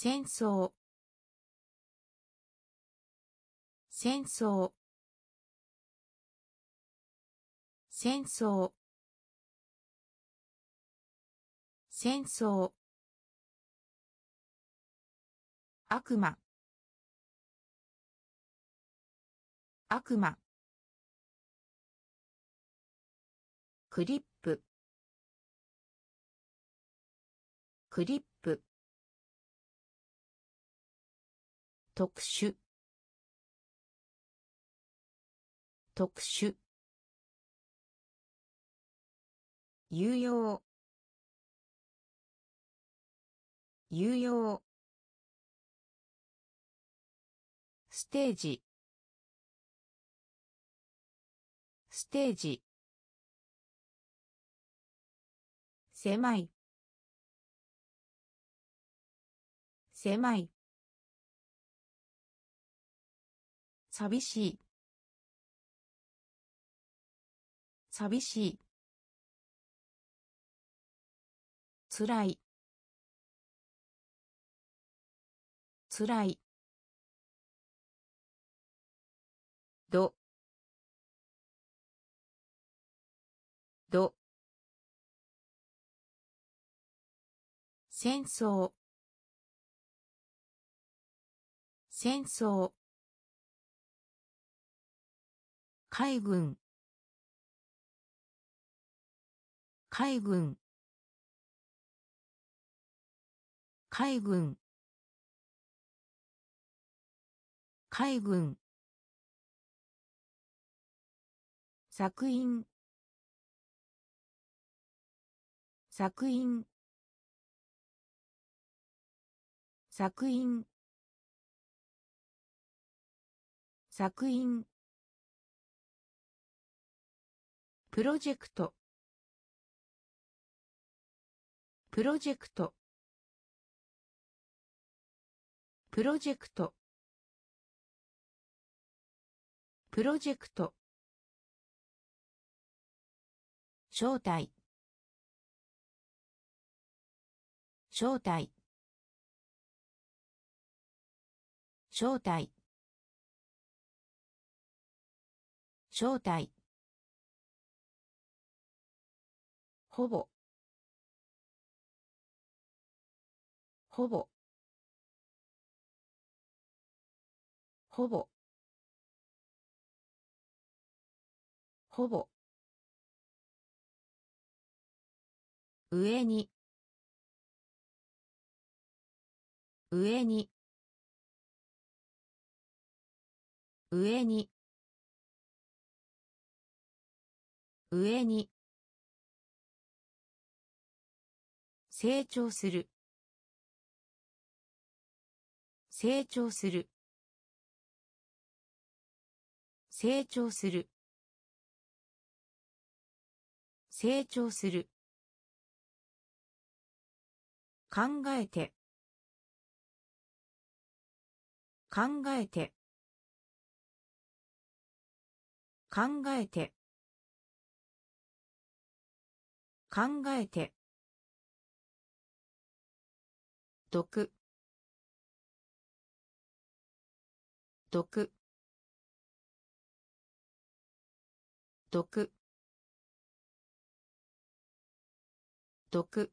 戦争。戦争。戦争。戦争。悪魔。悪魔。クリップ。クリップ。特殊。特殊。有用。有用。ステージ。ステージ。狭い。狭い。寂しい。寂しい。つらい。つらい。ど。ど。戦争。戦争。海軍。海軍。海軍。海軍。作品。作品。作品。作品。プロジェクト。プロジェクト。プロジェクト。プロジェクト。正体正体正体正体ほぼ。ほぼ。ほぼ。ほぼ。上に。上に。上に。上に。成長する。成長する。成長する。成長する。考えて。考えて。考えて。考えて。毒。毒。毒。毒。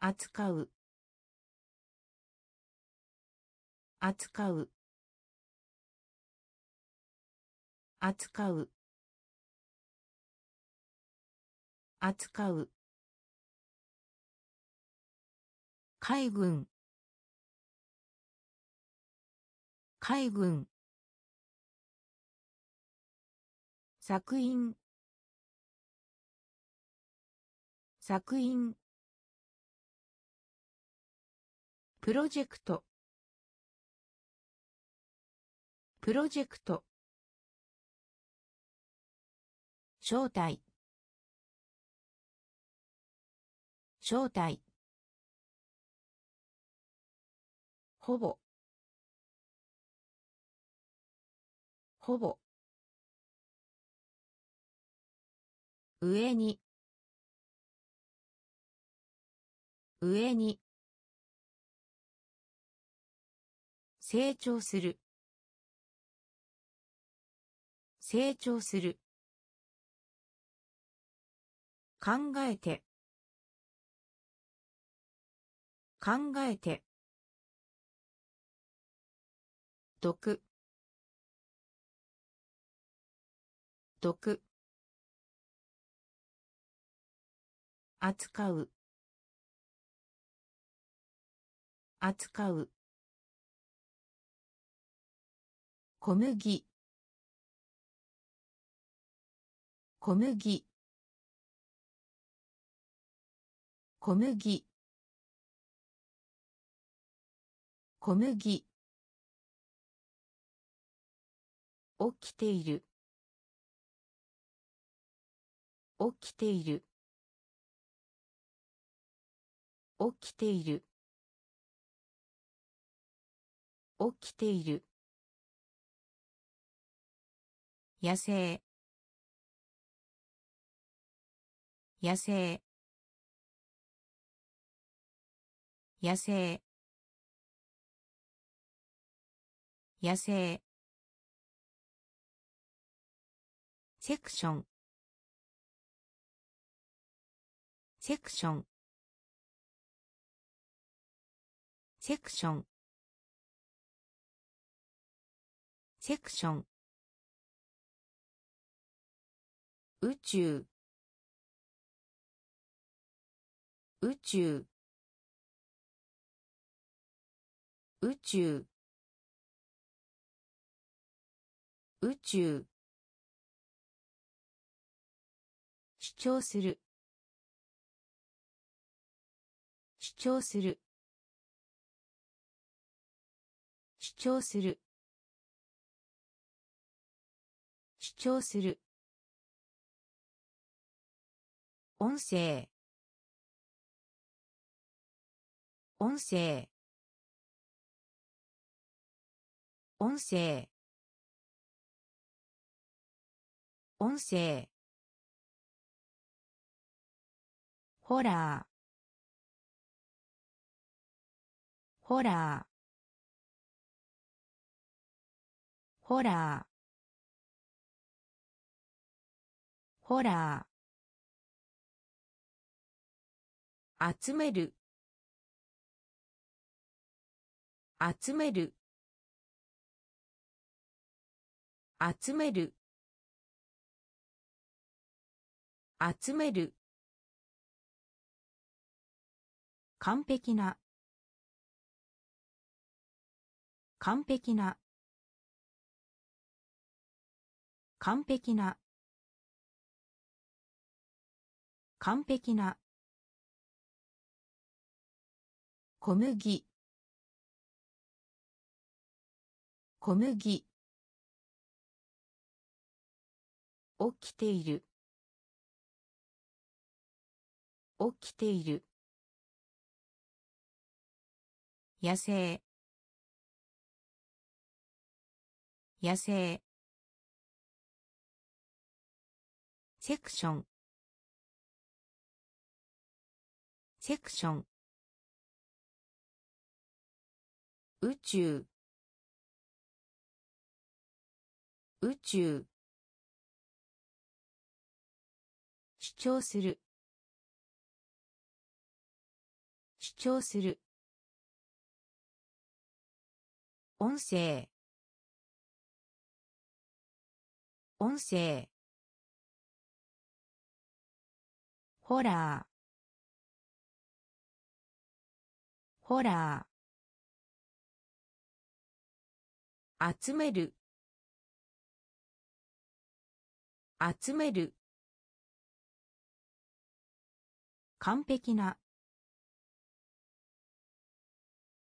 扱う。扱う。扱う。扱う。海軍。海軍。作品。作品。プロジェクト。プロジェクト。招待。招待。ほぼ。ほぼ。上に。上に。成長する。成長する。考えて。考えて。毒。毒。扱う。扱う。小麦。小麦。小麦。小麦起きている。起きている。起きている。起きている。野生。野生。野生。野生。セクション。セクション。セクション。セクション。宇宙。宇宙。宇宙。宇宙。主張する。主張する。主張する。主張する。音声。音声。音声。音声。ホラー。ホラー。ホラー。ホラー。集める。集める。集める。集める。完璧な。完璧な。完璧な。完璧な。小麦。小麦。起きている。起きている。野生。野生。セクション。セクション。宇宙。宇宙。主張する。主張する。音声。音声。ホラー。ホラー。集める。集める。完璧な。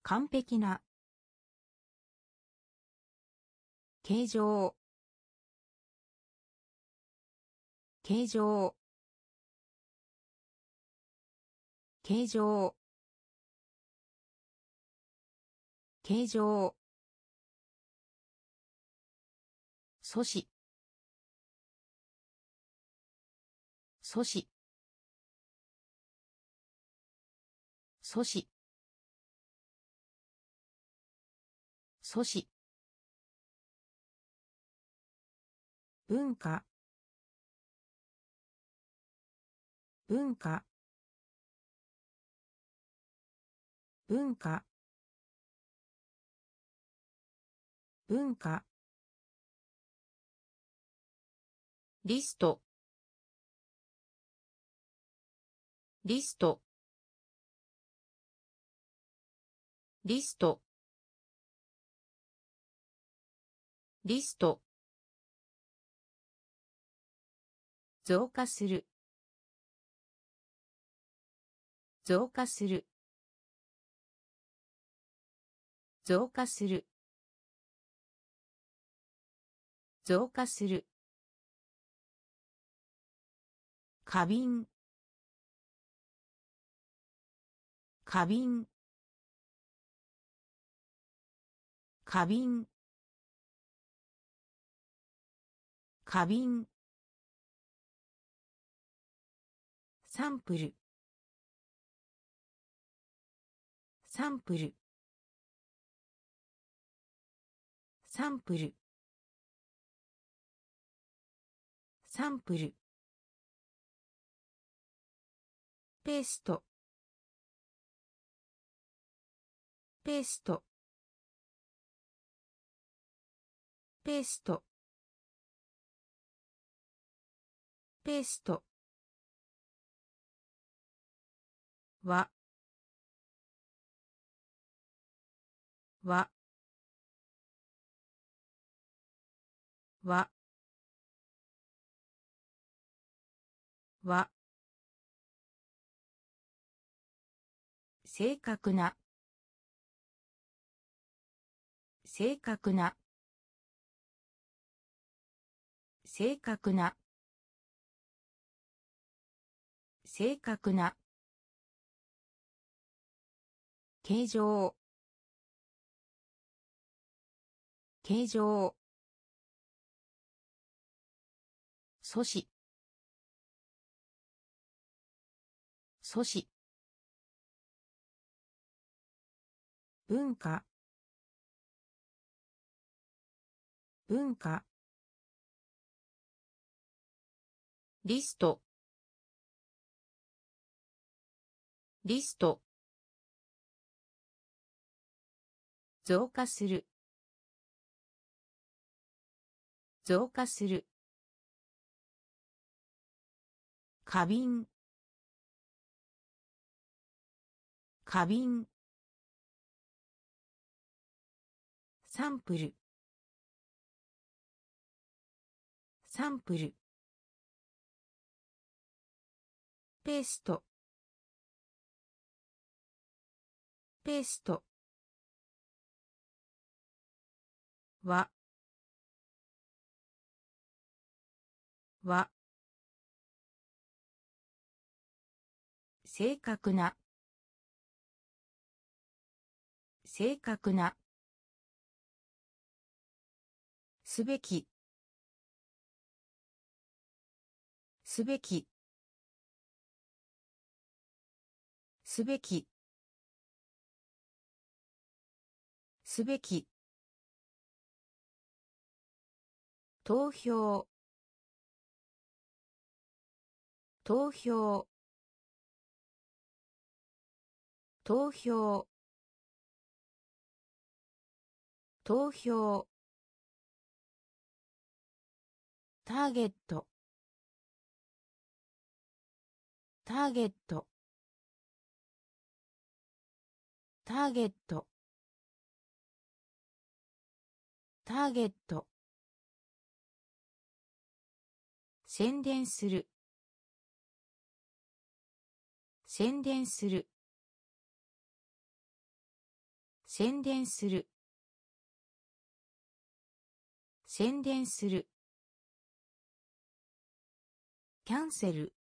完璧な。形状。形状。形状。形状。阻止阻止阻止阻止文化。文化。文化。文化。リスト。リスト。リスト。リスト。増加する。増加する。増加する。増加する。花瓶花瓶花瓶花瓶サンプル。サンプル。サンプル。サンプル。ペースト。ペースト。ペースト。ペースト。はははは正確な正確な。正確な。正確な。形状。形状。阻止阻止文化。文化。リスト。リスト。増加する。増加する。花瓶花瓶サンプル。サンプル。ペースト。ペースト。はは正確な。正確な。すべき。すべき。すべき。すべき。投票。投票。投票。投票。ターゲット。ターゲット。ターゲット。ターゲット。宣伝する。宣伝する。宣伝する。宣伝する。キャンセル。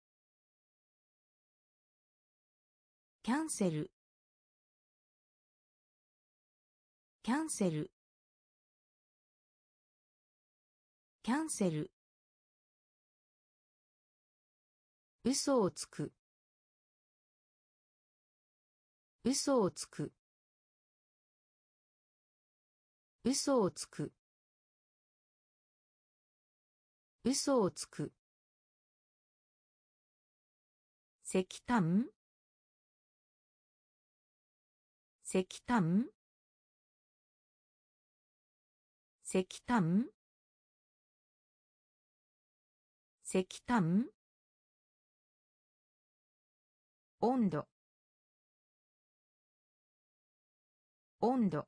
キャンセル。キャンセル。キャンセル。嘘をつく。嘘をつく。嘘をつく。嘘をつく。石炭？石炭？石炭？石炭？温度。温度。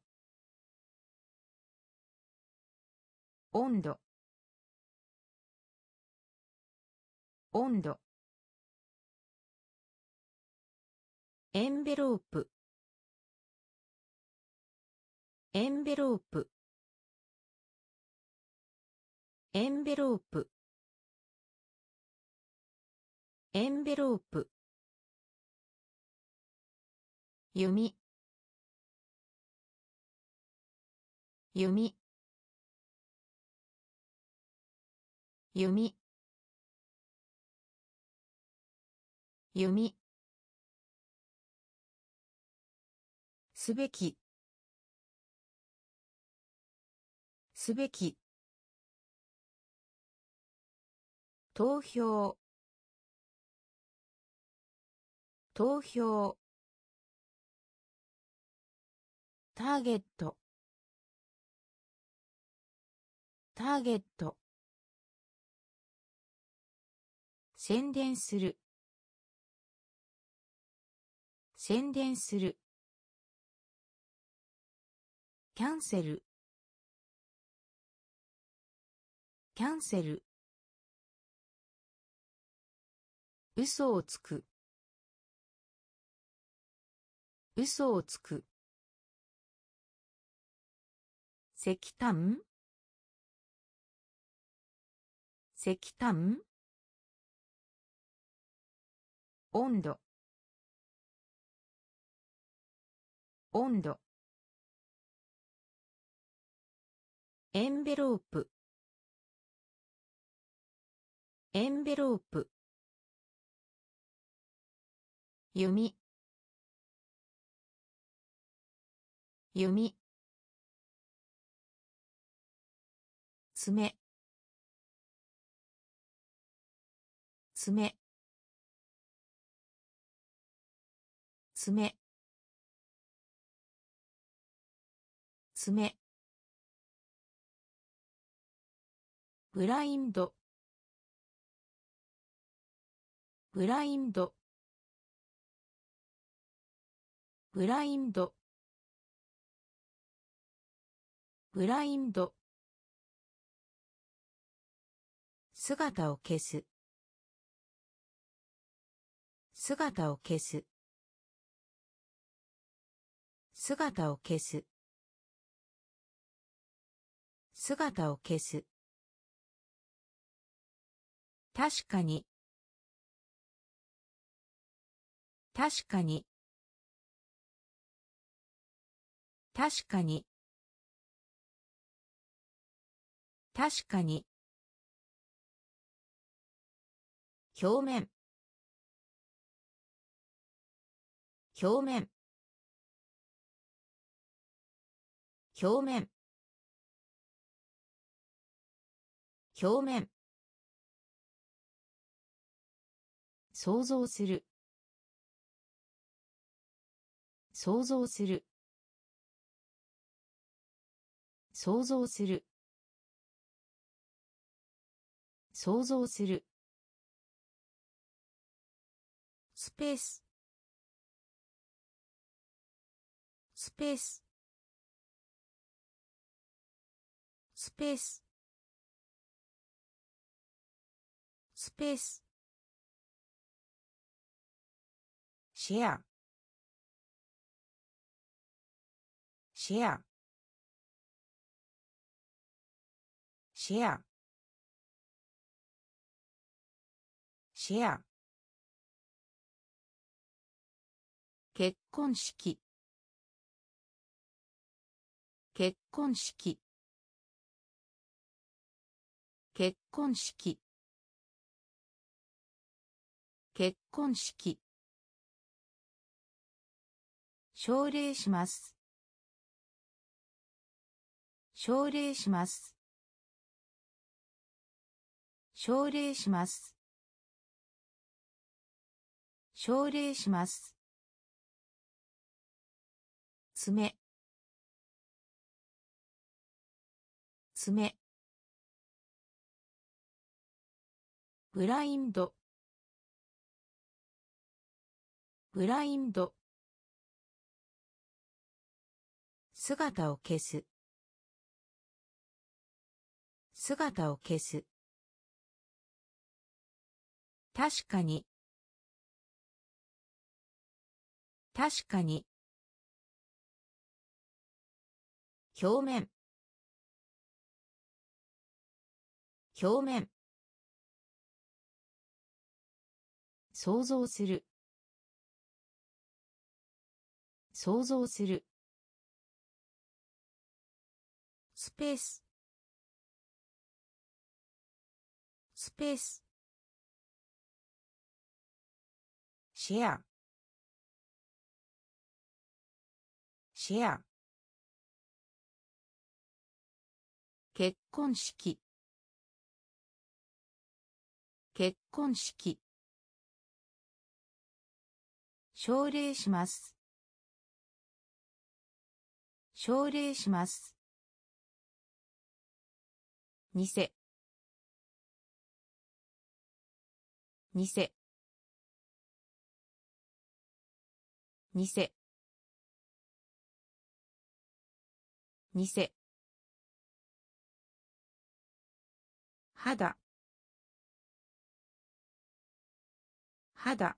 温度。温度。エンベロープ。エンベロープ。エンベロープ。エンベロープ。弓。弓。弓。弓。すべき。すべき。投票。投票。ターゲット。ターゲット。宣伝する。宣伝する。キャンセル。キャンセル。嘘をつく。嘘をつく。石炭？石炭？温度。温度。エンベロープ。エンベロープ。弓。弓。爪。爪。爪。爪。ブラインド。ブラインド。ブラインド。ブラインド。姿を消す。姿を消す。姿を消す。姿を消す。確かに。確かに。確かに。確かに。表面。表面。表面。表面。想像する。想像する。想像する。想像する。スペース。スペース。スペース。スペース。シェア。シェア。シェア。シェア。結婚式。結婚式。結婚式。結婚式。奨励します。奨励します。奨励します。奨励します。爪。爪。ブラインド。ブラインド。姿を消す。姿を消す。確かに。確かに。表面。表面。想像する。想像する。スペース。スペース。シェア。シェア。結婚式。結婚式。奨励します。奨励します。偽。偽。偽。偽。肌。肌。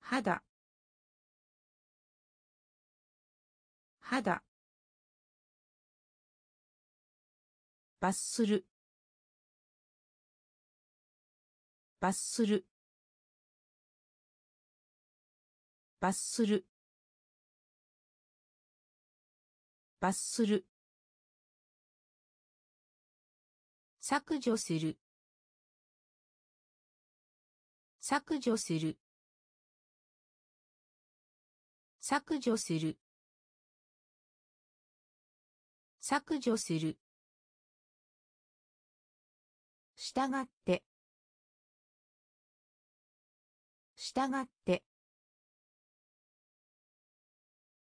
肌。肌。罰する。罰する。罰する。罰する。削除する。削除する。削除する。削除する。したがって。したがって。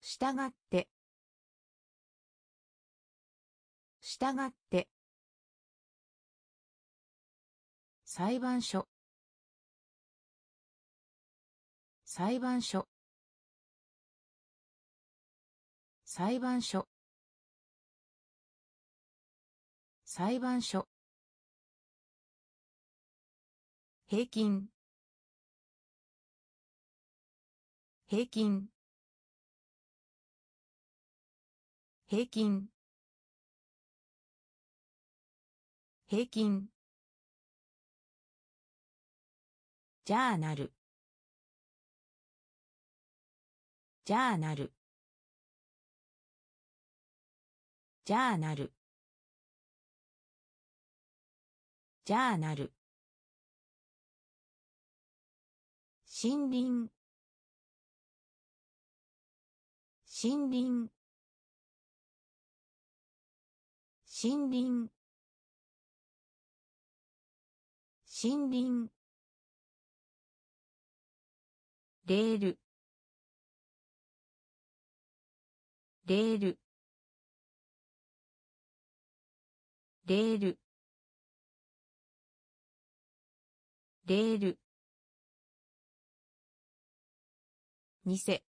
したがって。したがって裁判所。裁判所。裁判所。裁判所。平均。平均。平均。平均。ジャーナルジャーナルジャーナルジャーナル森林森林森林森林レール。レール。レール。レール。偽。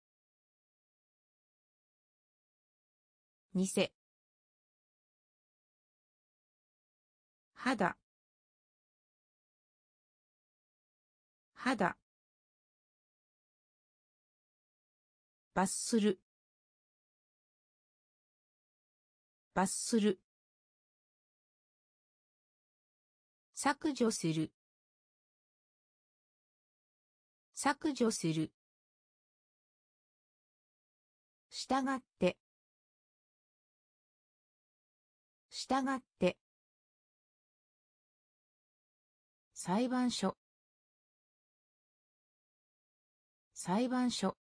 偽。肌。肌。罰する。罰する。削除する。削除する。したがって。したがって。裁判所。裁判所。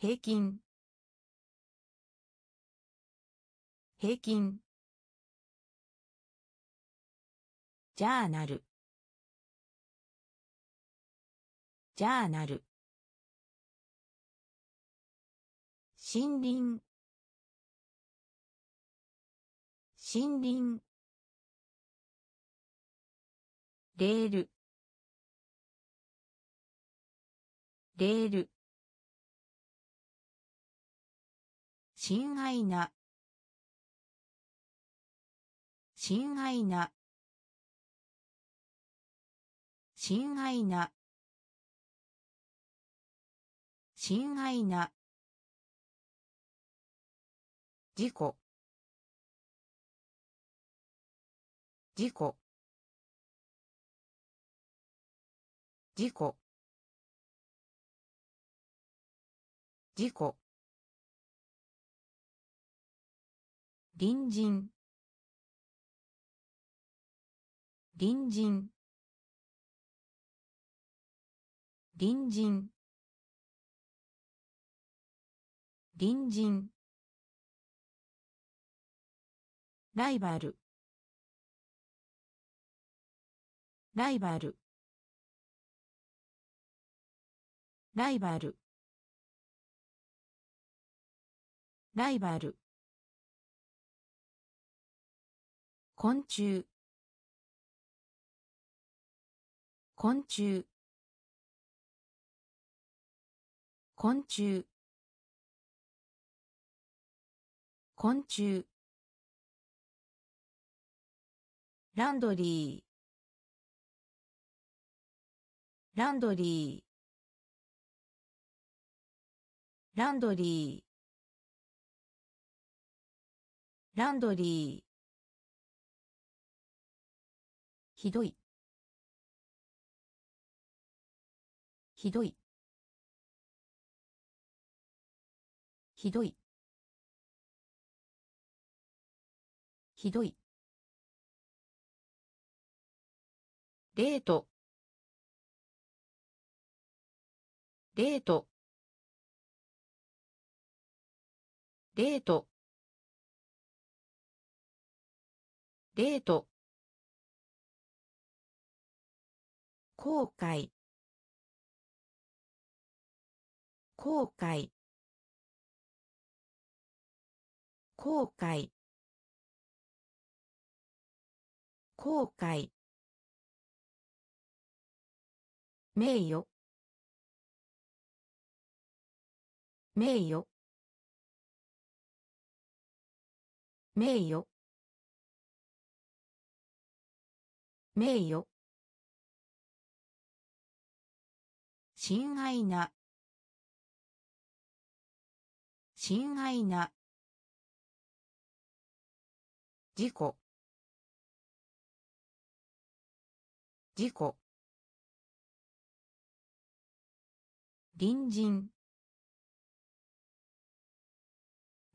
平均。平均。ジャーナルジャーナル森林。森林。レール。レール。親愛な。親愛な。親愛な。親愛な。事故事故事故事故隣人。隣人。隣人。隣人。ライバル。ライバル。ライバル。ライバル。昆虫。昆虫。昆虫。昆虫。ランドリー。ランドリー。ランドリー。ランドリー。ひどい。ひどい。ひどい。ひどい。デート。デート。デート。デート。後悔。後悔。後悔。後悔。名誉。名誉。名誉。名誉。親愛な。親愛な。事故事故隣人。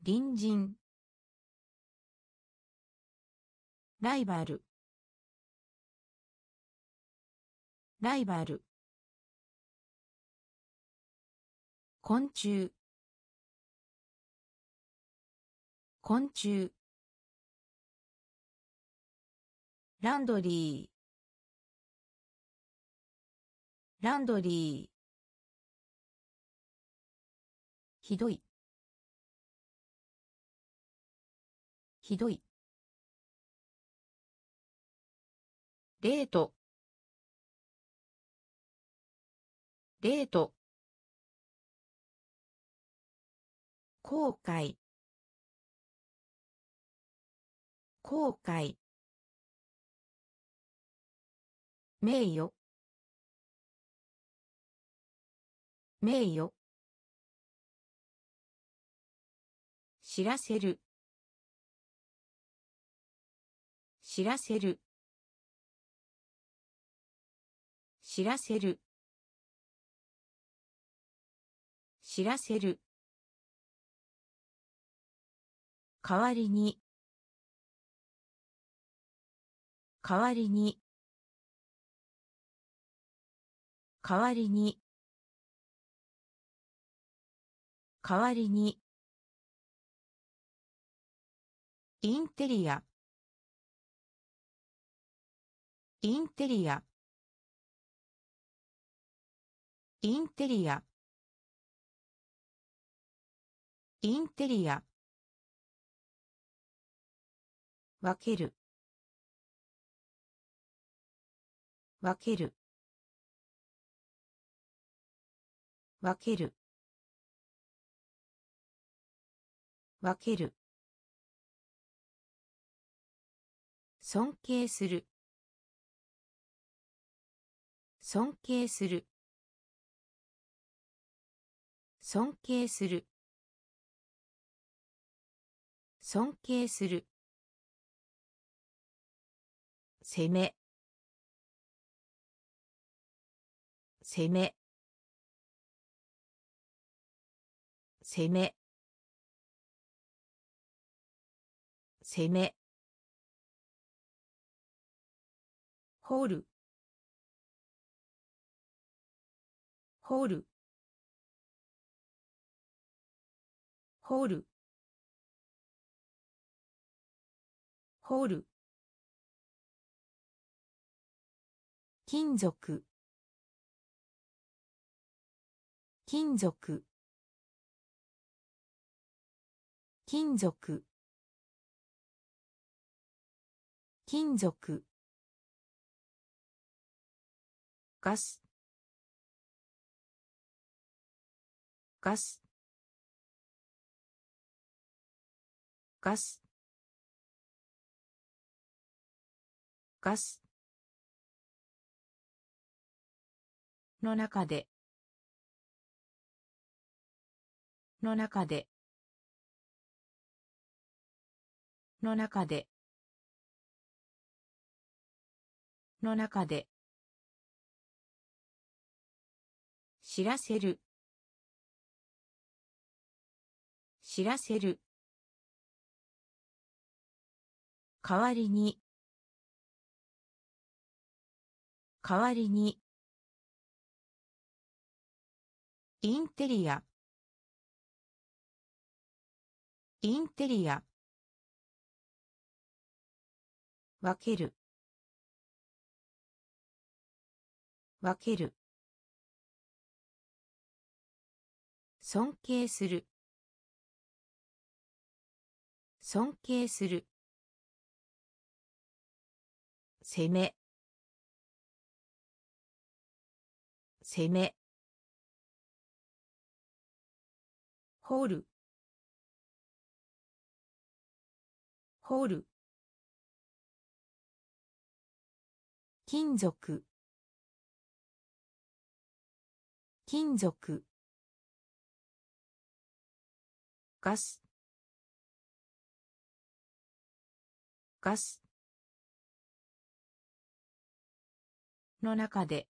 隣人。ライバル。ライバル。昆虫。昆虫。ランドリー。ランドリー。ひどい。ひどい。デート。デート。後悔。後悔。名誉。名誉。知らせる。知らせる。知らせる。知らせる。代わりに。代わりに。代わりに。代わりに。インテリア。インテリア。インテリア。インテリア。分ける。分ける。分ける。分ける。尊敬する。尊敬する。尊敬する。尊敬する。攻め。攻め。攻め。攻め。ホールホールホールホール金属。金属。金属。金属。ガス。ガス。ガス。ガス。の中で。の中で。の中で。の中で。知らせる。知らせる。代わりに。代わりに。インテリア。インテリア。分ける。分ける。尊敬する。尊敬する。攻め。攻め。ホール。ホール。金属。金属。ガス。ガス。の中で。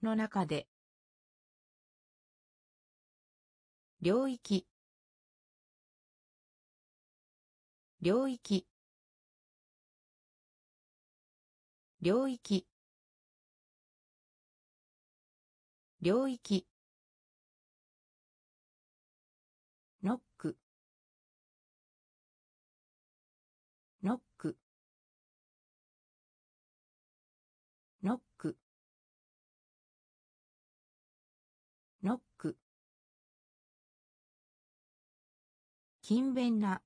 の中で。領域。領域。領域。領域。勤勉な。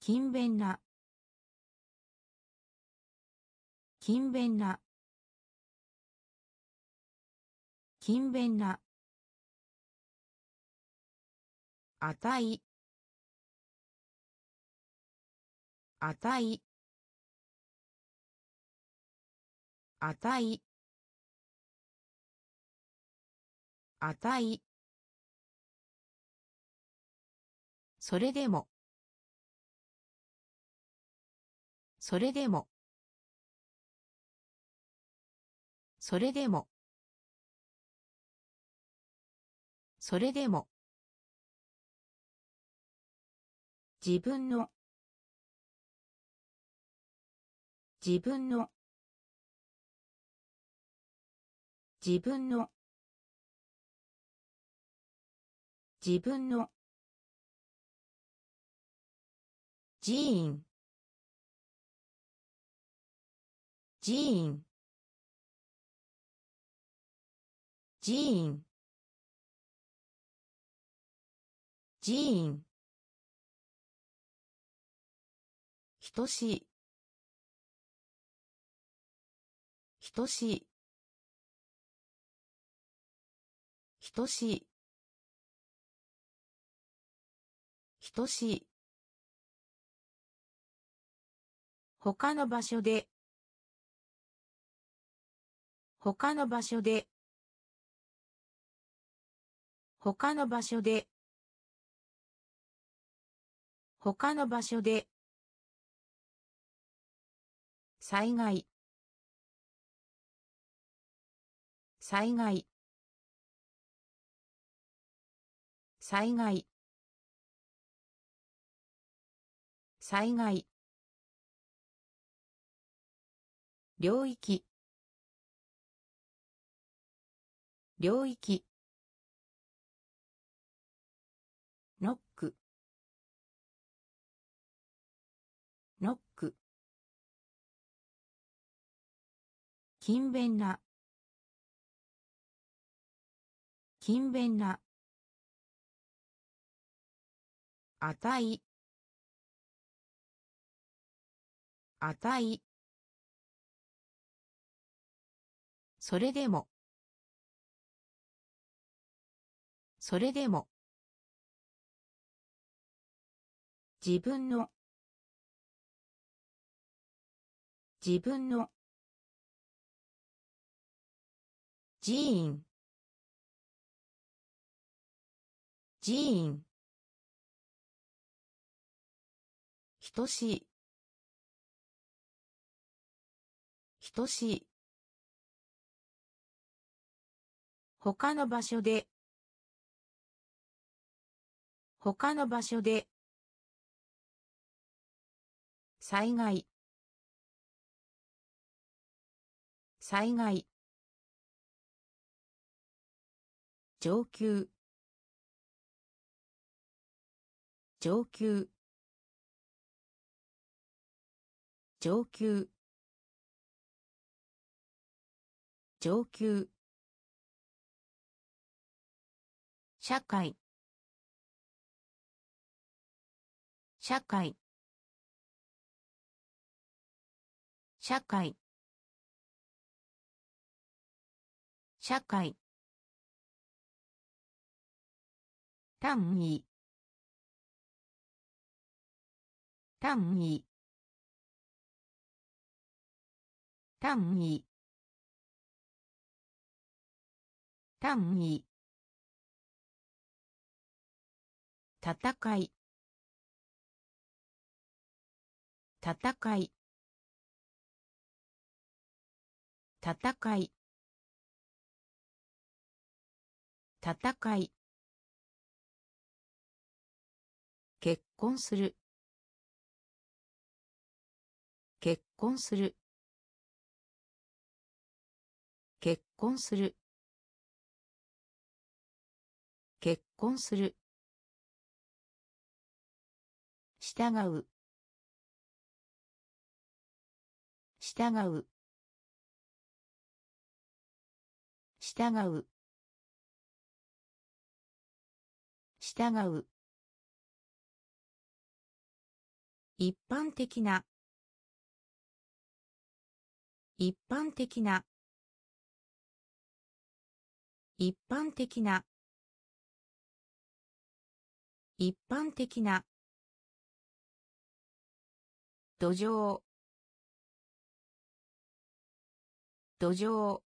勤勉な。勤勉な。勤勉な。値値値値それでも。それでも。それでも。それでも。自分の。自分の。自分の。自分の。寺院。寺院。寺院。寺院。等しい等しい等しい等しい他の場所で。他の場所で。他の場所で。他の場所で。災害。災害。災害。災害。領域。領域。ノック。ノック。勤勉な。勤勉な。値。値。それでも。それでも。自分の。自分の。寺院寺院等しい等しい他の場所で。他の場所で。災害。災害。上級上級上級上級社会。社会。社会。社会。単位。単位。単位。単位。戦い。戦い。戦い。戦い。結婚する。結婚する。結婚する。結婚する。従う。従う。従う。従う。一般的な。一般的な。一般的な。一般的な。土壌。土壌。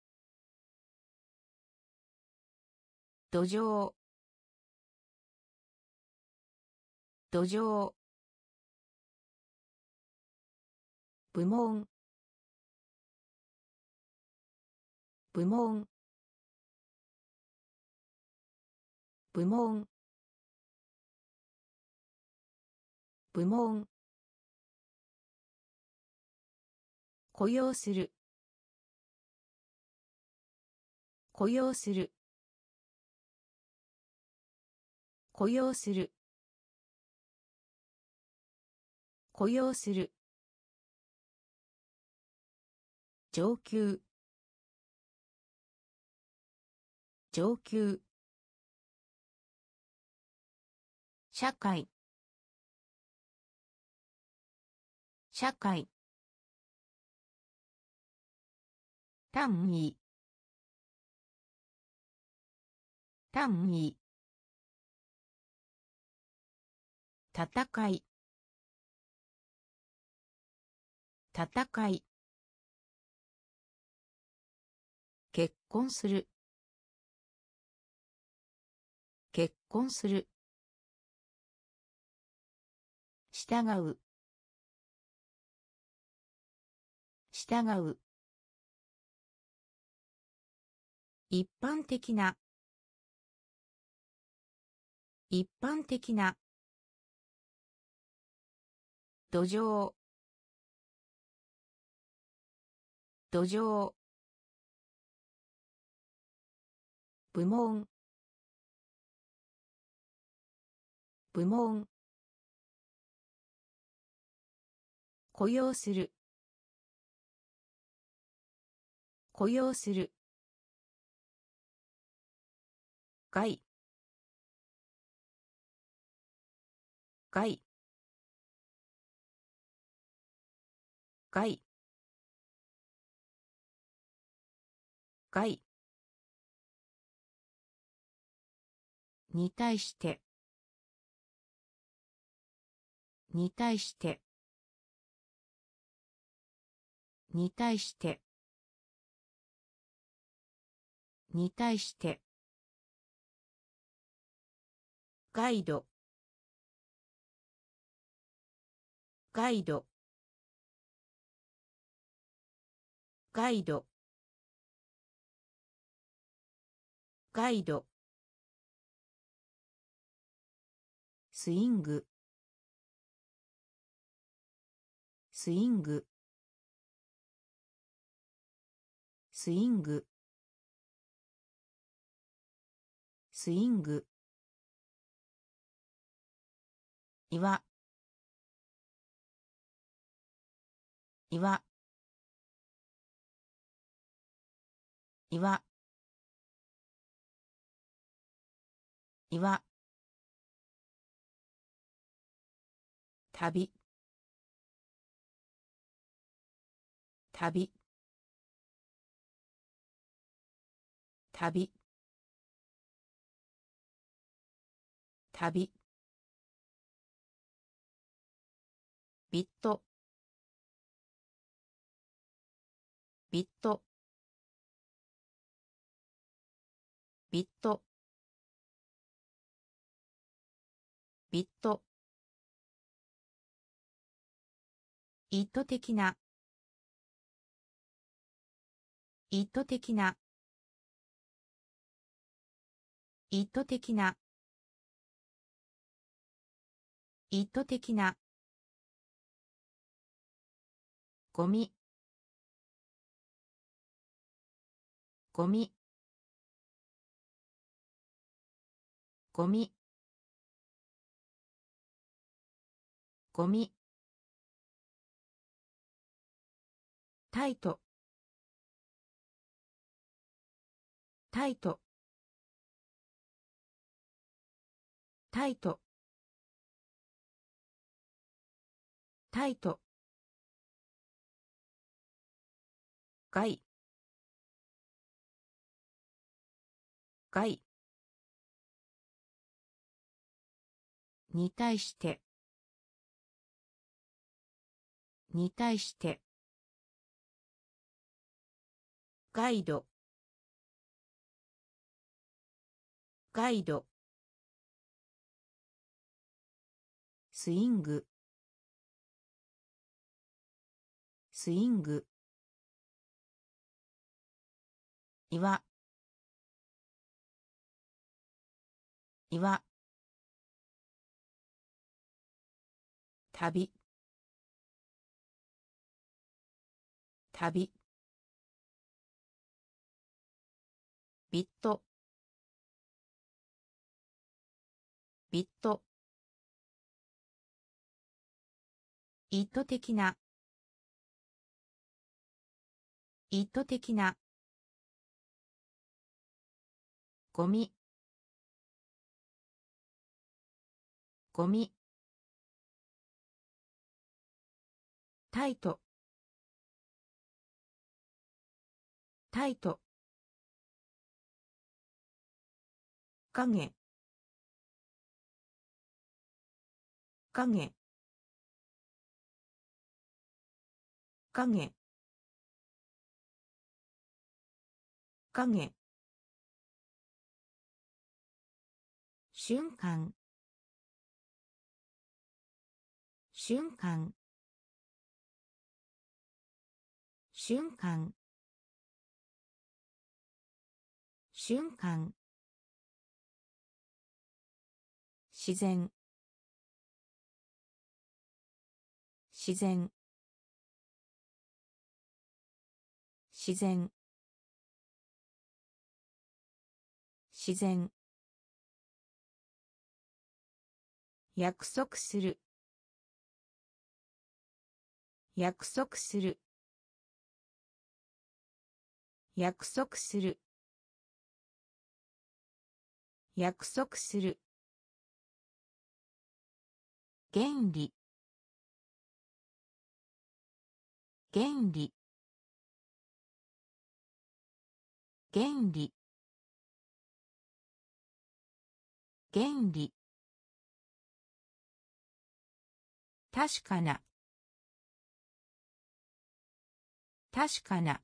土壌。土壌。部門。部門。部門。部門。雇用する。雇用する。雇用する。雇用する。上級。上級。社会。社会。単位。単位。戦い。戦い。結婚する。結婚する。従う。従う。一般的な。一般的な。土壌。土壌。部門。部門。雇用する。雇用する。外。外。外。外。に対して。に対して。に対して。に対して。ガイド。ガイド。ガイド。ガイド。スイング。スイング。スイング。スイング。岩。岩。岩。岩。旅。旅。旅。旅。ビット。ビット。ビット。ビット。意図的な。意図的な。意図的な。意図的な。ゴミ。ゴミ。ゴミ。ゴミ。タイト。タイト。タイト。タイト。害害に対して。に対して。ガイド。ガイド。スイング。スイング。岩。岩。旅。旅。ビット。ビット。意図的な。意図的な。ゴミ。ゴミ。タイト。タイト。影。影。影。影。瞬間。瞬間。瞬間。瞬間。自然。自然。自然。自然。約束する。約束する。約束する。約束する。原理。原理。原理。原理。確かな。確かな。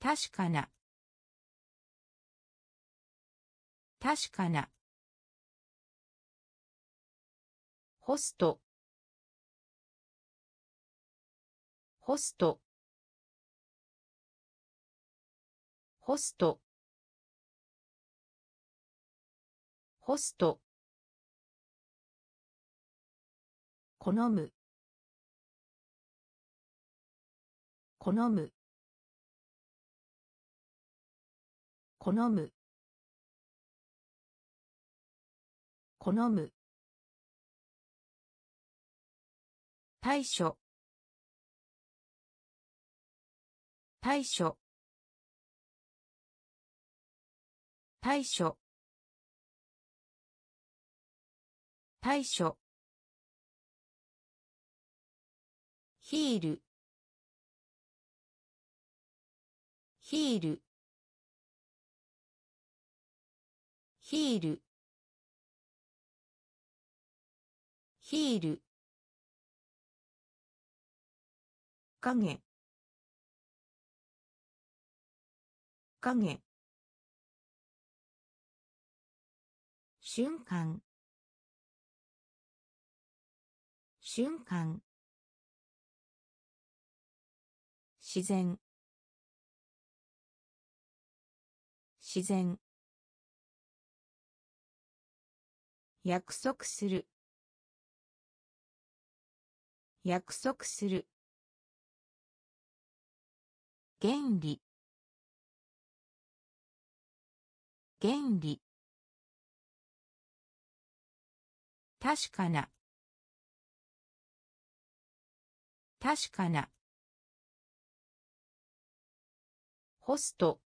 確かな。確かな。ホスト。ホスト。ホスト。ホスト。好む。好む。好む。好む。対処。対処。対処。対処。ヒール。ヒール。ヒール。ヒール。影。影。瞬間。瞬間。自然。自然。約束する。約束する。原理。原理。確かな。確かな。ホスト。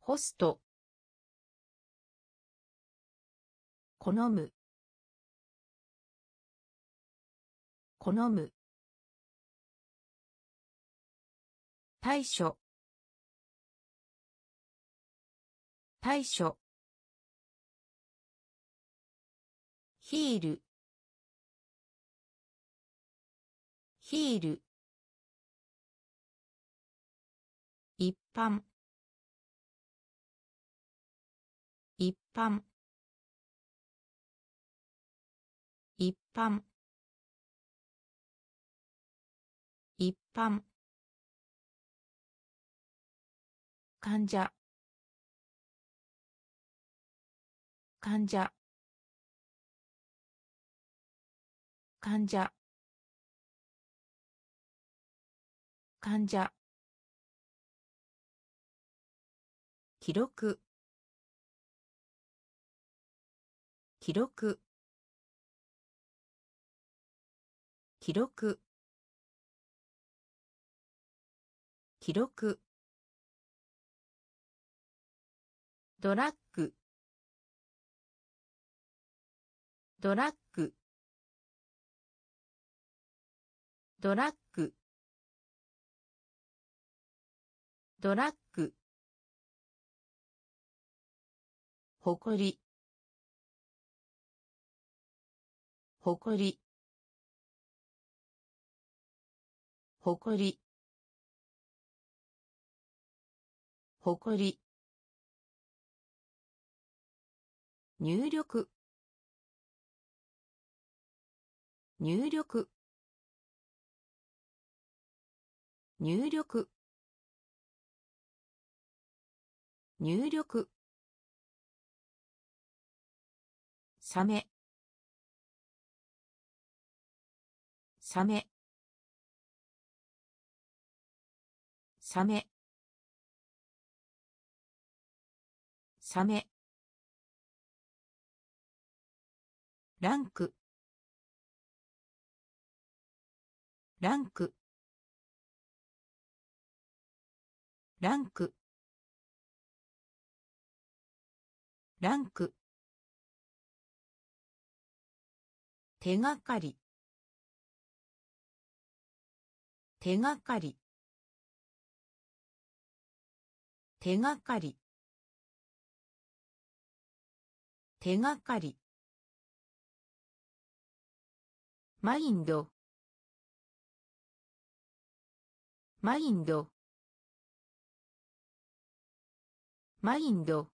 ホスト。好む。好む。対処。対処。ヒール。ヒール。般。一般。一般。一般。患者。患者。患者。患者。記録。記録。記録。記録。ドラッグ。ドラッグ。ドラッグ。ドラッグ。ほこり。ほこり。ほこり。ほこり。入力。入力。入力。入力。サメ。サメ。サメ。サメ。ランク。ランク。ランク。ランク。手がかり。手がかり。手がかり。手がかり。マインド。マインド。マインド。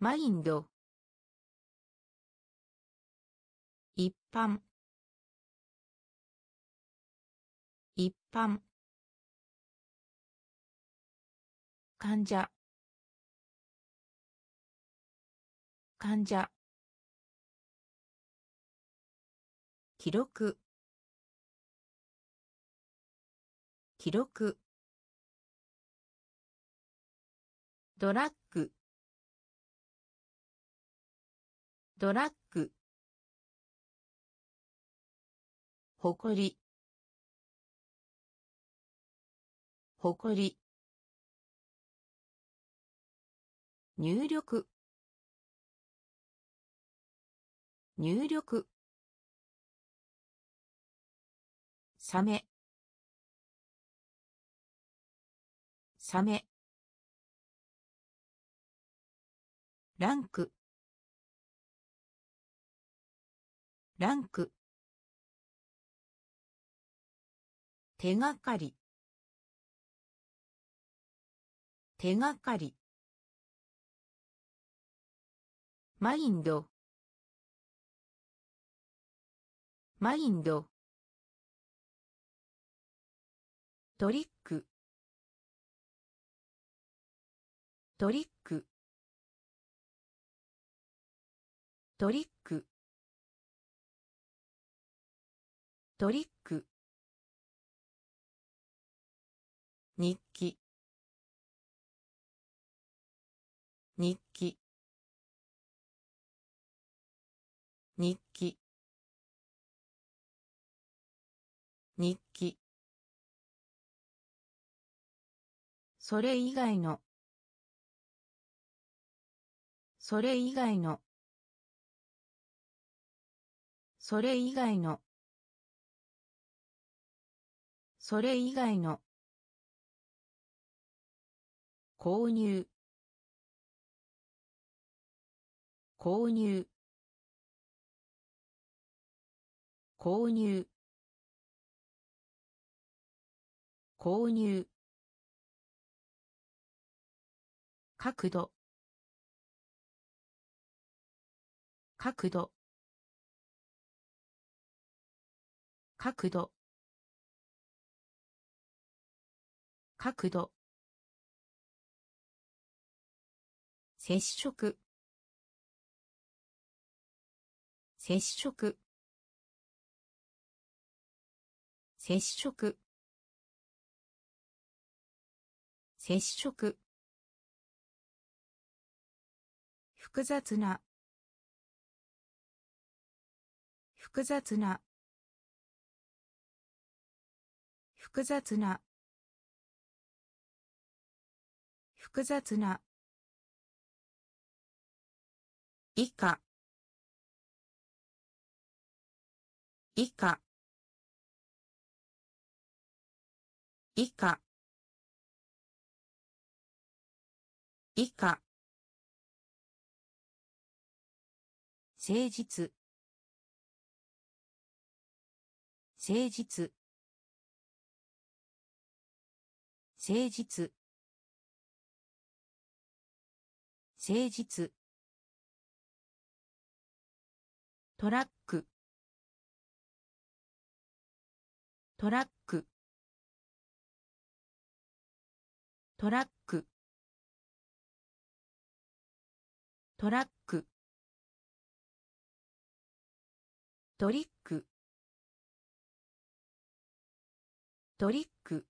マインド。般。一般。患者。患者。記録。記録。ドラッグ。ドラッほこり。ほこり。入力。入力。サメ。サメ。ランク。ランク。手がかり。手がかり。マインド。マインド。トリック。トリック。トリック。トリック。それ以外の。それ以外の。それ以外の。それ以外の。購入。購入。購入。購入。角度。角度。角度。角度。接触。接触。接触。接触。複雑な。複雑な。複雑な。複雑な。以下。以下。以下。以下。誠実。誠実。誠実。誠実。トラック。トラック。トラック。トラック。トリック。トリック。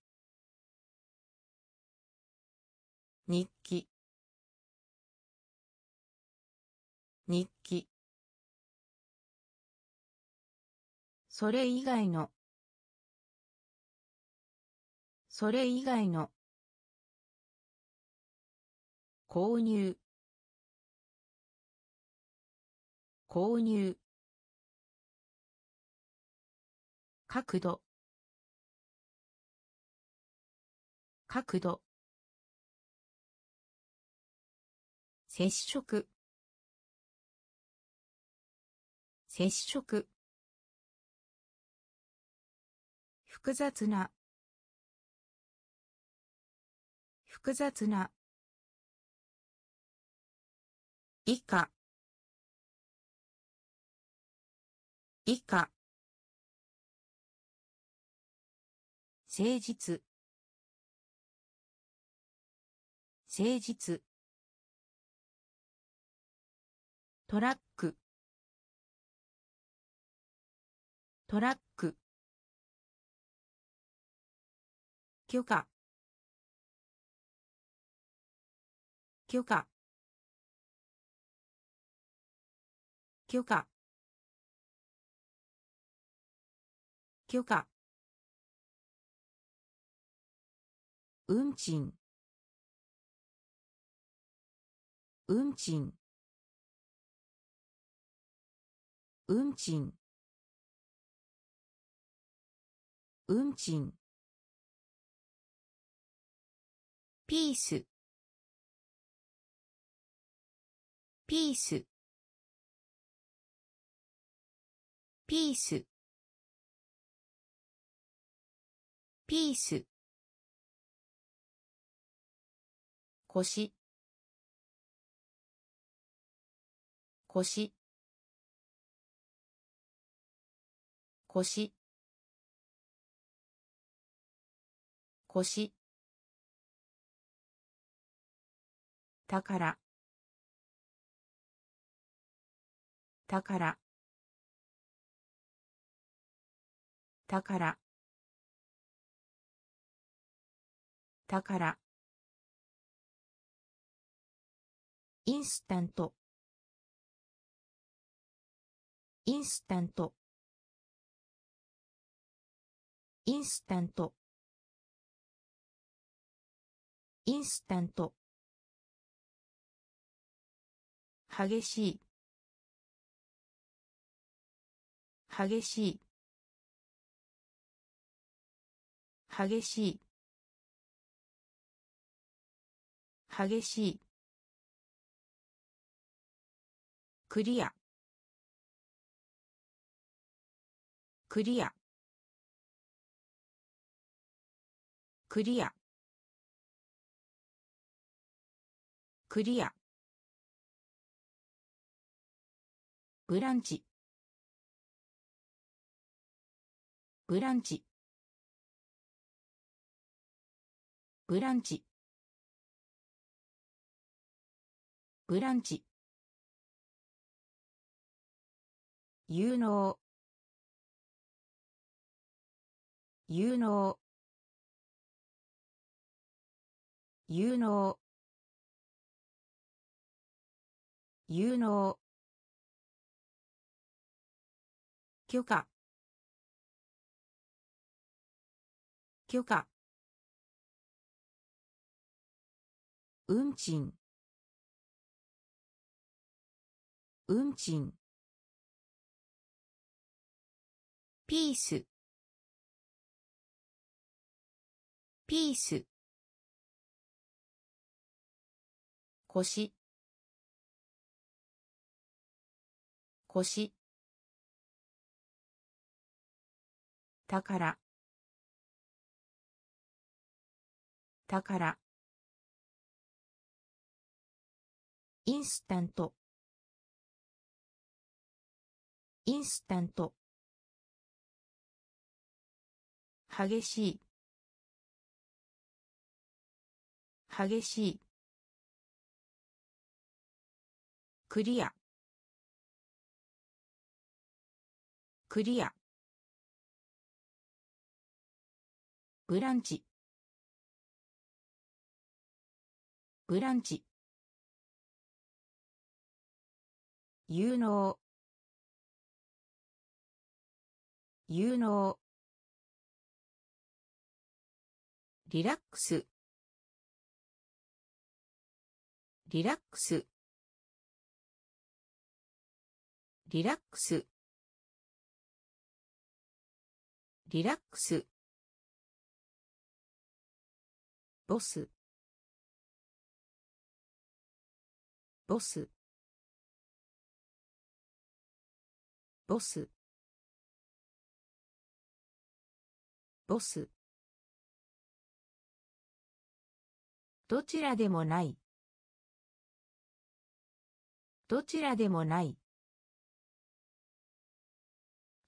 日記。日記。それ以外の。それ以外の。購入。購入。角度。角度。接触。接触。複雑な。複雑な。以下。以下。誠実。誠実。トラック。トラック。許可。許可。許可。許可。運賃。運賃。運賃。運賃。ピース。ピース。ピース。ピース。腰。腰。腰。腰。宝。宝。宝。宝。インスタント。インスタント。インスタント。インスタント。激しい。激しい。激しい。激しい。クリア。クリア。クリア。クリア。ブランチ。ブランチ。ブランチ。ブランチ。有能。有能。有能。有能。許可。許可。運賃。運賃。ピース。ピース。腰。腰。宝。宝。インスタント。インスタント。激しい。激しい。クリア。クリア。ブランチ。ブランチ。有能。有能。リラックス。リラックス。リラックス。リラックス。ボス。ボス。ボス。ボス。どちらでもない。どちらでもない。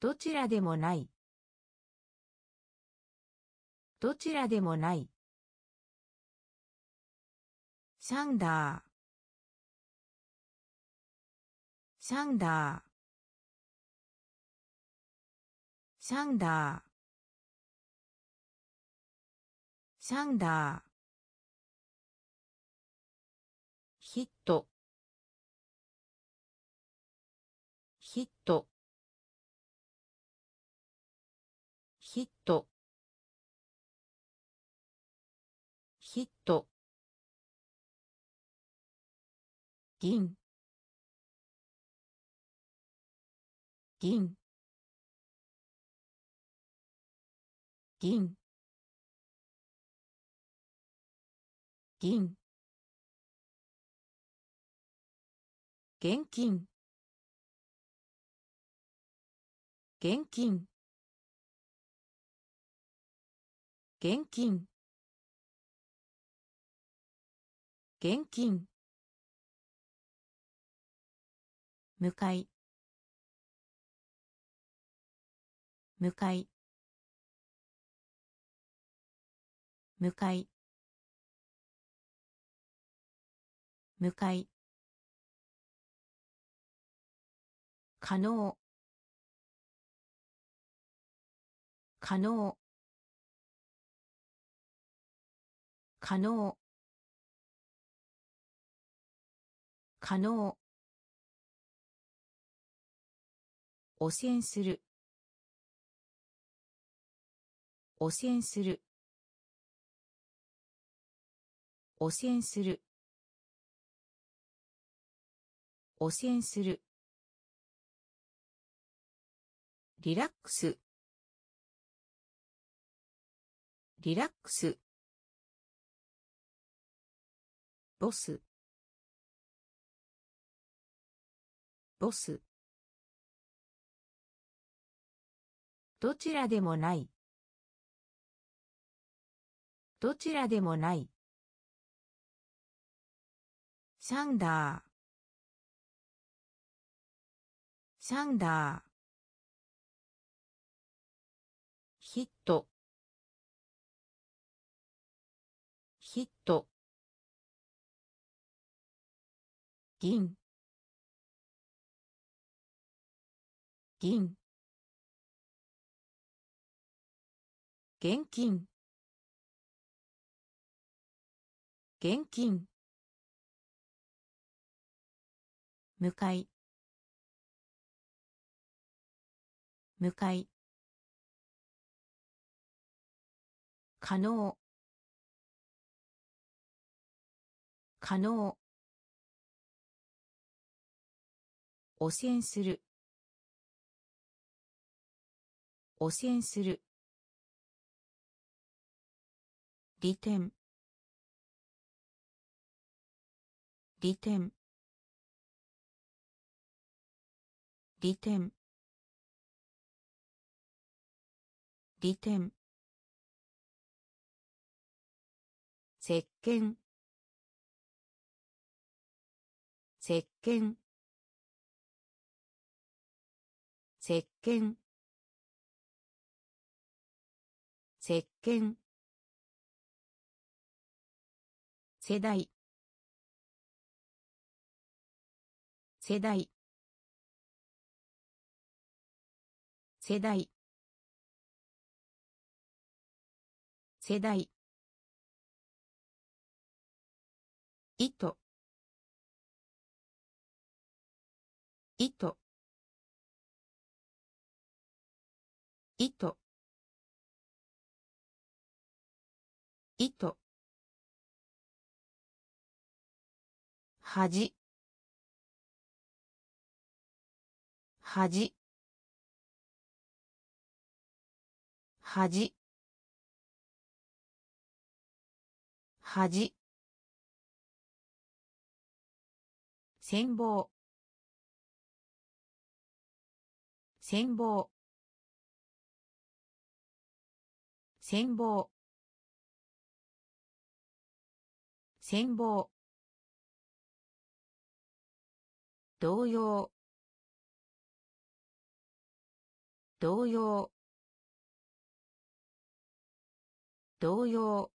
どちらでもない。どちらでもない。サンダー。サンダー。サンダー。サンダー。ヒット。ヒット。ヒット。ヒット。銀。銀。銀。銀。現金。現金。現金。現金。向かい。向かい。向かい。向かい。可能。可能。可能。可能。汚染する。汚染する。汚染する。汚染するリラックス。リラックス。ボス。ボス。どちらでもない。どちらでもない。サンダー。サンダー。ヒット。ヒット。銀。銀。現金。現金。向かい。向かい。可能。可能。汚染する。汚染する。利点。利点。利点。利点。石鹸。石鹸。石鹸。石鹸。世代。世代。世代。世代。糸。糸。糸。糸。恥恥恥恥戦望。戦望。戦望。戦望。同様同様同様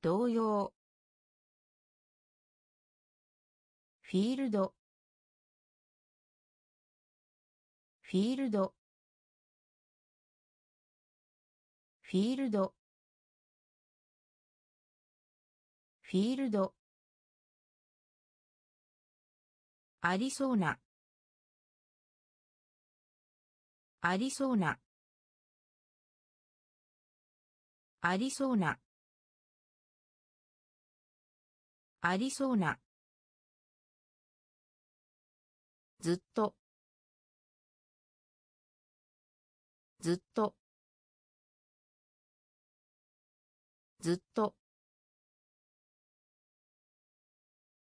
同様フィールド。フィールド。フィールド。フィールド。ありそうな。ありそうな。ありそうな。ありそうな。ずっと。ずっと。ずっと。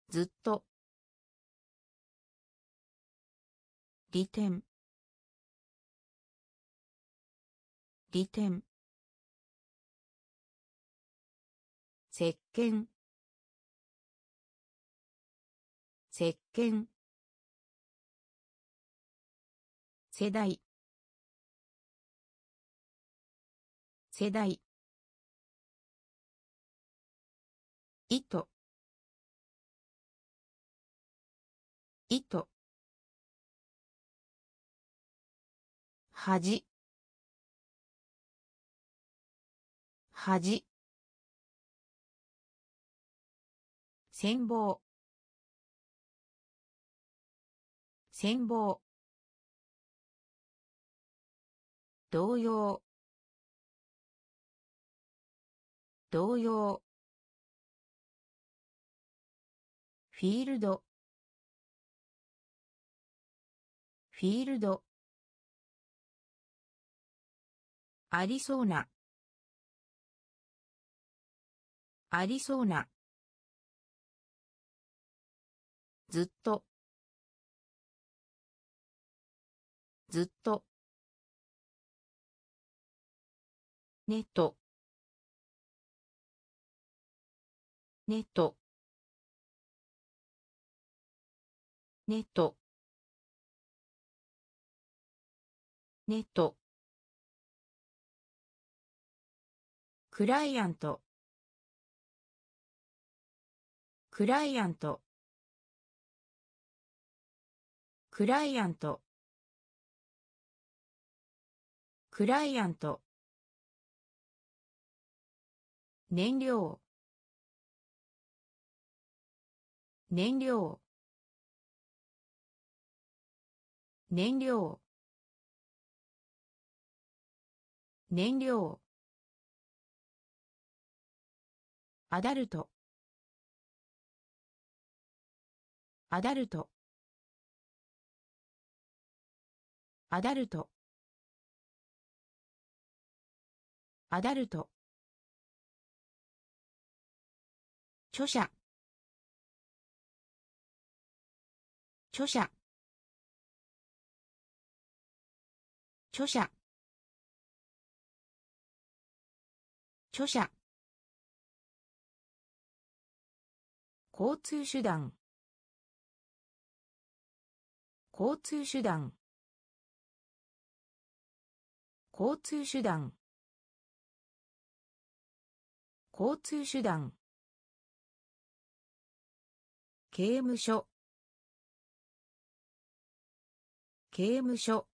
ずっと。利点。利点。石鹸石鹸世代。世代。糸糸恥。恥。戦望。戦望。同様。同様。フィールド。フィールド。ありそうな。ありそうな。ずっと。ずっと。ネット。ネット。ネット。ネット。クライアント。クライアント。クライアント。クライアント。燃料。燃料。燃料。燃料。アダルト。アダルト。アダルト。アダルト。著者。著者。著者。著者。交通手段。交通手段。交通手段。交通手段。刑務所。刑務所。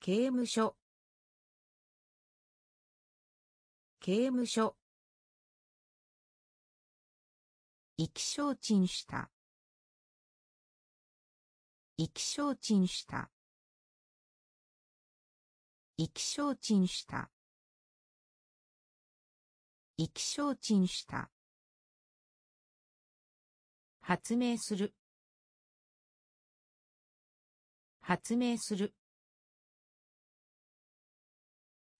刑務所。刑務所。意気消沈した。意気消沈した。意気消沈した。意気消沈した。発明する。発明する。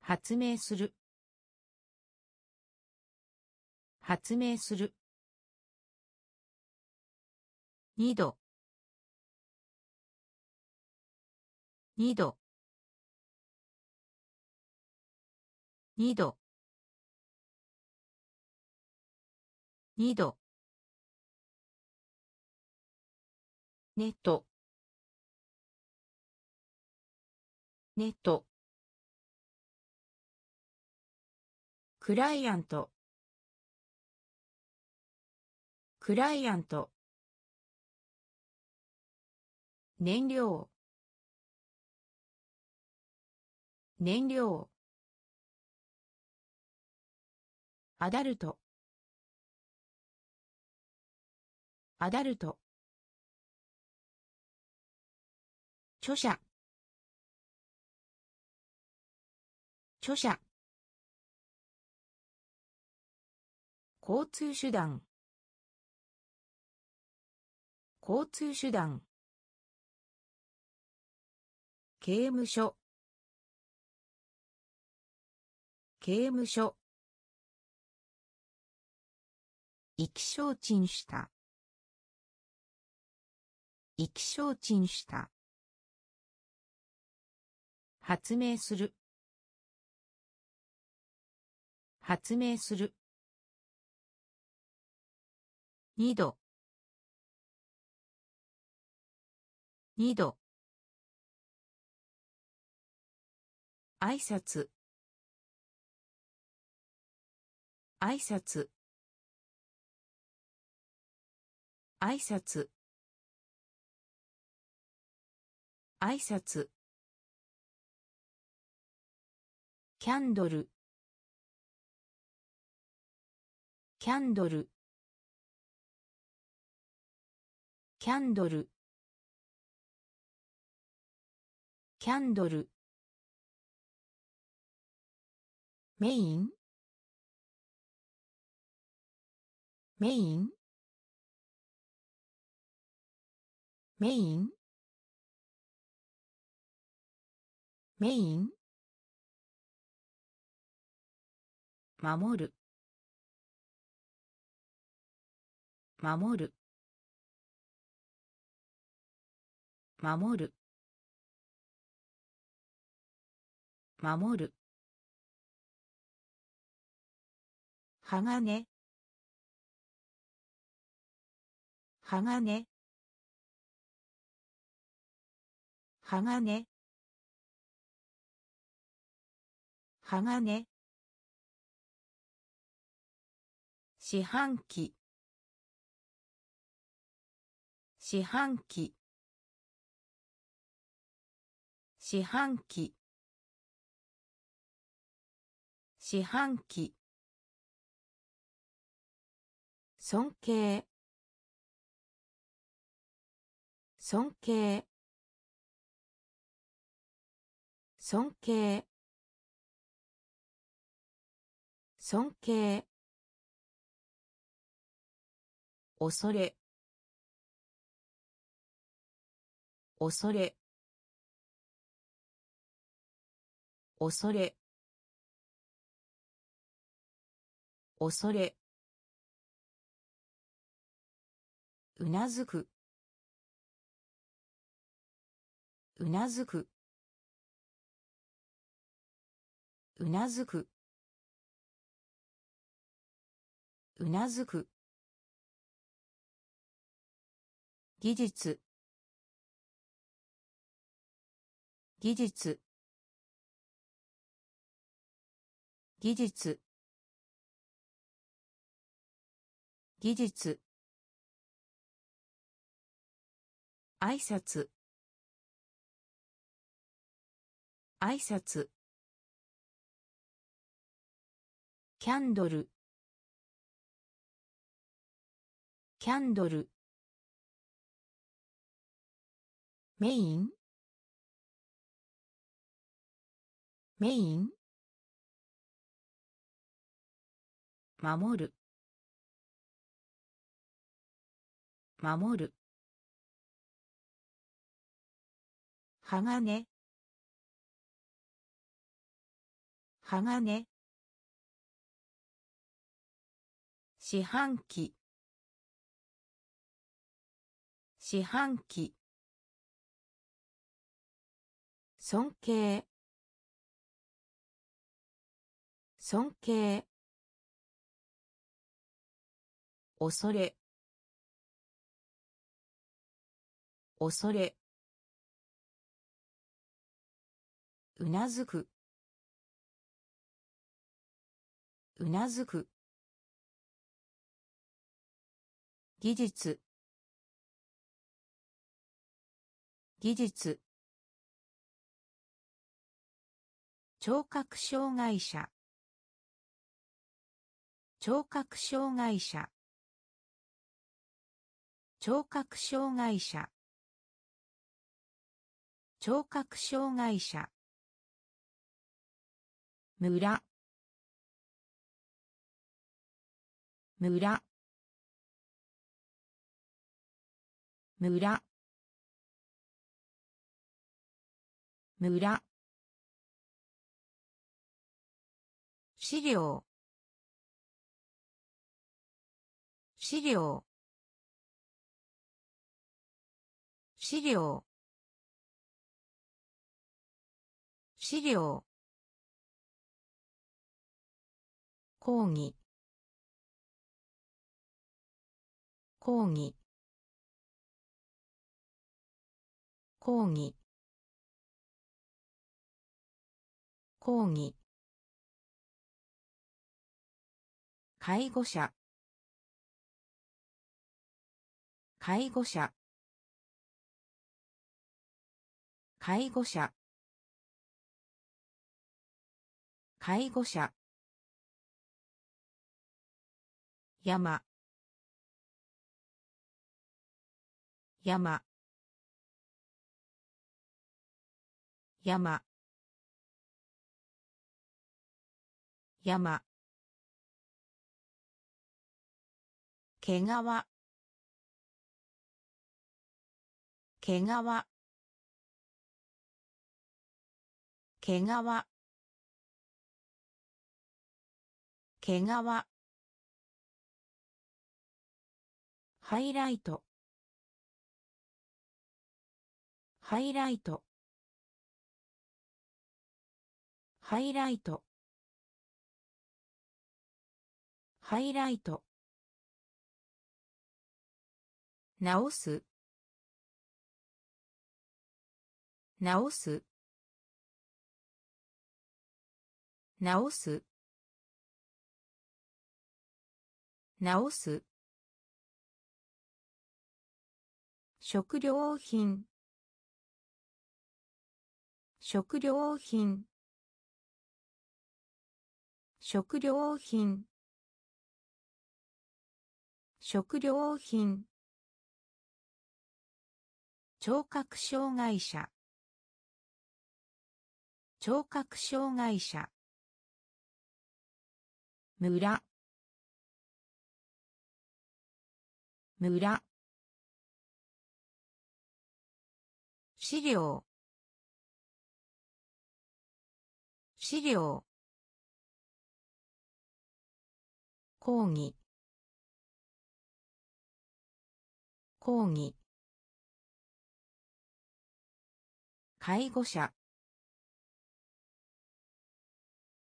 発明する。発明する。二度。二度。二度。二度。ネット。ネット。クライアント。クライアント。燃料。燃料。アダルト。アダルト。著者。著者。交通手段。交通手段。刑務所。刑務所。意気消沈した。意気消沈した。発明する。発明する。二度。二度。挨拶。挨拶。挨拶。挨拶。キャンドル。キャンドル。キャンドル。キャンドル。メイン？メイン？メイン？メイン？守る。守る。守る。守る。鋼。鋼。鋼。鋼。四半期。四半期。四半期。四半期。尊敬。尊敬。尊敬。尊敬。恐れ。恐れ。恐れ。恐れ。うなずく。うなずく。うなずく。うなずく。技術。技術。技術。技術。挨拶。挨拶。キャンドル。キャンドル。メイン？メイン？守る。守る。鋼。鋼。四半期四半期尊敬。尊敬。恐れ。恐れ。うなずく。うなずく。技術。技術。聴覚障害者。聴覚障害者。聴覚障害者。聴覚障害者。村。村。村。村。資料。資料。資料。資料。講義。講義。講義。講義。介護者。介護者。介護者。介護者。山。山。山。山。毛皮。毛皮。毛皮。毛ハイライト。ハイライト。ハイライト。ハイライト。直す？直す？直す？直す？食料品。食料品。食料品。食料品。聴覚障害者。聴覚障害者。村。村。資料。資料。講義。講義。介護者。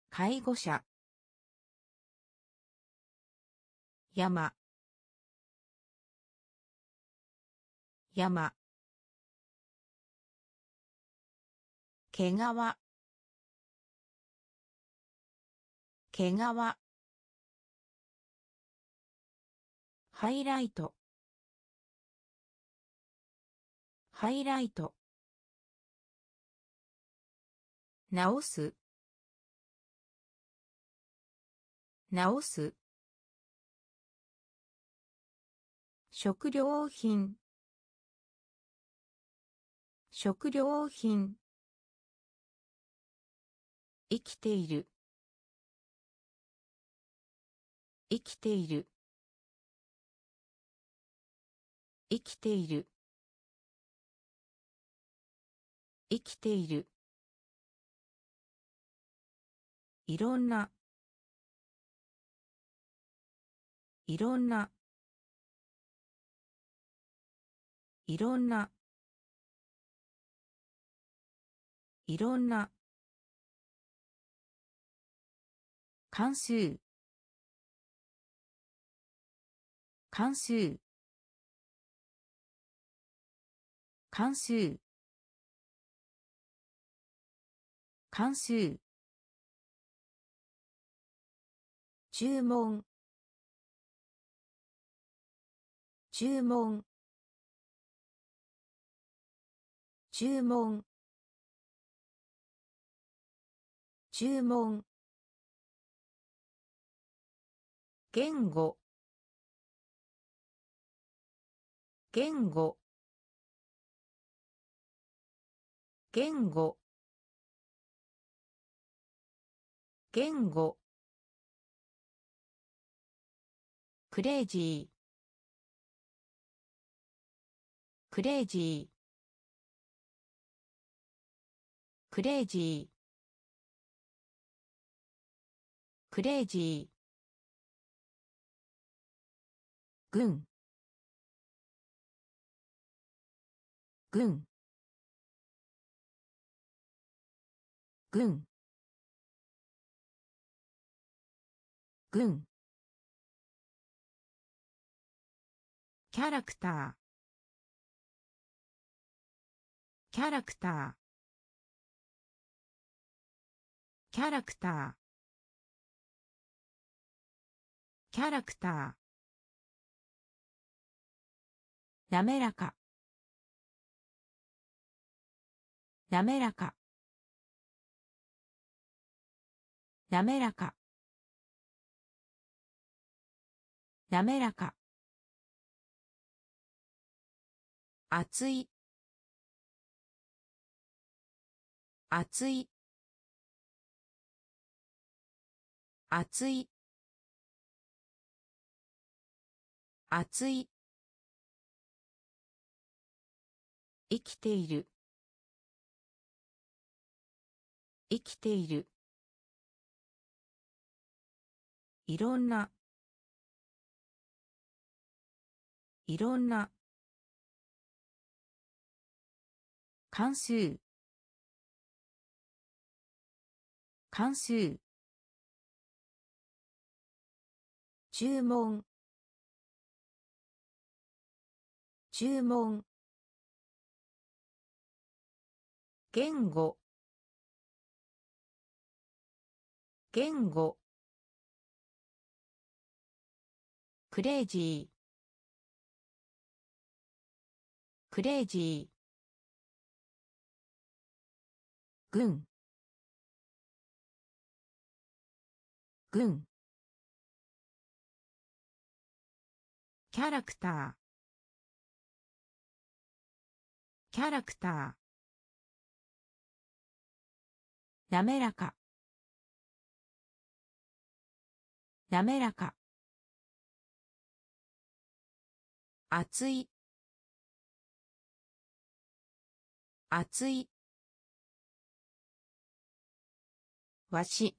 介護者。山。山。毛皮。毛皮。ハイライト。ハイライト。直す？直す？食料品。食料品。生きている。生きている。生きている。生きている。いろんないろんないろんないろんな関数関数関数関数。注文。注文。注文。注文。言語。言語。言語。言語。クレイジー。クレイジー。クレイジー。クレイジー。軍。軍。軍。軍。キャラクター。キャラクター。キャラクター。キャラクター。滑らか。滑らか。滑らか。滑らか。熱い。熱い。熱い。熱い。生きている。生きている。いろんな。いろんな。関数。関数。注文。注文。言語。言語。クレイジー。クレイジー。軍。軍。キャラクター。キャラクター。滑らか。滑らか。熱い。熱い。わし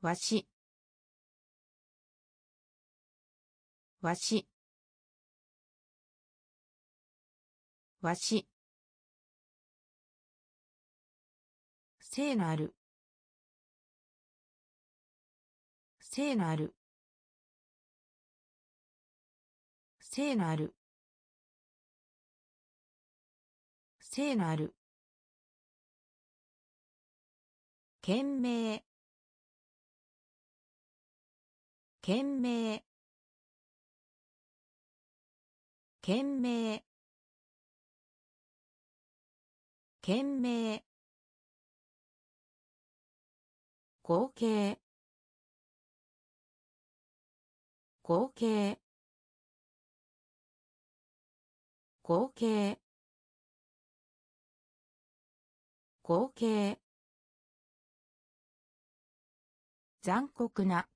わしわしわし聖なる。聖なる。聖なる。聖なる。懸命懸命懸命懸命合計合計合計合計残酷な。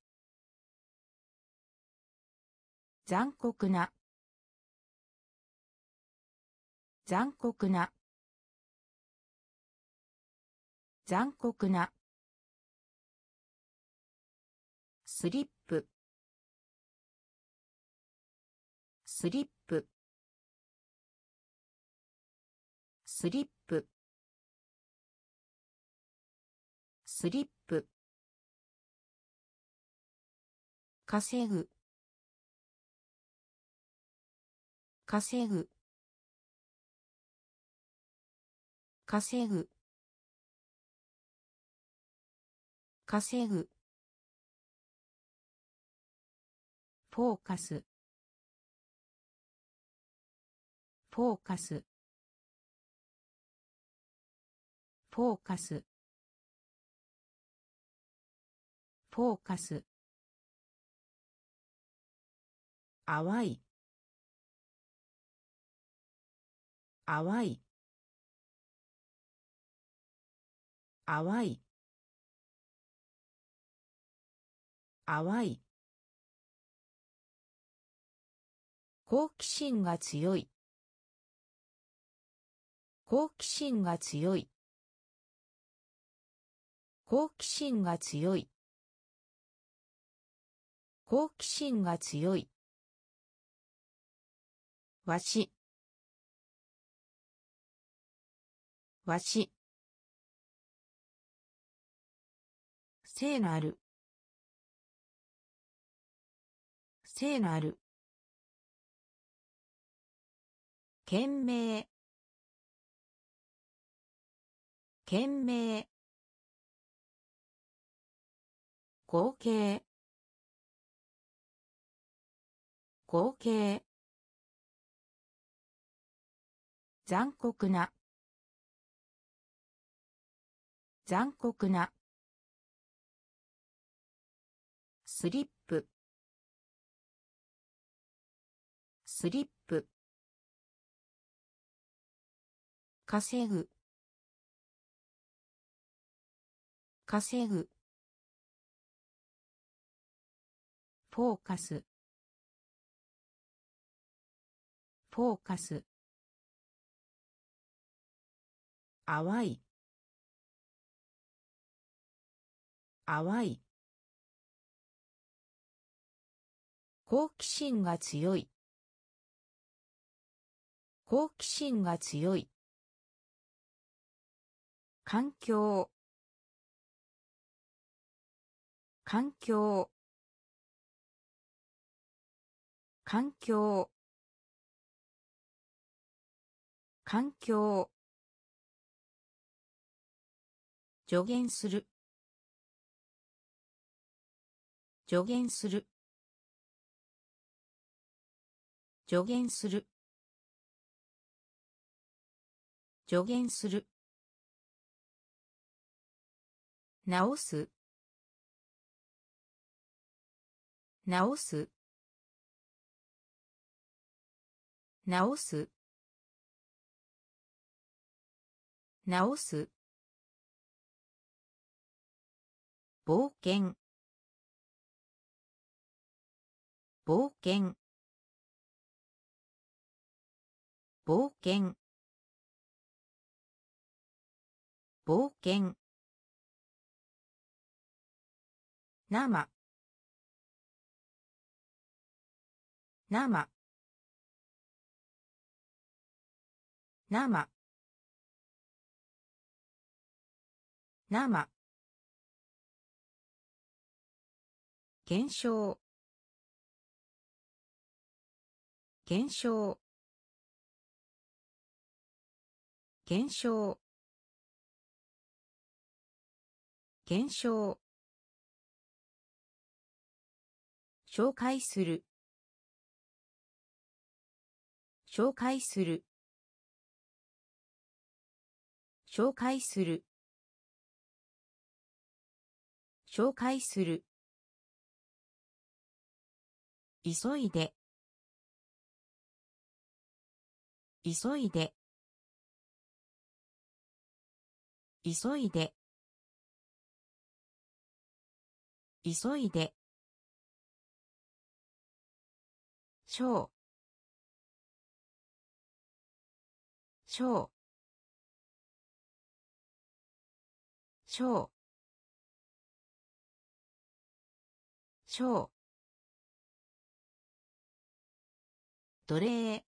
残酷な。残酷な。残酷な。スリップ。スリップ。スリップ。スリップ。稼ぐ。稼ぐ。稼ぐ。稼ぐ。フォーカス。フォーカス。フォーカス。フォーカス。淡い。淡い。淡い。淡い。好奇心が強い。好奇心が強い。好奇心が強い。好奇心が強い。わしわし聖なる。聖なる。懸命懸命合計合計残酷な。残酷な。スリップ。スリップ。稼ぐ。稼ぐ。フォーカス。フォーカス。淡い。淡い。好奇心が強い。好奇心が強い。環境。環境。環境。環境。助言する。助言する。助言する。助言する。直す。直す。直す。直す。冒険。冒険。冒険。冒険。生。生。生。生。減少。減少。減少。減少。紹介する。紹介する。紹介する。紹介する。急いで。急いで。急いで。急いで。小小小小奴隷。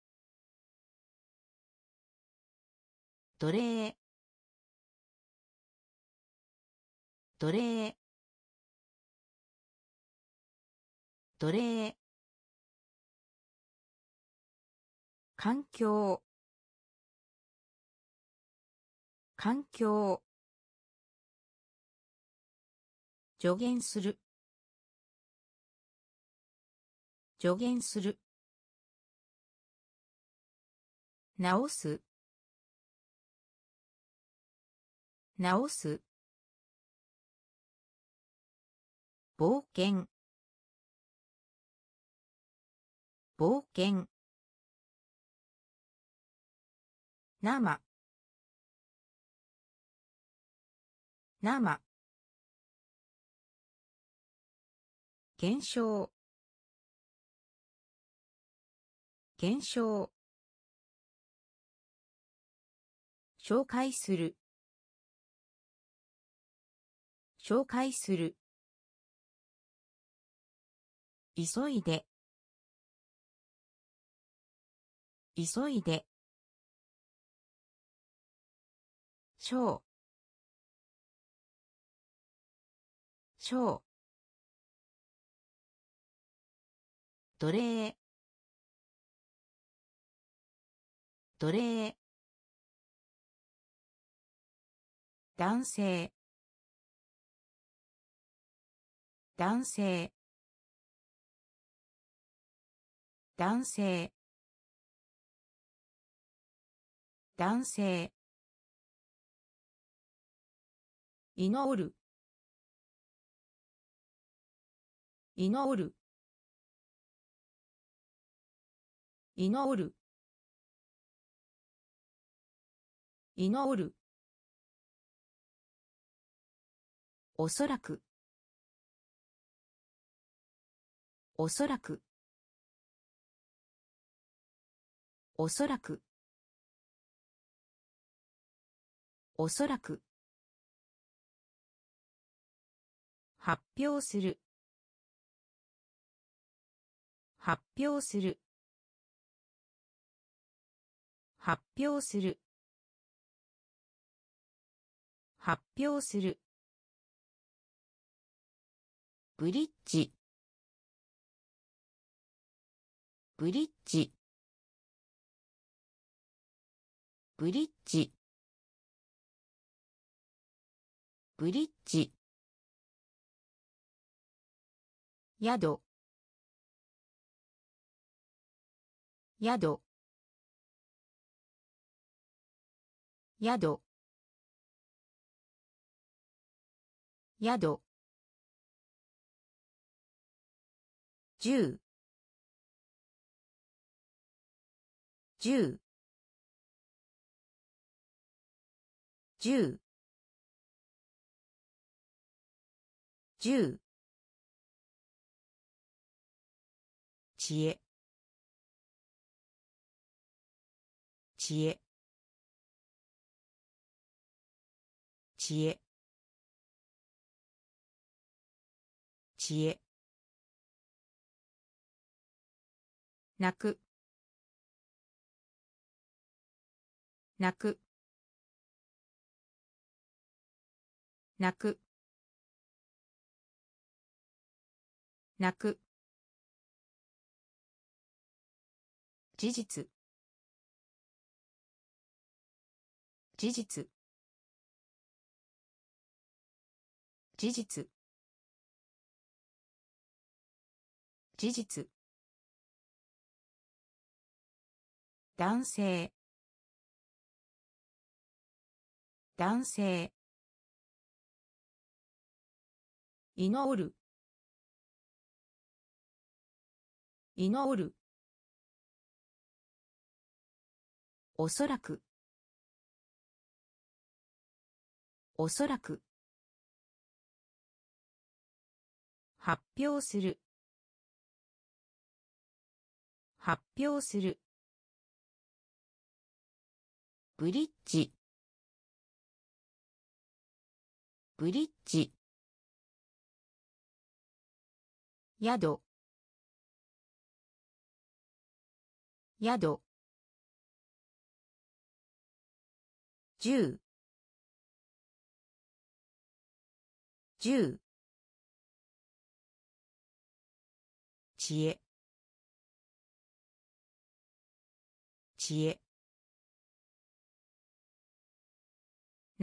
奴隷。奴隷。奴隷。環境。環境。助言する。助言する。直す？直す？冒険？冒険？生？生？減少？減少？紹介する。紹介する。急いで。急いで。小小奴隷。奴隷。男性。男性。男性。男性。祈る。祈る。祈る。祈る。おそらく。おそらく。おそらく。おそらく。発表する。発表する。発表する。発表する。ブリッジ。ブリッジ。ブリッジ。ブリッジ。宿。宿。宿。宿。十。十。十。十。知恵。知恵。知恵。知恵。泣く。泣く。泣く。泣く。事実。事実。事実。事実。男性。男性。祈る。祈る。おそらく。おそらく。発表する。発表する。ブリッジ。ブリッジ。宿。宿。十。十。知恵。知恵。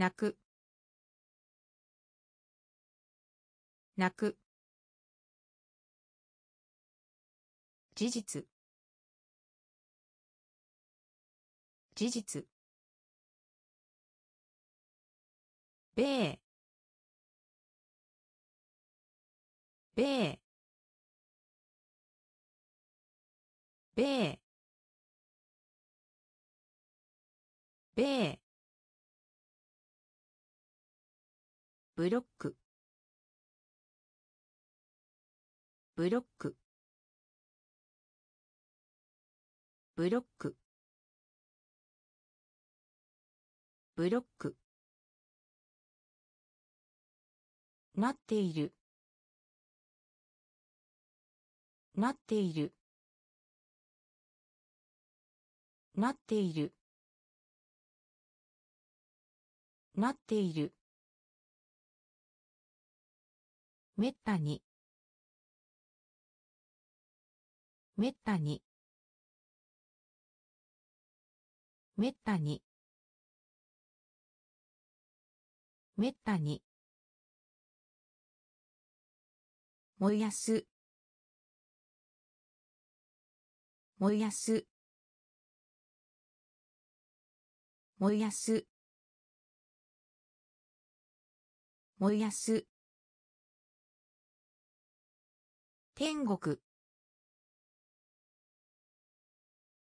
泣く。泣く。事実。事実。米。米。米。米。ブロック。ブロック。ブロック。ブロック。なっている。なっている。なっている。なっている。めったに。めったに。めったに。めったに。燃やす。燃やす。燃やす。燃やす。天国。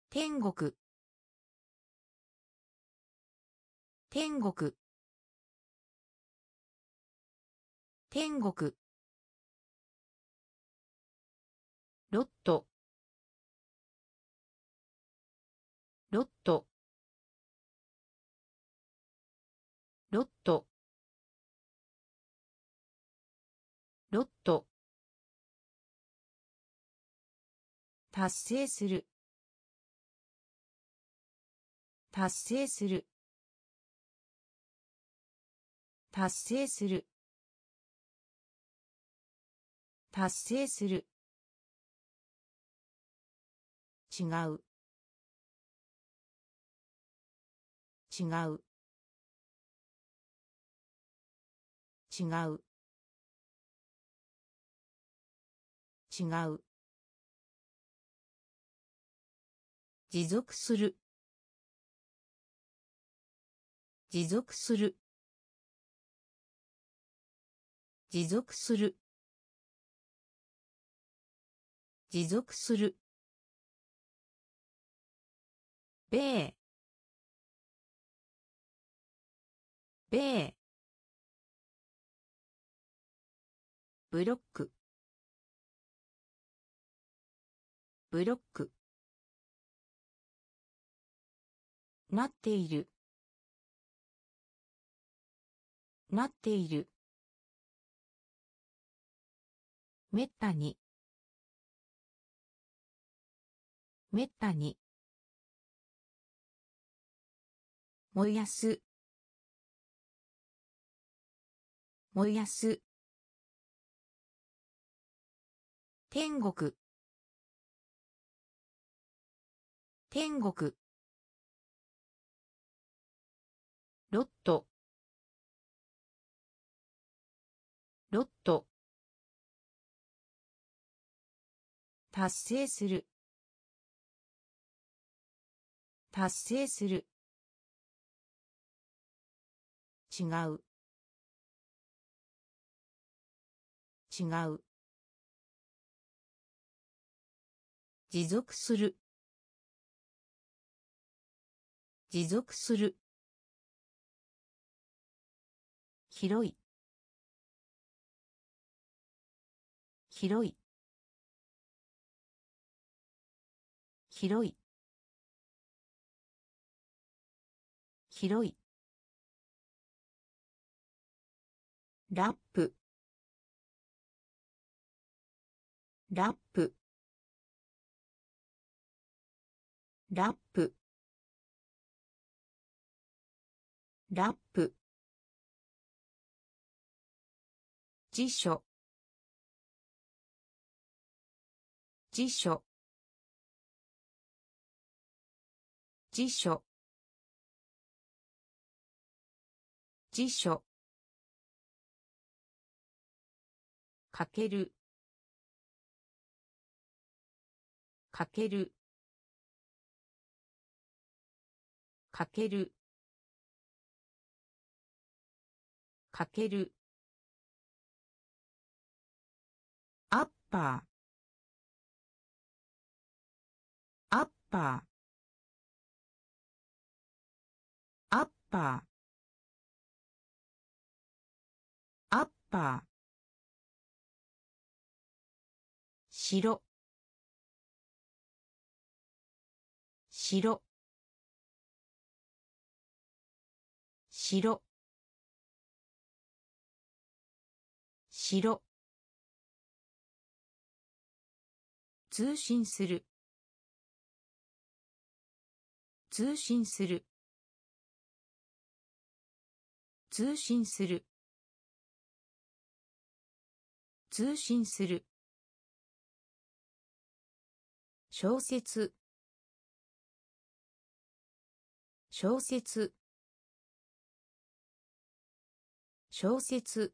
天国。天国。天国。ロット。ロット。ロット。ロット。達成する。達成する。達成する。達成する。違う。違う。違う。違う。持続する。持続する。持続する。持続する。米。米。ブロック。ブロック。なっている。なっている。めったに。めったに。燃やす。燃やす。天国。天国。ロット。ロット。達成する。達成する。違う。違う。持続する。持続する。広い。広い。広い。広い。ラップ。ラップ。ラップ。ラップ。辞書。辞書。辞書。辞書。かける。かける。かける。かける。パー。アッパー。アッパー。アッパー。白。白。白。白。通信する。通信する。通信する。通信する。小説。小説。小説。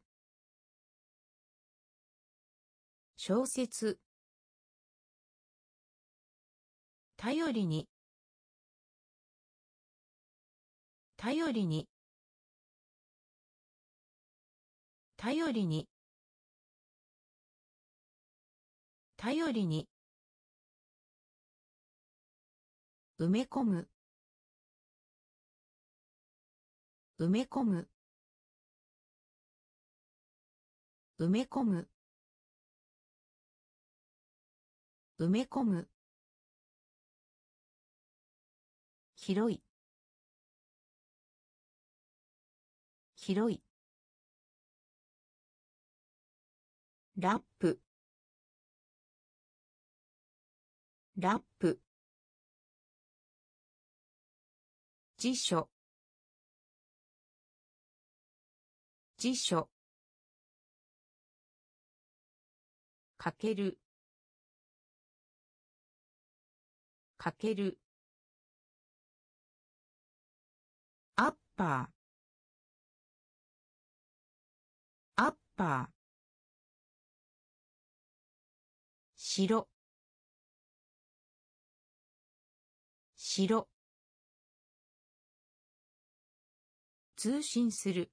小説。頼りに。頼りに。頼りに。頼りに。埋め込む。埋め込む。埋め込む。埋め込む。広い。広い。ラップ。ラップ。辞書。辞書。かける。かける。パー。アッパー。白。白。通信する。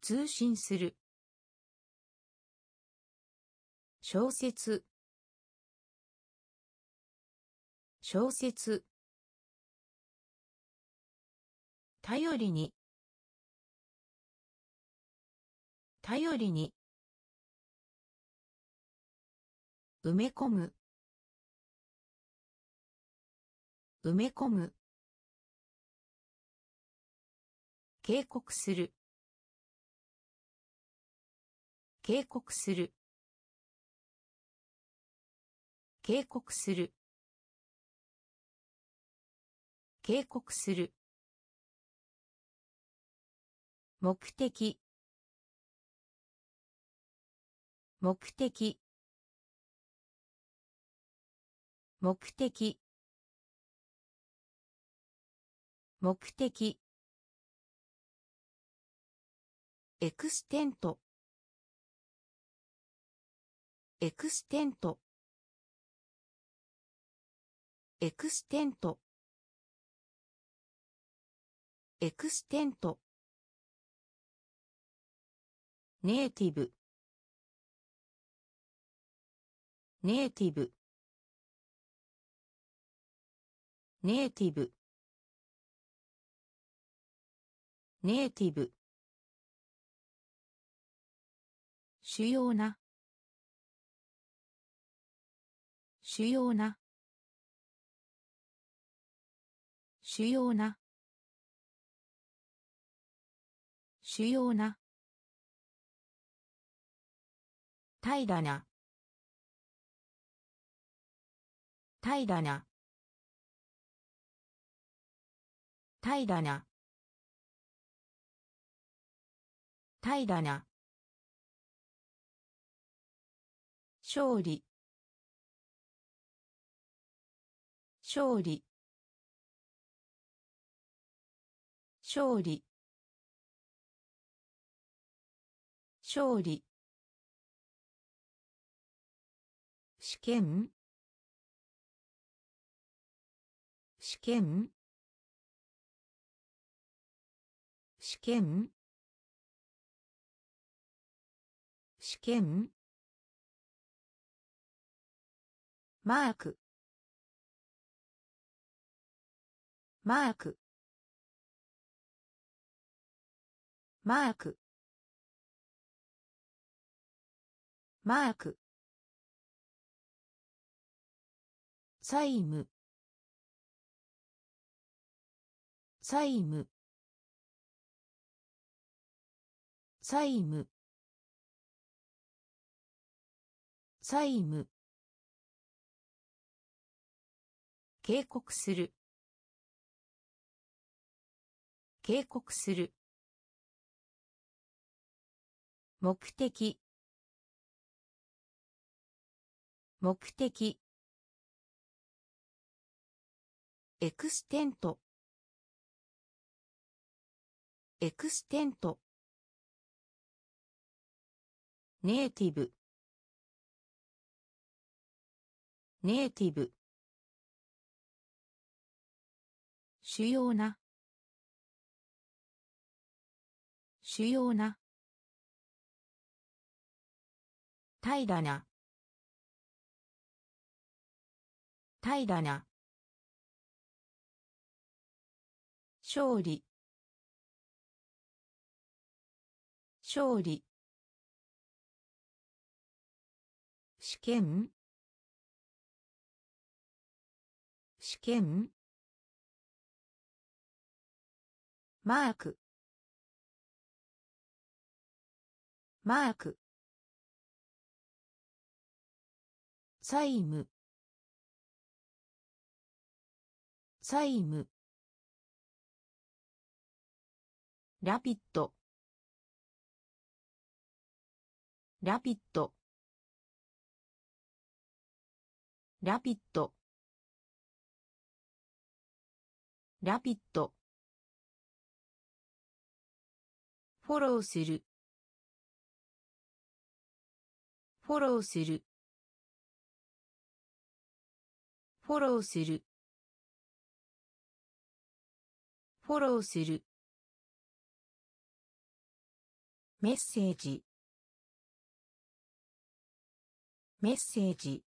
通信する。小説。小説。頼りに。頼りに。埋め込む。埋め込む。警告する。警告する。警告する。警告する。目的。目的。目的。目的。エクステント。エクステント。エクステント。エクステント。ネイティブ。ネイティブ。ネイティブ。ネイティブ。主要な。主要な。主要な。主要な。平らな。平らな。平らな。平らな。勝利。勝利。勝利。勝利。試験？試験？試験？試験？マーク。マーク。マーク。マーク。債務。債務。債務。債務。警告する。警告する。目的。目的。エクステント。エクステント。ネイティブ。ネイティブ。主要な。主要な。平らな。平らな。勝利。勝利。試験。試験。マーク。マーク。債務。債務。ラピッドラピッドラピッドラピッドフォローする。フォローする。フォローする。フォローする。メッセージ。メッセージ。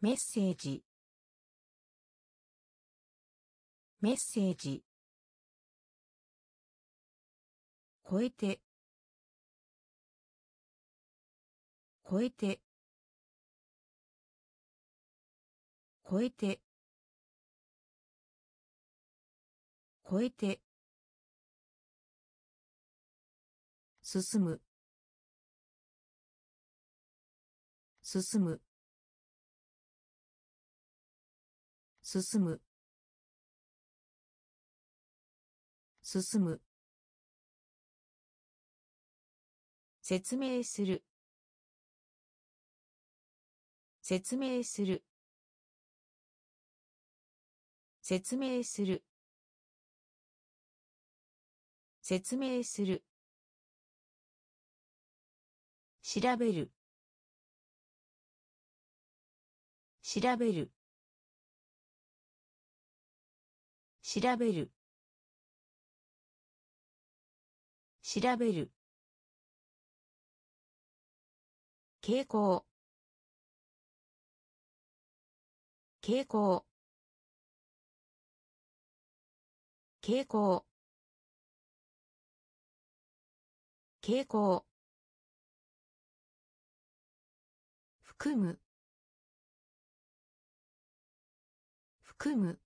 メッセージ。メッセージ。超えて。超えて。超えて。超えて。進む。進む。進む。進む。説明する。説明する。説明する。説明する。調べる。調べる。調べる。調べる。傾向。傾向。傾向。傾向。含む。含む。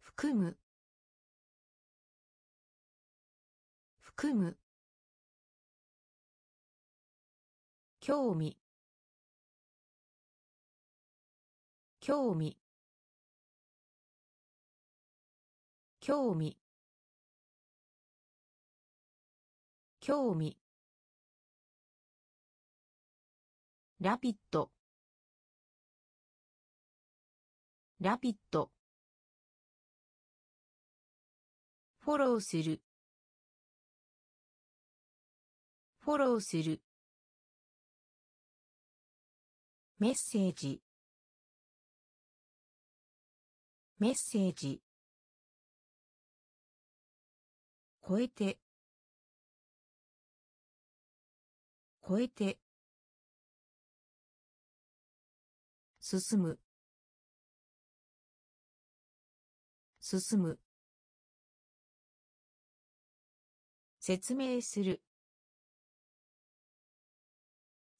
含む。含む。興味。興味。興味。興味。ラピッドラピッドフォローする。フォローする。メッセージ。メッセージ。超えて。超えて。進む。進む。説明する。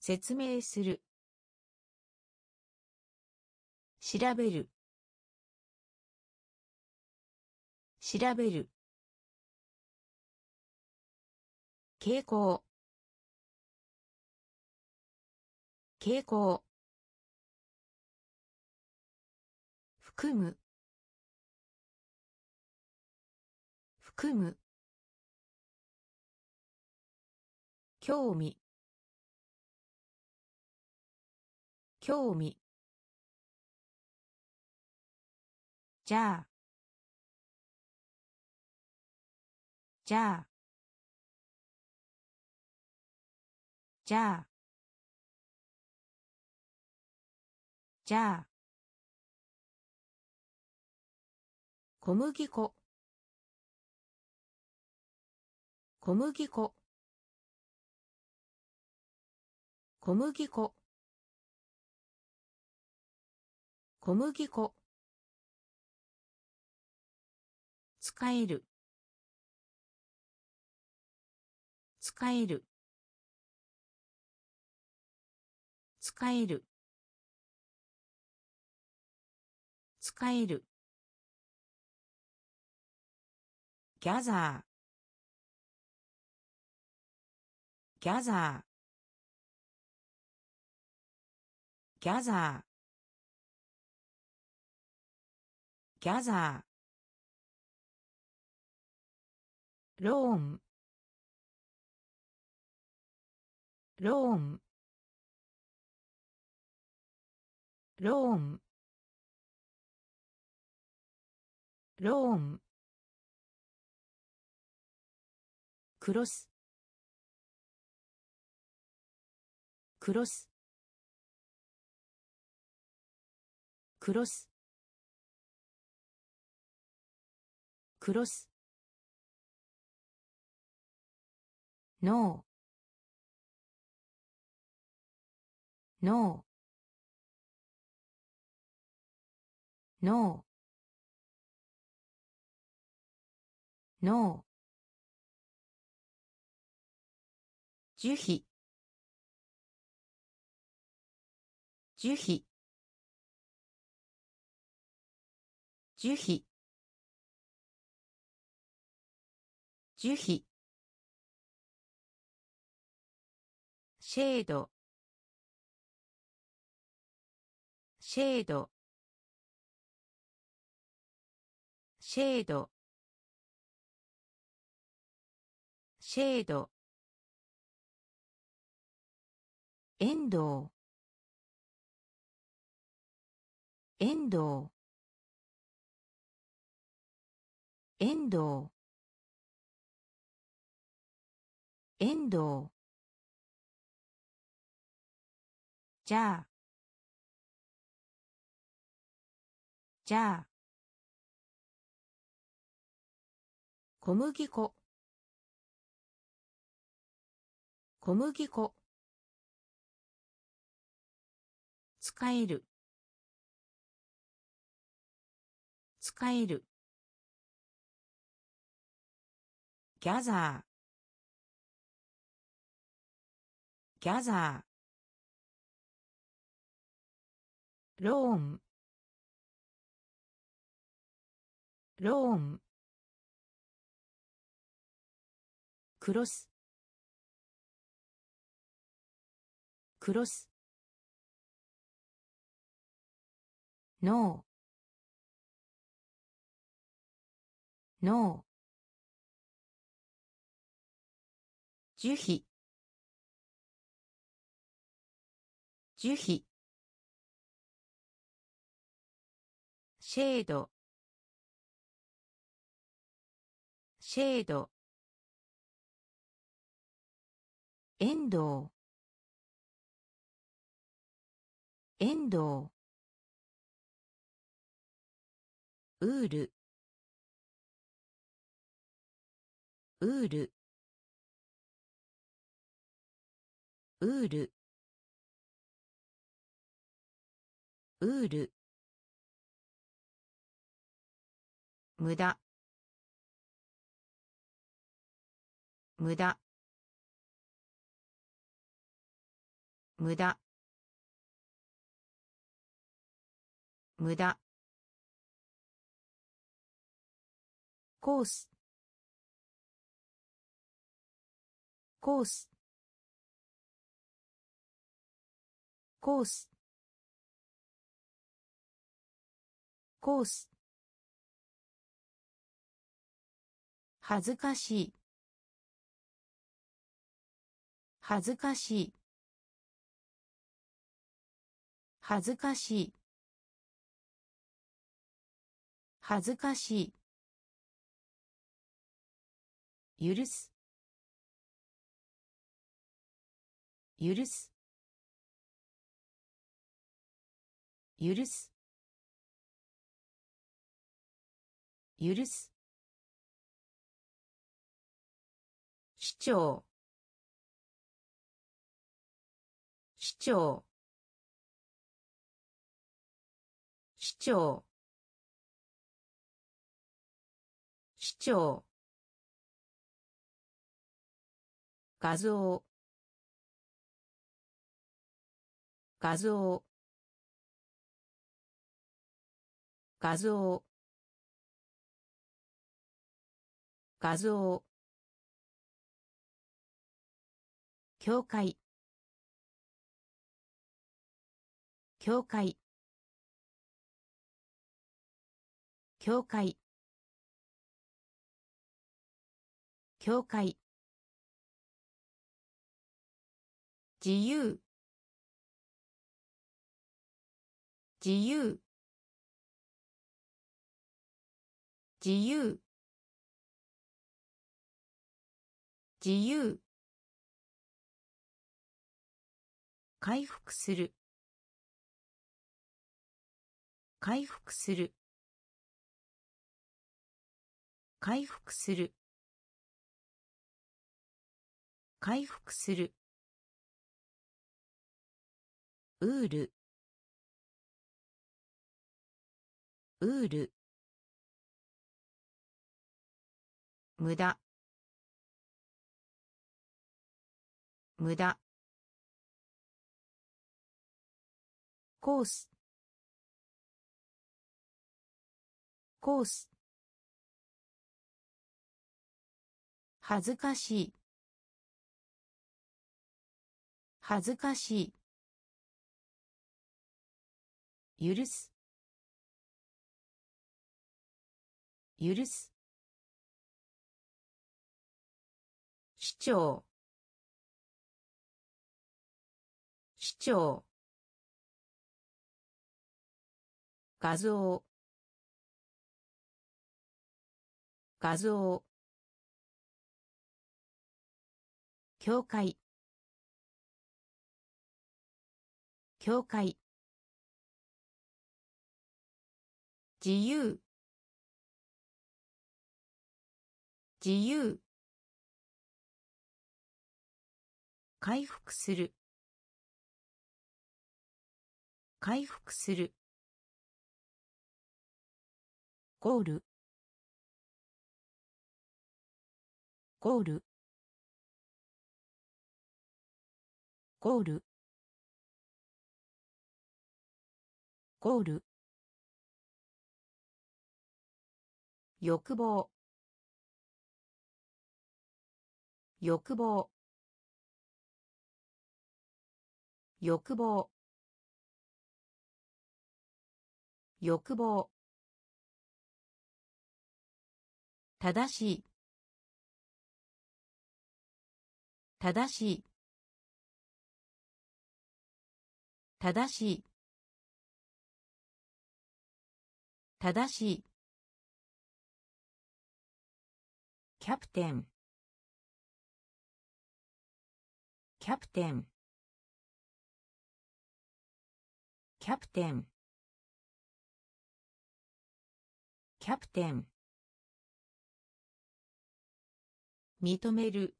説明する。調べる。調べる。傾向。傾向。含む。含む。興味。興味。じゃあ。じゃあ。じゃあ。じゃあ。小麦粉。小麦粉。小麦粉。小麦粉。使える。使える。使える。使える。ギャザーギャザーギャザーギャザーローンローンローンローンクロス。クロス。クロス。クロス。ノーノーノー樹皮。樹皮。樹皮。樹皮。シェード。シェード。シェード。シェード。遠藤。遠藤。遠藤。遠藤。じゃあ。じゃあ。小麦粉。小麦粉。使える。使える。ギャザーギャザーローンローンクロス。クロス。ノーノー樹皮。樹皮。シェード。シェード。遠藤遠藤ウール。ウール。ウール。ウール。無駄。無駄。無駄。無駄。コース。コース。コース。コース。恥ずかしい。恥ずかしい。恥ずかしい。恥ずかしい。許す。許す。許す。許す。市長。市長。市長。市長。画像。画像。画像。画像。教会。教会。教会。教会。自由。自由。自由。自由。回復する。回復する。回復する。回復する。ウール。ウール。無駄。無駄。コース。コース。恥ずかしい。恥ずかしい。許す。許す。市長市長画像。画像。教会。教会。自由。自由。回復する。回復する。ゴール。ゴール。ゴール。ゴール。欲望。欲望。欲望。欲望。正しい。正しい。正しい。正しい。キャプテン。キャプテン。キャプテン。キャプテン。認める。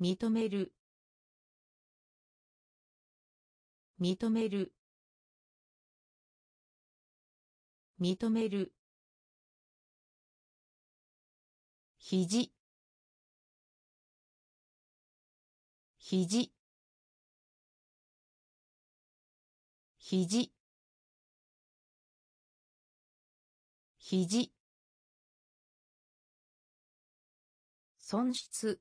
認める。認める。認める。肘。肘。肘。肘。損失。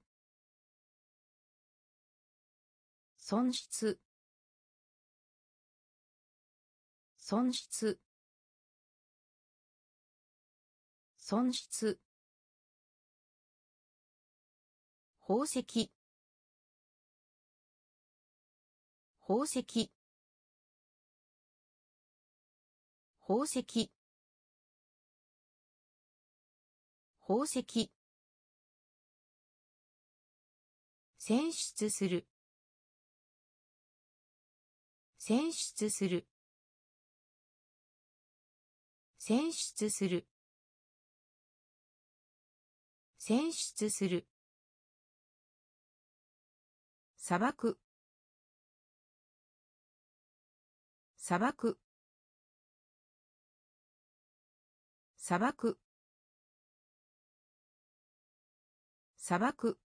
損失。損失。損失。宝石。宝石。宝石。宝石。選出する。選出する。選出する。選出する。砂漠。砂漠。砂漠。砂漠。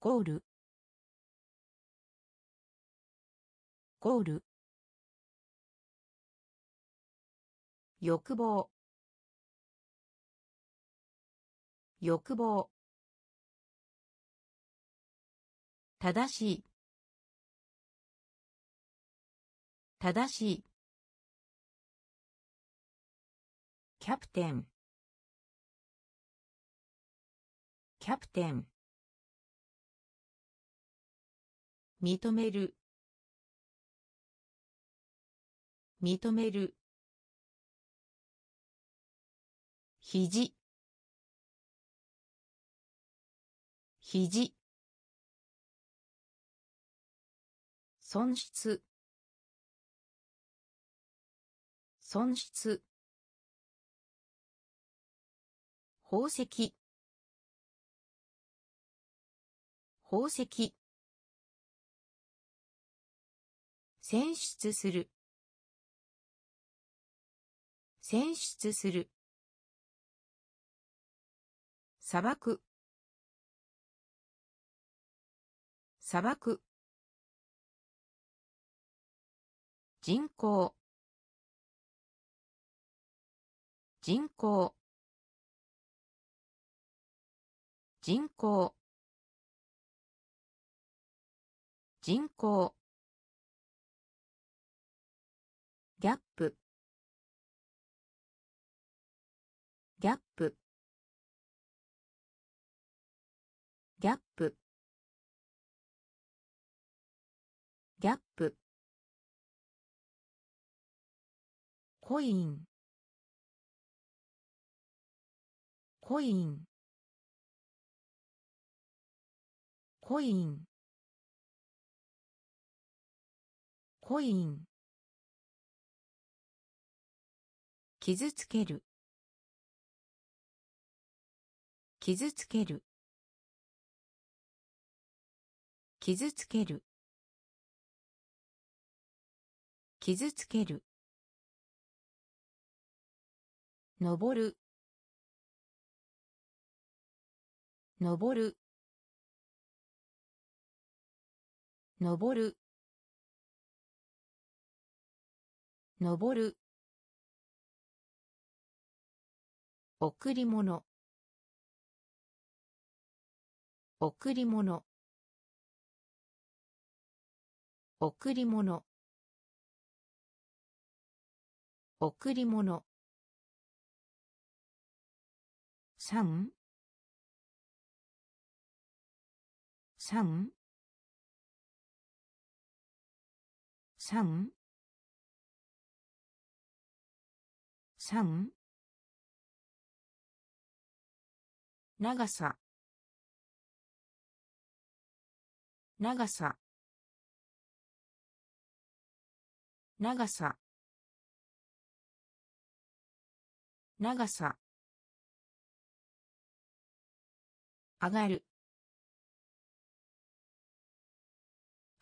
ゴール。ゴール。欲望。欲望。正しい。正しい。キャプテン。キャプテン。認める。認める。肘。肘。損失。損失。宝石。宝石。選出する。選出する。砂漠。砂漠。人口。人口。人口。人口。ギャップ。コイン。コイン。コイン。コイン。傷つける。傷つける。傷つける。傷つける。登る。登る。登る。登る。贈り物。贈り物。贈り物。贈り物。三。三。三。三。長さ。長さ。長さ。長さ。上がる。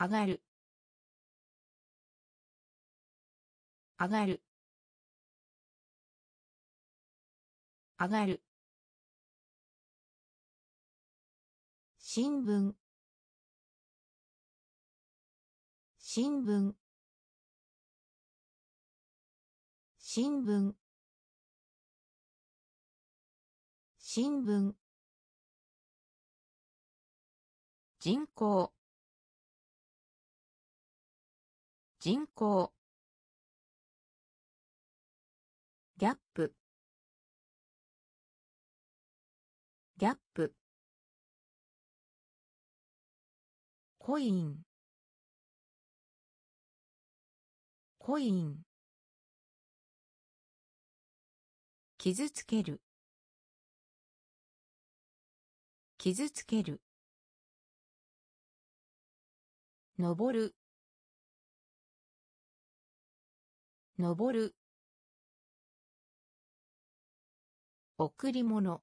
上がる。上がる。上がる。新聞。新聞。新聞。新聞。人口。人口。ギャップ。ギャップ。コイン。コイン。傷つける。傷つける。登る。登る。贈り物。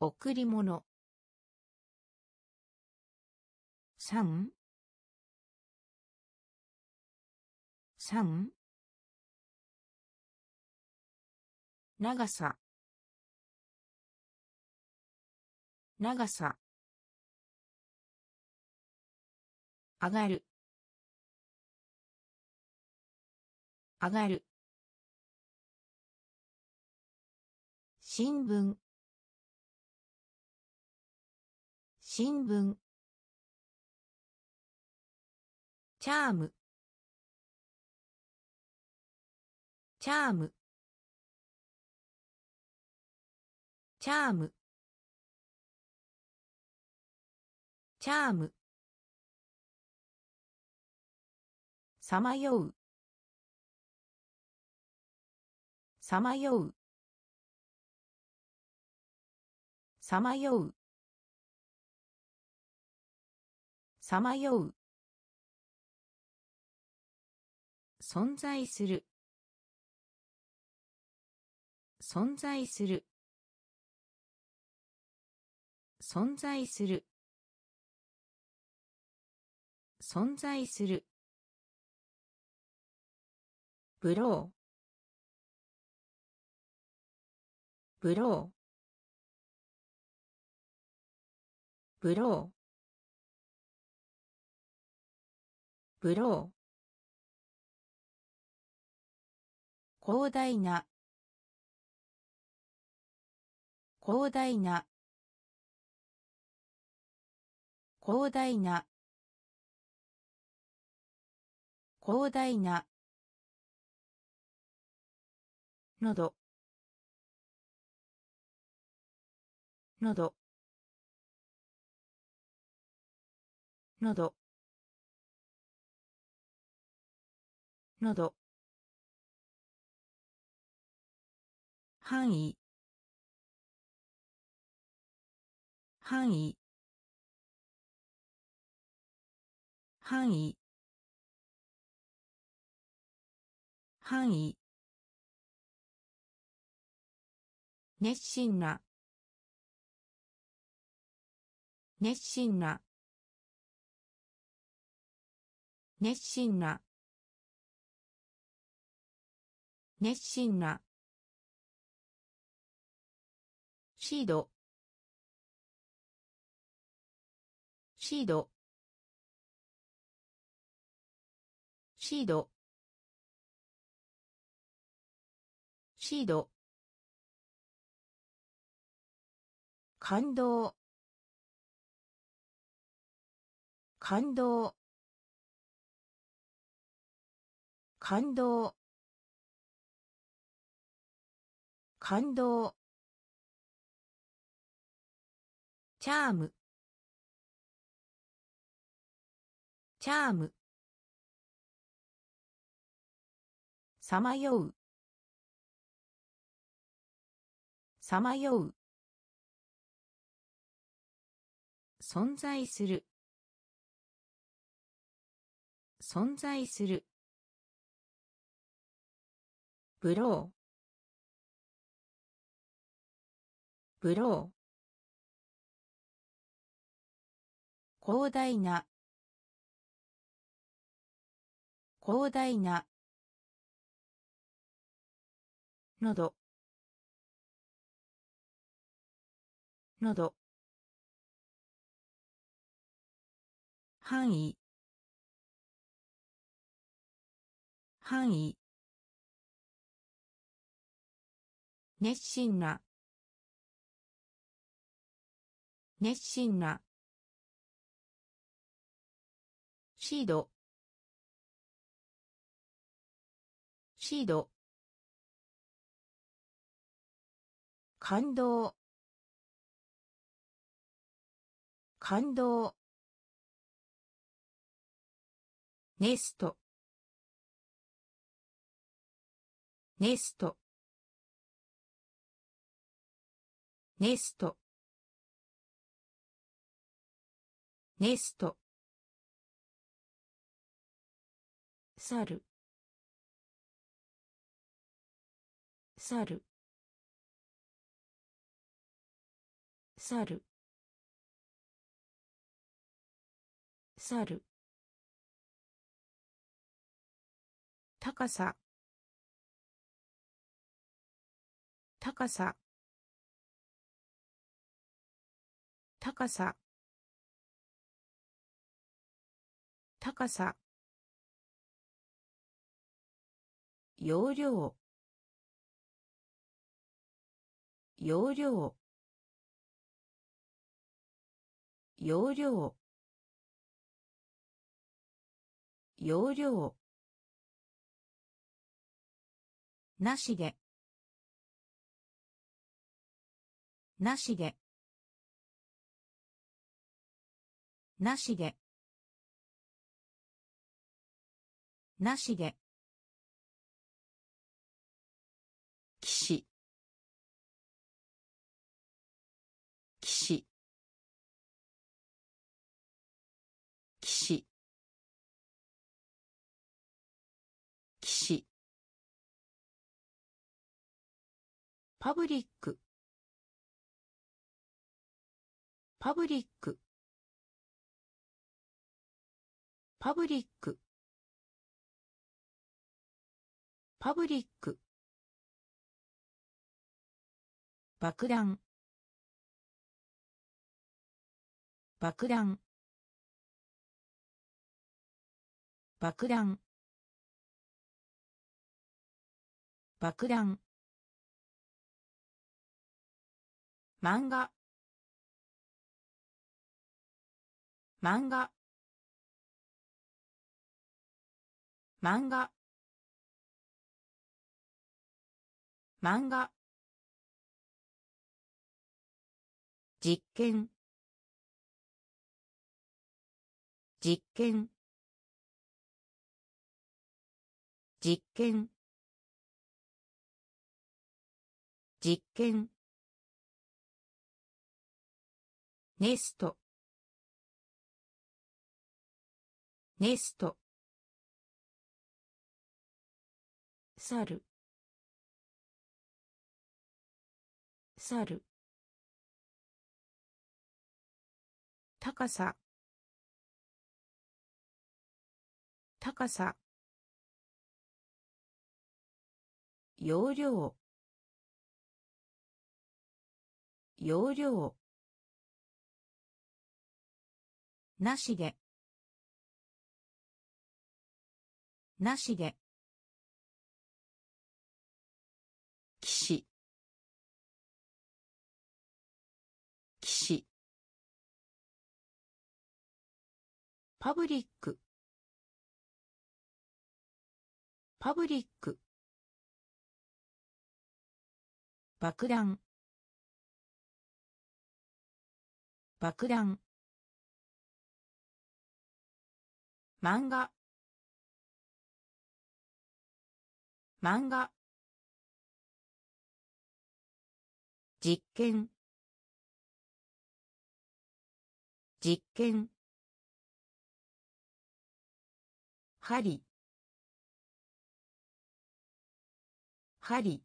贈り物。三。三。長さ。長さ上がる。上がる。新聞。新聞。チャーム。チャーム。チャーム。チャーム。さまよう。さまよう。さまよう。さまよう。存在する。存在する。存在する。存在する。ブロー。ブロー。ブロー。ブロー。広大な。広大な。広大な。広大なのど。のど。のど。のど。範囲。範囲。範囲。範囲。熱心な。熱心な。熱心な。熱心な。シード。シード。シード。シード。感動。感動。感動。感動。チャーム。チャーム。さまよう。さまよう。存在する。存在する。ブロー。ブロー。広大な。広大な。のど。のど。範囲。範囲。熱心な。熱心な。シードシード感動。感動。ネスト。ネスト。ネスト。ネスト。猿。猿。猿。猿。高さ。高さ。高さ。高さ。容量。容量。容量。容量。なしで。なしで。なしで。なしで。騎士。パブリック。パブリック。パブリック。パブリック。爆弾。爆弾。爆弾。爆弾。漫画。漫画。漫画。漫画。実験。実験。実験。実験。ネスト。ネスト。猿。猿。高さ。高さ。容量。容量。なしで。なしで。騎士。騎士。パブリック。パブリック。爆弾。爆弾。漫画。漫画。実験。実験。針。針。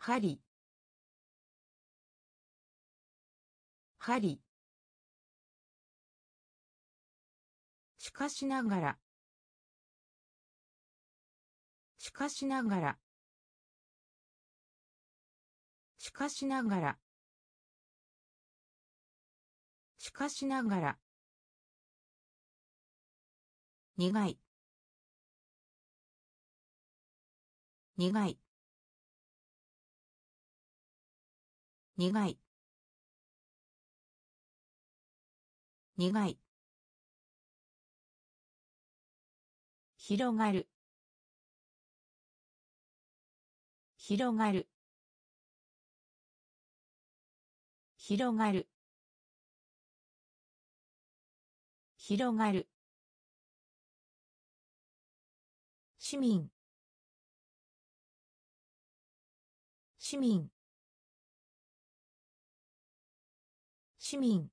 針。針。しかしながら。しかしながら。しかしながら。しかしながら。苦い。苦い。苦い。苦い。広がる。広がる。広がる。広がる。市民。市民。市民。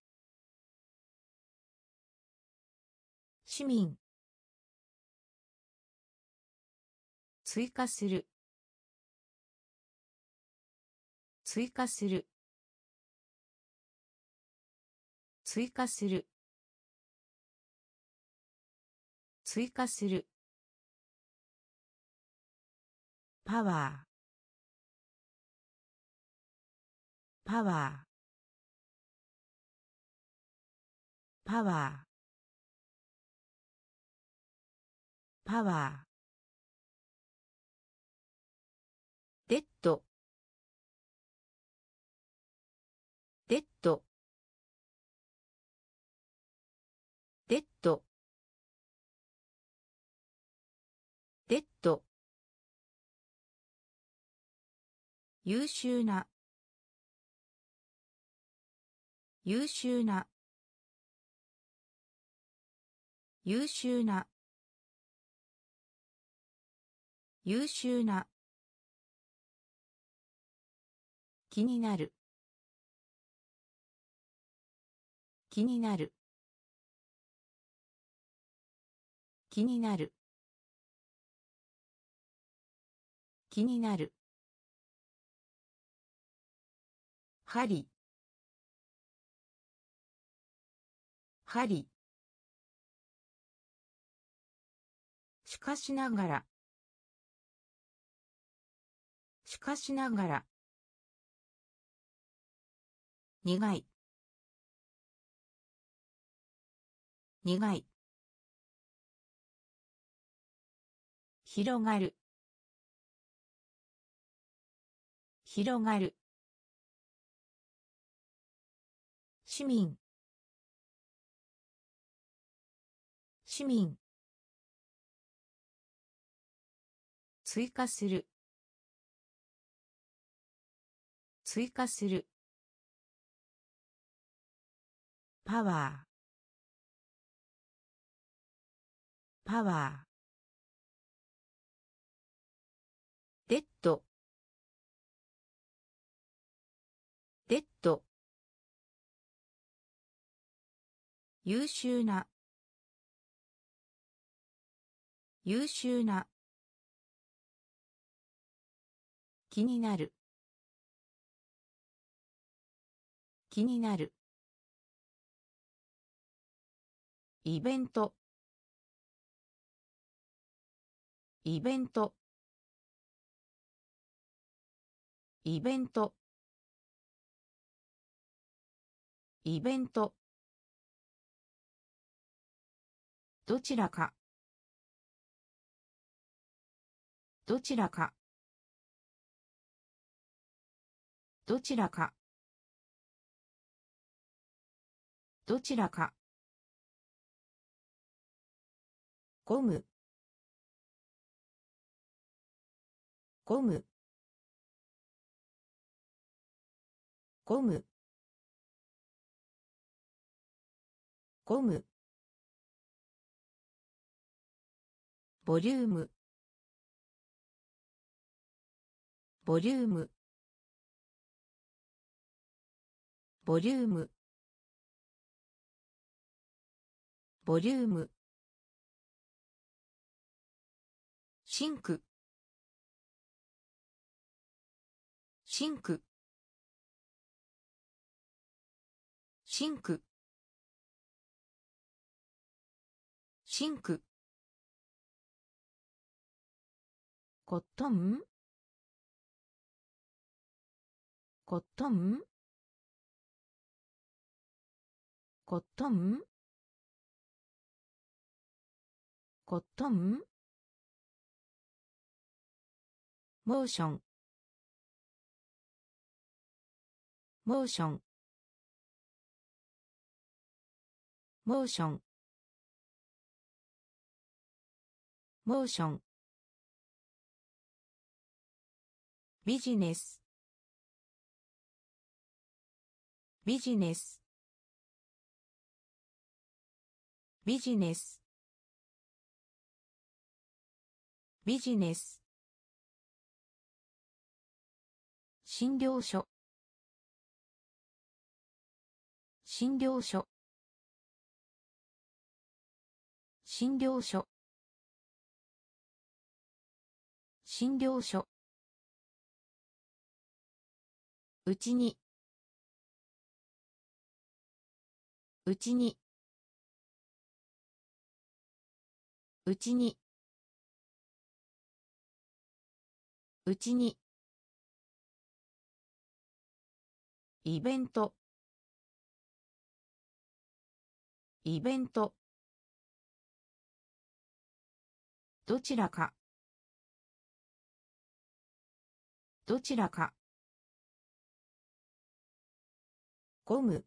市民。追加する。追加する。追加する。追加する。パワー。パワー。パワー。パワー。優秀な。優秀な。優秀な。優秀な。気になる。気になる。気になる。気になる。針。針。しかしながら。しかしながら。苦い。苦い。広がる。広がる。市民。市民。追加する。追加する。パワー。パワー。優秀な。優秀な。気になる。気になる。イベント。イベント。イベント。イベント。どちらか。どちらか。どちらか。どちらか。ゴム。ゴム。ゴム。ゴム。ボリューム。ボリューム。ボリューム。ボリューム。シンク。シンク。シンク。シンク。コットンコットンコットンコットンモーション。モーション。モーション。モーション。ビジネス。ビジネス。ビジネス。ビジネス。診療所。診療所。診療所。診療所。うちに。うちに。うちに。うちに。イベント。イベント。どちらか。どちらか。ゴム。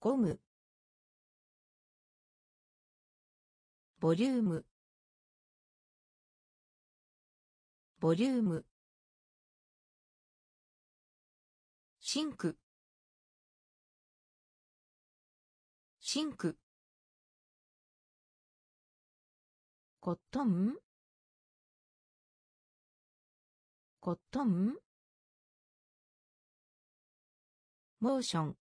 ゴム。ボリューム。ボリューム。シンク。シンク。コットン？コットン？モーション。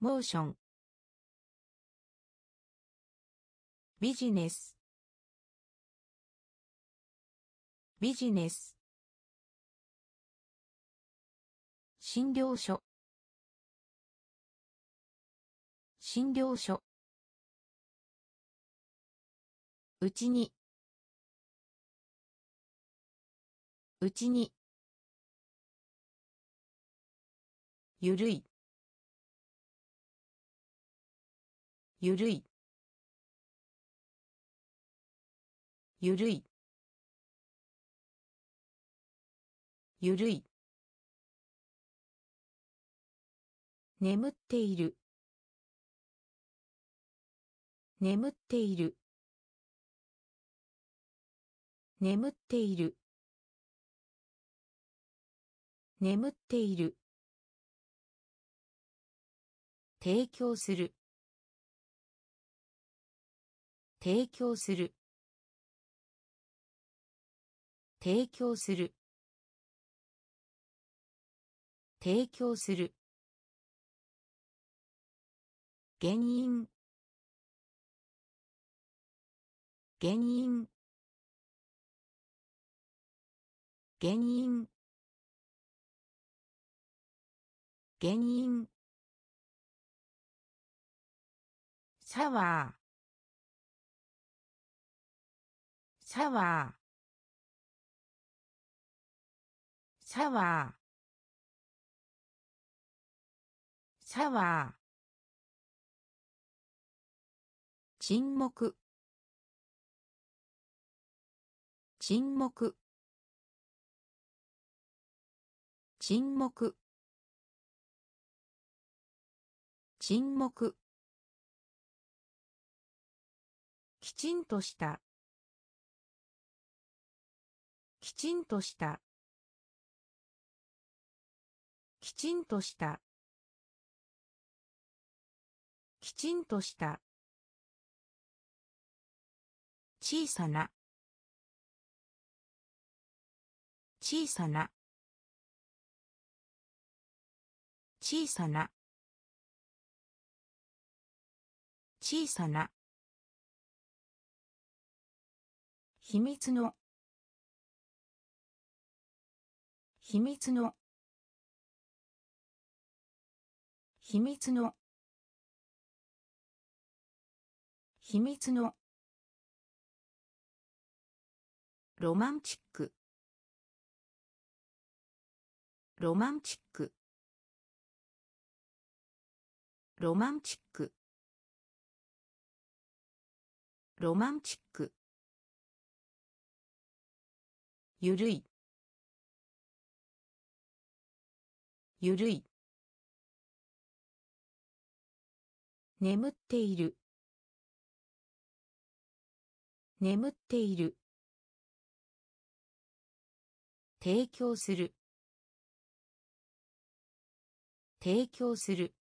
モーション。ビジネス。ビジネス。診療所。診療所。うちに。うちに。ゆるい。ゆるい。ゆるい。ゆるい。眠っている。眠っている。眠っている。眠っている。提供する。提供する。提供する。提供する。原因。原因。原因。原因。シャワー。シャワー。シャワー。シャワー。沈黙。沈黙。沈黙。沈黙。きちんとした。きちんとした。きちんとした。きちんとした。小さな。小さな。小さな。小さな。秘密の。秘密の。秘密の。秘密の。ロマンチック。ロマンチック。ロマンチック。ロマンチック。ゆるい。ゆるい。眠っている。眠っている。提供する。提供する。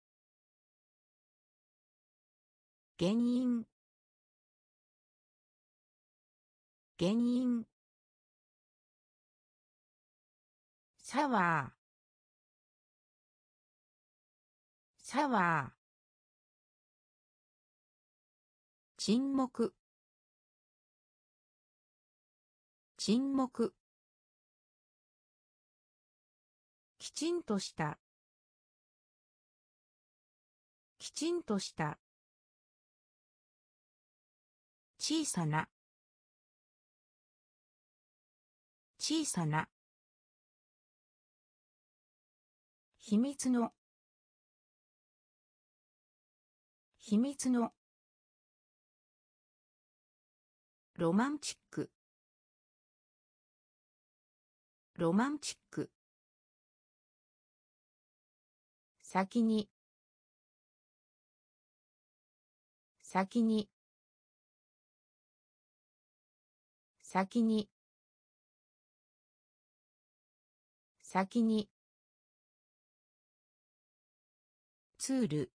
原因。原因。シャワー。シャワー。沈黙。沈黙。きちんとした。きちんとした。小さな。小さな。秘密の。秘密の。ロマンチック。ロマンチック。先に。先に。先に。先に。ツール。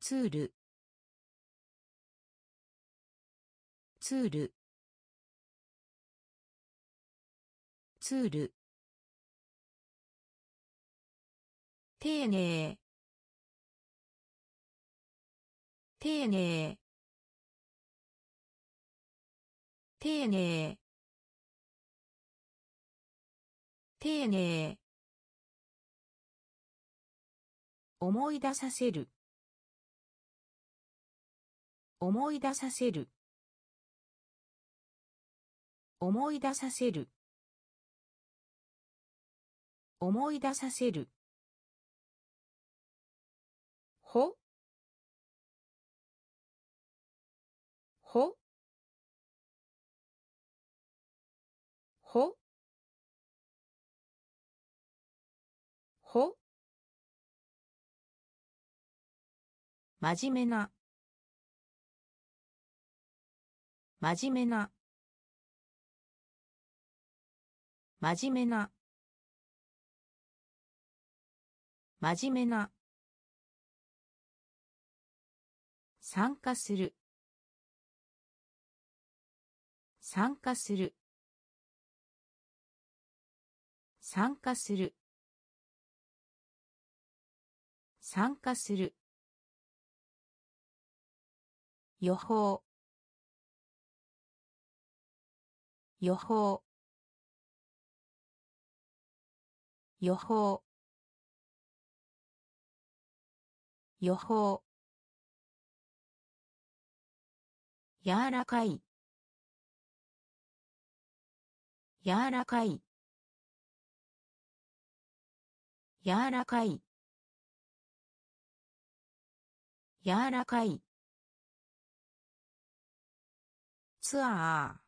ツール。ツール。ツール。丁寧。丁寧。丁寧。丁寧。思い出させる。思い出させる。思い出させる。思い出させる。ほ？ほ？ほ？ほ？真面目な。真面目な。真面目な。真面目な。参加する。参加する。参加する。参加する。予報。予報。予報。予報。柔らかい。柔らかい。柔らかい。柔らかい。ツアー。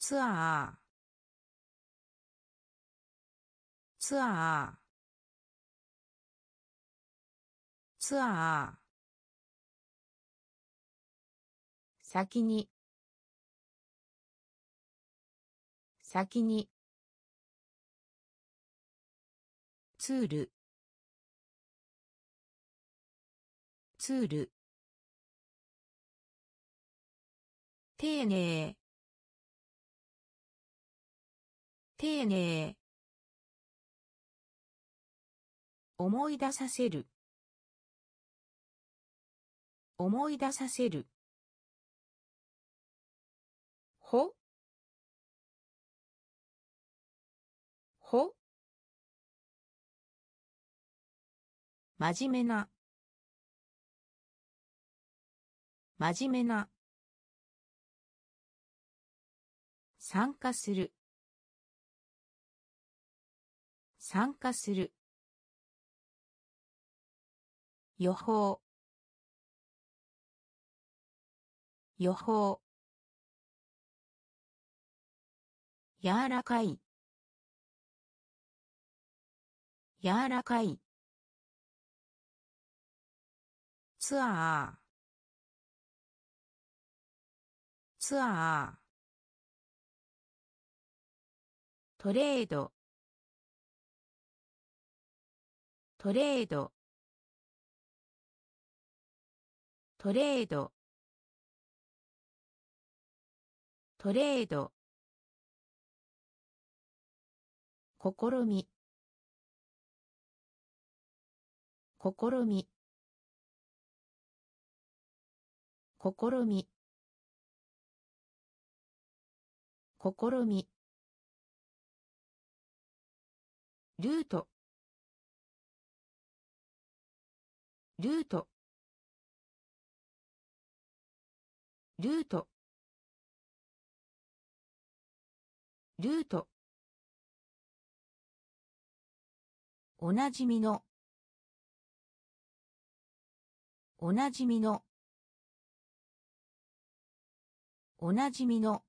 ツアー。ツアー。ツアー。先に。先に。ツール。ツール。丁寧。丁寧。思い出させる。思い出させる。ほ？ほ？真面目な。真面目な。参加する。参加する。予報。予報。柔らかい。柔らかい。ツアー。ツアー。トレード。トレード。トレード。トレード。試み試み試み試みルート。ルート。ルート。ルート。おなじみの。おなじみの。おなじみの。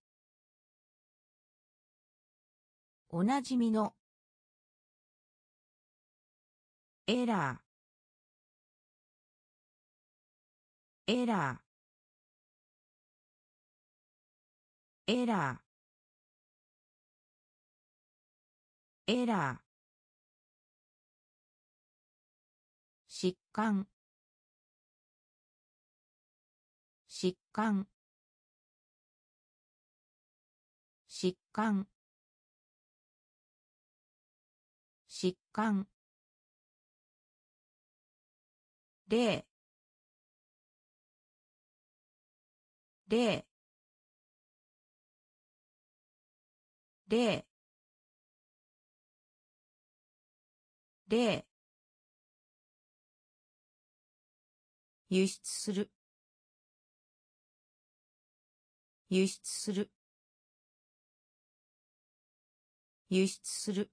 おなじみの。エラー。エラー。エラー。エラー。疾患。疾患。疾患。疾患。例例例例輸出する輸出する。輸出する。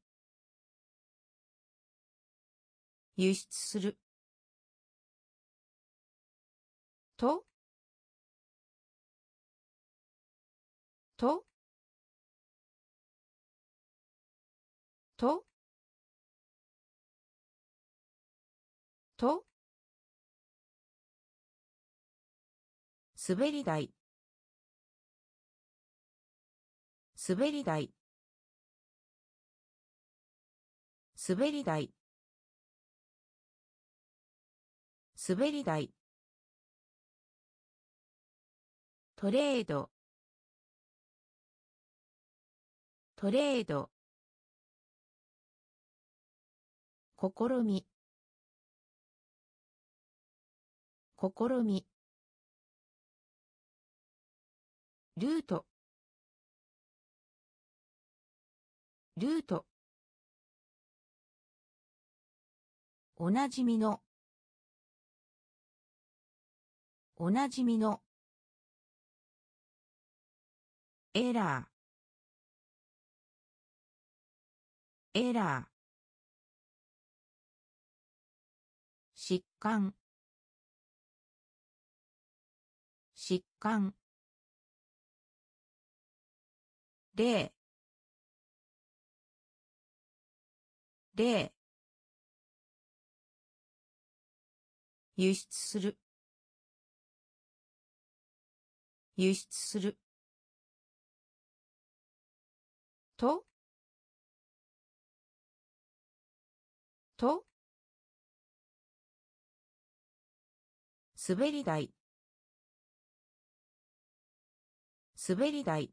輸出する。とととと。滑り台。滑り台。滑り台。滑り台トレード。トレード。試み。試み。ルート。ルート。おなじみの。おなじみの。エラー。エラー。疾患。疾患。例例輸出する。輸出する。とと滑り台。滑り台。